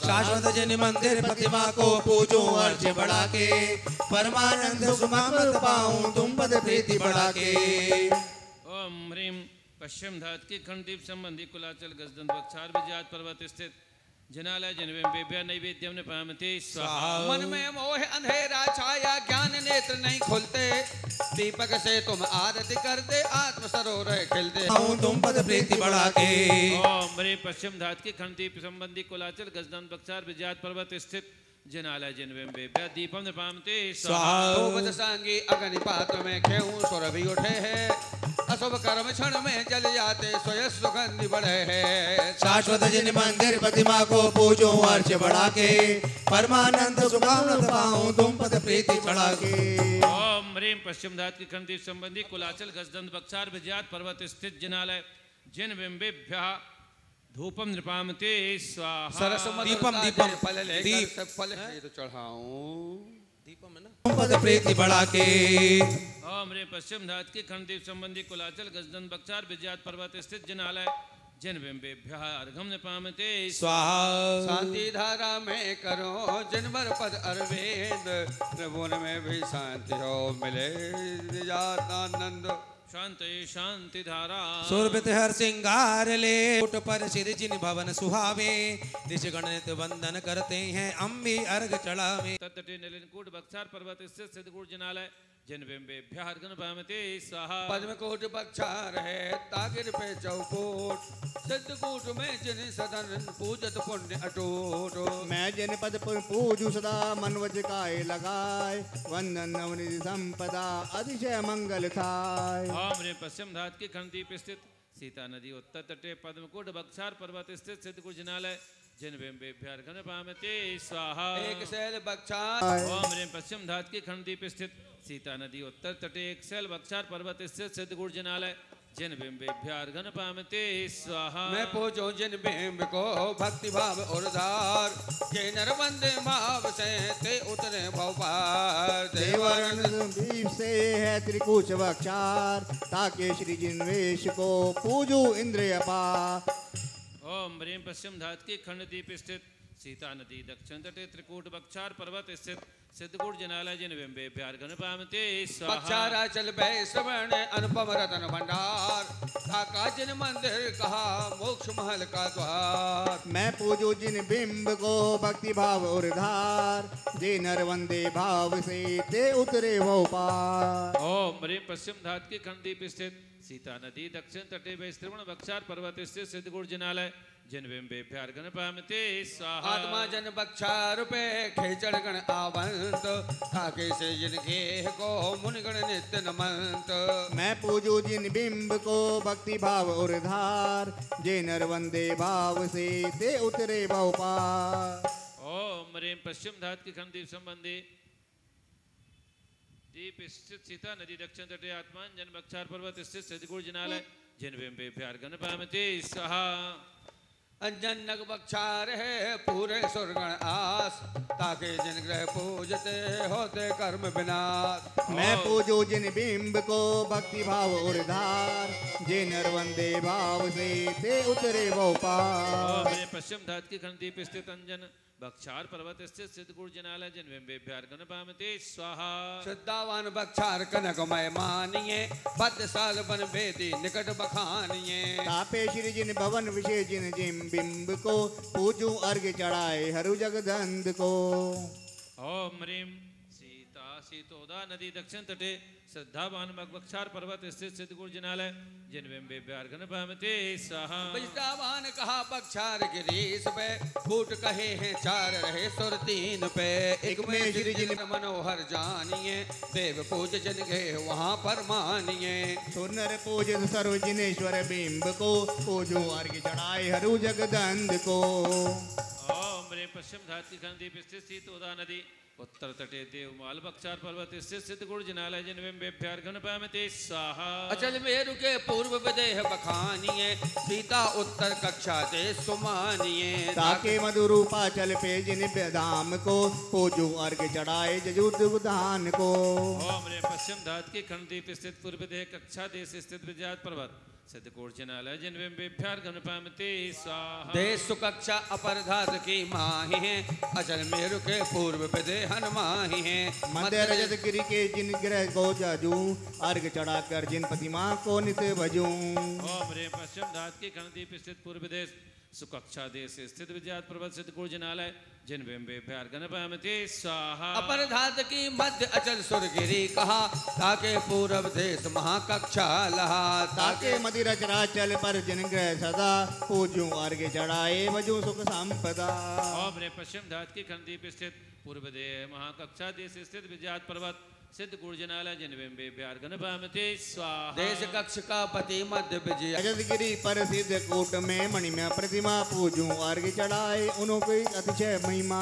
शाश्वत जिन मंदिर प्रतिमा को पूजो हर्ष बढ़ा के परमानंद सुखामृत पाऊँ तुम पद प्रीति बढ़ा के ओम ह्रीं पश्चिम धात की खंडदीप संबंधी कुलाचल गजदंत पक्षार विजयात पर्वत स्थित। जिनालय जनबिंबेभ्य नैवेद्यम नृपामते स्वाहा। मन में मोह अंधेरा छाया ज्ञान नेत्र नहीं खुलते। दीपक से तुम आरती करते आत्म सरोवर खिलते। पाऊँ तुम पद प्रीति बढ़ाते। ओम ह्रीं पश्चिम धात के खंडदीप संबंधी कोलाचल गजदान बक्सार विजात पर्वत स्थित जिनालय जनबिंबेभ्य दीपम नृपामते स्वाहा सांगी अग्नि पात्र में खेऊ स्वर भी उठे हैं। अशुभ कर्म क्षण में जल जाते स्वयं सुगंधि बढ़े है। शाश्वत जिन मंदिर प्रतिमा को पूजो हर्ष बढ़ा के परमानंद सुखामृत पाऊँ तुम पद प्रीति चढ़ा के ओम ह्रीं पश्चिम धात की खंडदीप संबंधी कुलाचल गजदंत बक्षार विजयात पर्वत स्थित जिनालय जिन बिंबेभ्य धूपम नृपामते स्वाहा। दीपम, दीपम, दीप। सब फल खीर चढ़ाऊं। दीपम है ना? पद प्रीति बढ़ा के ओम पश्चिम धात की खंडदीप संबंधी कुलाचल गजदंत बक्षार विजयात पर्वत स्थित जिनालय जिन बिंबेभ्य अर्घम न पामते स्वाहा। शांति धारा में करो जनवर पद अरविंद। त्रिभुवन में भी शांति हो मिले। निजातानंद शांति शांति धारा। सुरभित हर सिंगार ले उठ पर सिर जिन भवन सुहावे। ऋष गणित वंदन करते हैं अम्बी अर्घ चढ़ावे। तत्तटे नलिनकूट बक्सार पर्वत स्थित सिद्धगुड़ जनालय। जिन बिंबेभ्य अर्घन पामते स्वाहा पद्म कोट बक्षार है तागिर पे चौकोट। सिद्धकूट में जिन सदन पूजत पुण्य अटूट। मैं जनपद पुर पूजू सदा मन वच काय लगाए वंदन नवनिधि संपदा अतिशय मंगल थाय ओम रे पश्चिम धात की खंडदीप स्थित सीता नदी उत्तर तटे पद्मकूट बक्सार पर्वत स्थित सिद्धगुड़ जनालय जिन बिंबेभ्य अर्घन पामते स्वाहा। एक शैल बक्षार ओम रे पश्चिम धात की खंडदीप स्थित। सीता नदी उत्तर तटे एक शैल बक्सार पर्वत स्थित सिद्धगुड़ जनालय। जिन बिंबेभ्य अर्घन पामते स्वाहा। मैं पूजो जिन बिंब को भक्ति भाव और धार जे नर भाव से ते उतरे भवपार देवरण देवरण दीप से है त्रिकुच वक्षार ताके श्री जिनवेश को पूजू इंद्र अपार ओम ब्रीम पश्चिम धात की खंडदीप स्थित, सीता नदी, दक्षिण तटे त्रिकूट बक्षार पर्वत स्थित, सिद्धगुड़ जनालय जिन बिंबे प्यार घन पामते बक्षारा चल अनुपम रतन भंडार। ढाका जिन मंदिर कहा मोक्ष महल का द्वार। मैं पूजू जिन बिंब को भक्ति भाव और धार जे नर वंदे भाव से ते उतरे वो पार। ओम मरे पश्चिम धात के खंडदीप स्थित सीता नदी दक्षिण तटे वैश्रवण बक्षार पर्वत स्थित सिद्ध गुरु जनालय। जिन बिंबे प्यार घन पामते स्वाहा आत्मा जन बक्षार पे खेचड़ गण आवंत। ठाके से जिनके को मुनिगण नित्य नमंत। मैं पूजू जिन बिंब को भक्ति भाव और धार। जे नर वंदे भाव से ते उतरे वो पार। ओम ह्रीम पश्चिम धात की खंडदीप संबंधी। दीप स्थित सीता नदी दक्षिण तटे आत्मान जन बक्षार पर्वत स्थित सिद्धगुड़ जनालय। जिन बिंबे प्यार घन पामते स्वाहा अंजन नग बक्षार है पूरे सुरगण आस ताके जिन ग्रह पूजते होते कर्म विनाश। मैं पूजू जिन बिंब को भक्ति भाव और जिन वंदे भाव से ते उतरे वो पार। पश्चिम धात की खंडदीप स्थित अंजन बक्षार पर्वत स्थित सिद्धगुड़ जनालय जिन बिंबे प्यार घन पामते स्वाहा। श्रद्धावान बक्षार कनकमय मानिए पद साल बन बेदी निकट बखानिए तापे श्री जिन भवन विशेष जिन जिम बिंब को पूजू अर्घ चढ़ाए हरु जगदंद को ओम ह्रीम सीता सीतोदा नदी दक्षिण तटे श्रद्धावान बक्षार पर्वत स्थित सिद्धगुड़ जनालय जिन बिंबे प्यार घन स्वाहा विष्टावान कहा बक्षार गिरीश पे फूट कहे हैं चार रहे सुर तीन पे। एक में श्री जिन मनोहर जानिए देव पूज जन गए वहाँ पर मानिए। सुनर पूजित सर्व जिनेश्वर बिंब को पूजू अर्घ चढ़ाए हरु जगदंद को। ओम रे पश्चिम घाट की खंडदीप स्थित सीतोदा नदी। उत्तर तटे देवमाल बक्षार पर्वत स्थित सिद्धगुड़ जनालय जिन बिंबे प्यार घन पामते स्वाहा अचल मेरु के पूर्व विदेह बखानिए सीता उत्तर कक्षा दे सुमानिए। ताके मधुरूपा चल पे जिन धाम को पूजू अर्घ चढ़ाए जजुद उदान को। ओम रे पश्चिम धात की खंडदीप स्थित पूर्व देह कक्षा देश स्थित विजयात पर्वत। देश सुकक्षा अपर धात की माही है। अचल मेरु के पूर्व विदेह हनुमाही है। मध्य रजत गिरी के जिन ग्रह को जाजू अर्घ चढ़ाकर जिन प्रतिमा को नित भजू। पश्चिम धात की खंडदीप स्थित पूर्व देश सुकक्षा देश स्थित विजयात पर्वत सिद्धकोट जनालय जिन बिंबे प्यार पामते स्वाहा अपर धात की मध्य अचल सुरगिरी कहा ताके पूरब देश महाकक्षा लहा ताके मदिर चराचल पर जिन ग्रह सदा पूजू अर्घ चढ़ाए वज़ू सुख संपदा। अपने पश्चिम धात की खंडीप स्थित पूर्व देह महाकक्षा देश स्थित विजात पर्वत सिद्ध गुर्जनालय जिन बिंबे प्यार गन पामते स्वाहा। देश कक्ष का पति मध्य विजय। रजत पर सिद्ध कूट में मणि में प्रतिमा पूजू। अर्घ चढ़ाए उनो कोई अतिशय महिमा।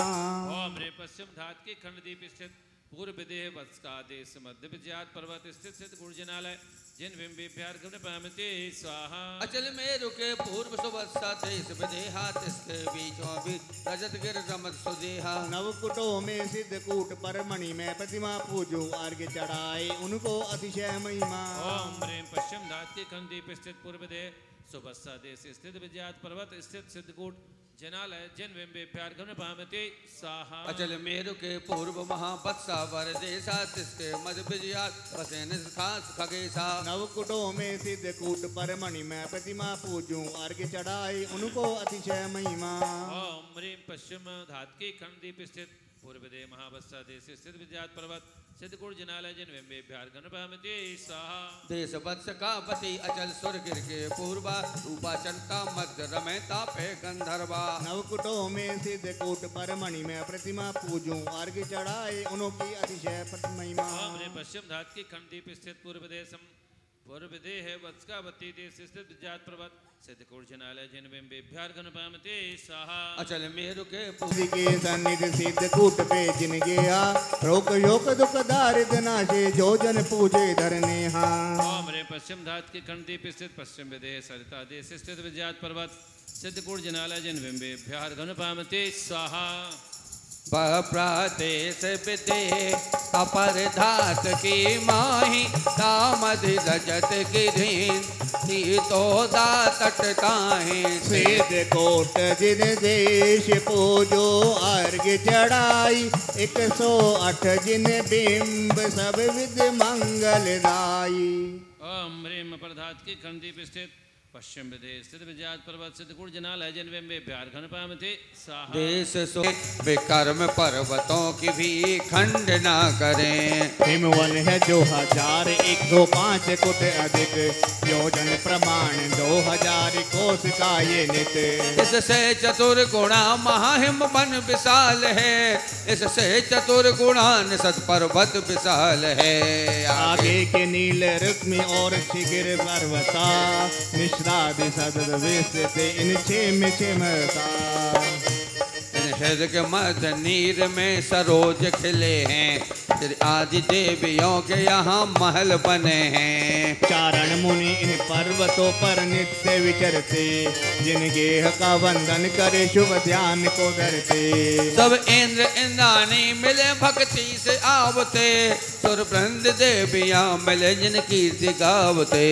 ओम रे पश्चिम धात की खंडदीप स्थित पूर्व देह वत्स का देश मध्य विजयात पर्वत स्थित सिद्ध गुर्जनालय जिन बिंबे प्यार घन पामते स्वाहा। अचल में रुके पूर्व सुवत्सा देश विदेहा तिसके बीचों भी रजत गिर रमत सुदेहा। नवकुटों में सिद्ध कूट पर मणि में प्रतिमा पूजो अर्घ चढ़ाए उनको अतिशय महिमा। ओम ह्रीम पश्चिम धात की खंडदीप स्थित पूर्व देह सुबस्सा देश स्थित विजयात पर्वत स्थित सिद्धकूट जनालय जन बिंबे प्यार गण पामते साहा। अचल मेरु के पूर्व महावत्सा वर देशा तिसके मध्य विजया बसेन खास खगेशा नवकुटों में सिद्ध कूट पर मणि मैं प्रतिमा पूजूं अर्घ चढ़ाई उनको अतिशय महिमा। ओम ह्रीम पश्चिम धात की खंडी पिस्तित स्थित पूर्व दे महावत्सा देश स्थित विजयात पर्वत सिद्धकूट जनालय जिन बिंबे प्यार गण पामते साहा देश वत्स का पति अचल सुर गिर के पूर्वा रूपा चंता मध्य रमयता पे गंधर्वा। नवकुटों में सिद्ध कूट पर मणि में प्रतिमा पूजूं अर्घ चढ़ाए उनकी अतिशय प्रति महिमा ओम ह्रीम पश्चिम धात की खंड दीप स्थित पूर्व देशम पूर्व देह वत्सकावती देश स्थित विजयात पर्वत। जिन बिंबे प्यार गण पामते अचल मेरु के तुलसी के सन्निधि सिद्ध कूट पे जिन गया रोग योग दुख दारिद्र नाशे जो जन पूजे धरने हाँ पश्चिम धात के खंडदीप स्थित पश्चिम विदेश सरिता देश स्थित विजयात पर्वत सिद्धकूट जनालय जिन बिंबे भ्यार घन पामते स्वाहा प्रदेश विदे अपर धात की माही दामद रजत गिरीन तो दातट काहे सिद्ध कोट जिन देश पूजो अर्घ चढ़ाई एक सौ अठ जिन बिंब सब विध मंगलदाई ओम ह्रीम प्रधात की खंडदीप स्थित पश्चिम विदेह स्थित विजयात पर्वत सिद्धकूट जनालय जिन बिंबे बिहार घन पामते देश सो विकर्म पर्वतों की भी खंड ना करें। हिमवन है जो हज़ार एक सौ पाँच कुट अधिक। योजन प्रमाण दो हज़ार कोस का ये नित। इससे चतुर गुणा महाहिम वन विशाल है। इससे चतुर गुणान सत पर्वत विशाल है। आगे के नील रुक्मि और शिखर पर्वता सदर विस्तृत इन छेम छिमता मध्य नीर में सरोज खिले हैं। श्री आदि देवियों के यहाँ महल बने हैं। चारण मुनि इन पर्वतों पर नित्य विचरते जिनके का वंदन करे शुभ ध्यान को धरते। सब इंद्र इंद्राणी मिले भक्ति से आवते सुर वृंद देवियाँ मिले जिन कीर्ति गावते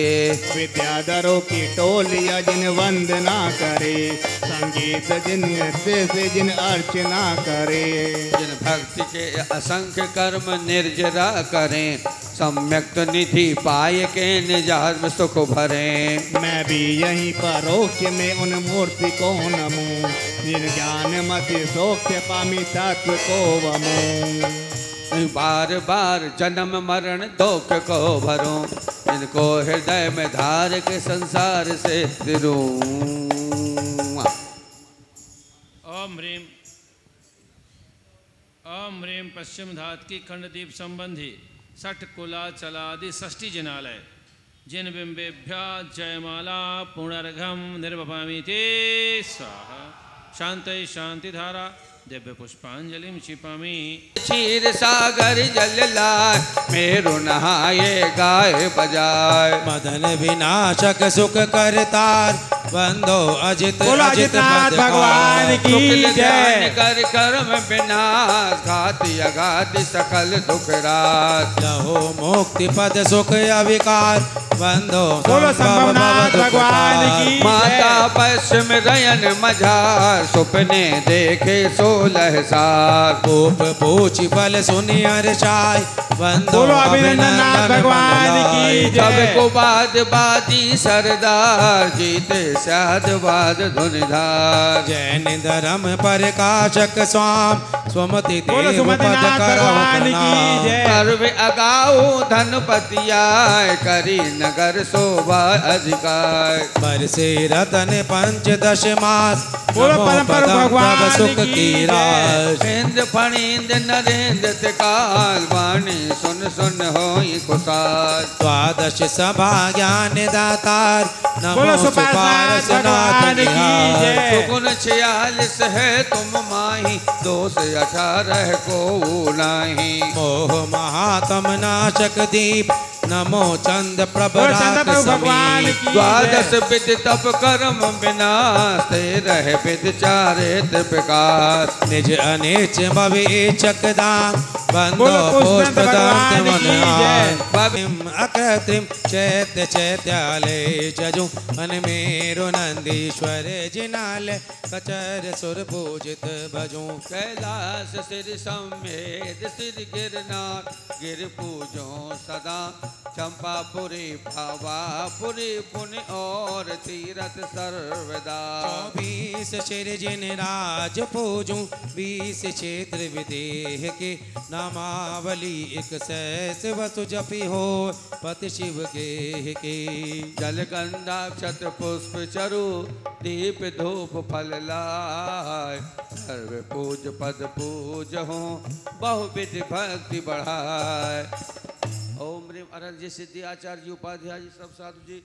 विद्याधरों की टोलियाँ जिन वंदना करे संगीत जिन से जिन अर्चना करे। जिन भक्ति के असंख्य कर्म निर्जरा करें सम्यक निधि पाए के निजार में सुख भरे। मैं भी यहीं परोक्ष में उन मूर्ति को नमूं जिन ज्ञान मति सोक्ष पामी तत्व को वमूं। बार बार जन्म मरण दुख को भरो इनको हृदय में धार के संसार से तिरू। ओम ह्रीम। ह्रीम पश्चिम धात की खंडदीप संबंधी सठ कुला चलादि षष्टि जिनालय। जिन बिंबेभ्या जयमाला पुनर्घम निर्भवामी ते स्वाहा। शांत शांति धारा दिव्य पुष्पांजलि क्षिपामी क्षीर सागर जल लाए मेरु नहाए गाय बजाए मदन विनाशक सुख करतार बंदो अजित अजित पद भगवान की जय। कर कर्म विनाश घाति अघाति सकल दुख रात लहो मुक्ति पद सुख अविकार बंदो बोलो संभवनाथ भगवान की माता पश्चिम रयन मझार सुपने देखे सोलह साल पूप पूछी फल सुनि हर्षाय बोलो अभिनंदन भगवान की जय। सबको बाद बादी सरदार जीते साध धुनधार। जैन धर्म प्रकाशक स्वाम स्वमति बोलो देव पद करो भगवान की जय। सर्व अगाऊ धनपतिया करी नगर शोभा अधिकार। बरसे रतन पंचदश मास बोलो परम भगवान सुख की रास इंद्र फणींद नरेंद्र त्रिकाल वाणी सुन सुन होई खुशाल। द्वादश सभा ज्ञान दातार नमो सुपारस नाथ भगवान की जय। सुगुण छियालीस है तुम माही दो से अठारह को नाही। मोह महातम नाशक दीप नमो चंद प्रभ द्वादश विधि तप कर्म विनाश रह विधि चारित विकास। निज अनिच भवे चकदान बंदो पुष्प भगवान मन भविम अकृत्रिम चैत्य चैत्यालय जजु। मन मेरो नंदीश्वर जिनाल कचर सुर पूजित भजू। कैलाश सिर समेत सिर गिरनार गिर पूजो सदा। चंपापुरी भावापुरी पुण्य और तीरथ सर्वदा। चौबीस शिर जिन राज पूजू बीस क्षेत्र विदेह के नामावली एक सैस वसु जपी हो पति शिव गेह के। जल गंधा क्षत पुष्प चरु दीप धूप फल लाय। सर्व पूज पद पूज हो बहुविध भक्ति बढ़ाए ओम ह्रीम अरल जी सिद्धि आचार्य जी उपाध्याय जी, सब साधु जी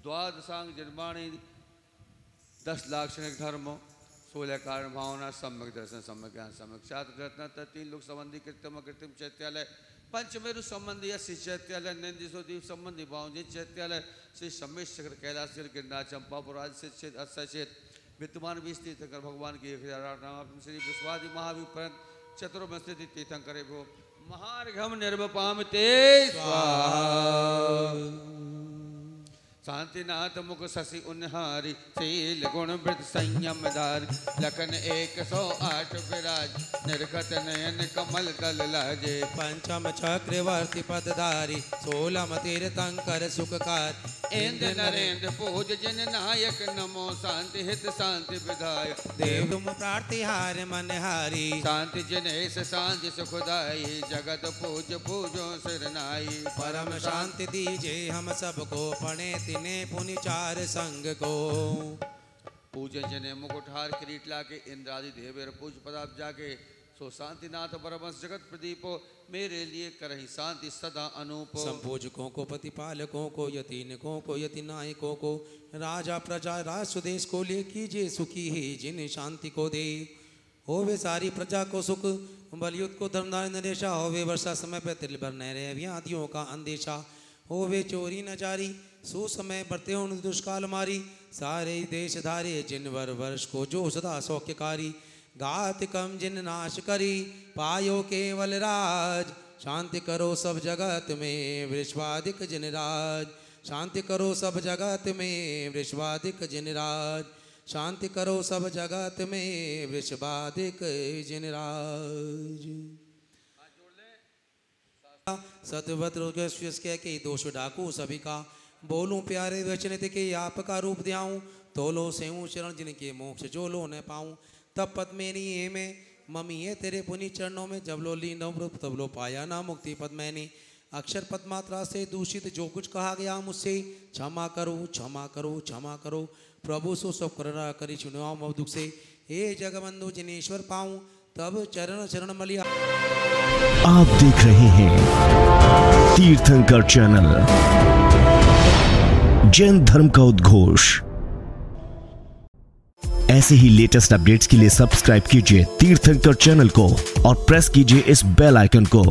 द्वादशांग निर्माणी दस लाख क्षणिक धर्म, सोलह कारण भावना, सम्यक दर्शन, सम्यक ज्ञान, सम्यक शास्त्र रत्न तीन लोक संबंधी कृत्रिम कृत्रिम चैत्यालय, पंचमेरु संबंधी श्री चैत्यालय, नंदी सोदीप संबंधी भावजी चैत्यालय, श्री समेश चक्र कैलाश गिर गिरनार चंपापुर क्षेत्र अक्षय विद्यमान बीस तीर्थंकर, भगवान की एक हज़ार आठ नाम श्री विश्वादि महावीर पर्यंत चतुर्थ में स्थित तीर्थंकर भो महार्घम निर्वपाम ते शांतिनाथ मुख शशि उन्हारी शील गुण वृत संयम धारी लखन एक सौ आठ विराज निर्गत नयन कमल दल लाजे। पंचम चक्रवर्ती पदधारी सोलम तीर्थंकर सुखकार। इंद्र नरेंद्र पूज जिन नायक नमो शांति हित शांति विधायक देव तुम प्रार्तिहार मन हारी। शांति जिनेश शांति सुखदाई जगत पूज पूजो सिर नाई। परम शांति दीजे हम सबको पढ़े तिने पुनि चार संग को। पूजन जने मुकुटहार किरीट लाके इंद्र आदि देवेर पूज पदाप जाके सो शांतिनाथ परमस जगत प्रदीपो मेरे लिए करही शांति सदा अनूप। संपूजकों को प्रतिपालकों को यतीनकों को यति नायकों को राजा प्रजा राज सुदेश को ले कीजिए सुखी ही जिन शांति को दे। हो वे सारी प्रजा को सुख बलयुद्ध को धर्मदार नरेशा होवे वर्षा समय पर तिल भर नहरे व्याधियों का अंदेशा। हो वे चोरी न जारी सुसमय बरते उन दुष्काल मारी। सारे देश धारे जिन वर वर्ष को जो सदा सौख्यकारी घात कम जिन नाश करी पायो केवल राज। शांति करो सब जगत में वृषवादिक जिन राज। शांति करो सब जगत में वृषवादिक जिन राज। शांति करो सब जगत में वृषवादिक जिन राज। सतवत के दोष डाकू सभी का। बोलूँ प्यारे वचन के आपका रूप दियाऊं, तोलो सेऊं शरण जिनके मोक्ष जो लो न पाऊँ। तब पद मेरी ये में, मम्मी ये तेरे पुनि चरणों में, जब लो ली नव रूप, तब लो पाया ना मुक्ति पद अक्षर पद मात्रा से दूषित जो कुछ कहा गया मुझसे, क्षमा करो क्षमा करो क्षमा करो। प्रभु सो सब करुणा करी चुनाव मव दुख से। हे जगबंधु जिनेश्वर पाऊँ, तब चरण चरण मलिया। आप देख रहे हैं तीर्थंकर चैनल। जैन धर्म का उद्घोष। ऐसे ही लेटेस्ट अपडेट्स के लिए सब्सक्राइब कीजिए तीर्थंकर चैनल को और प्रेस कीजिए इस बेल आइकन को।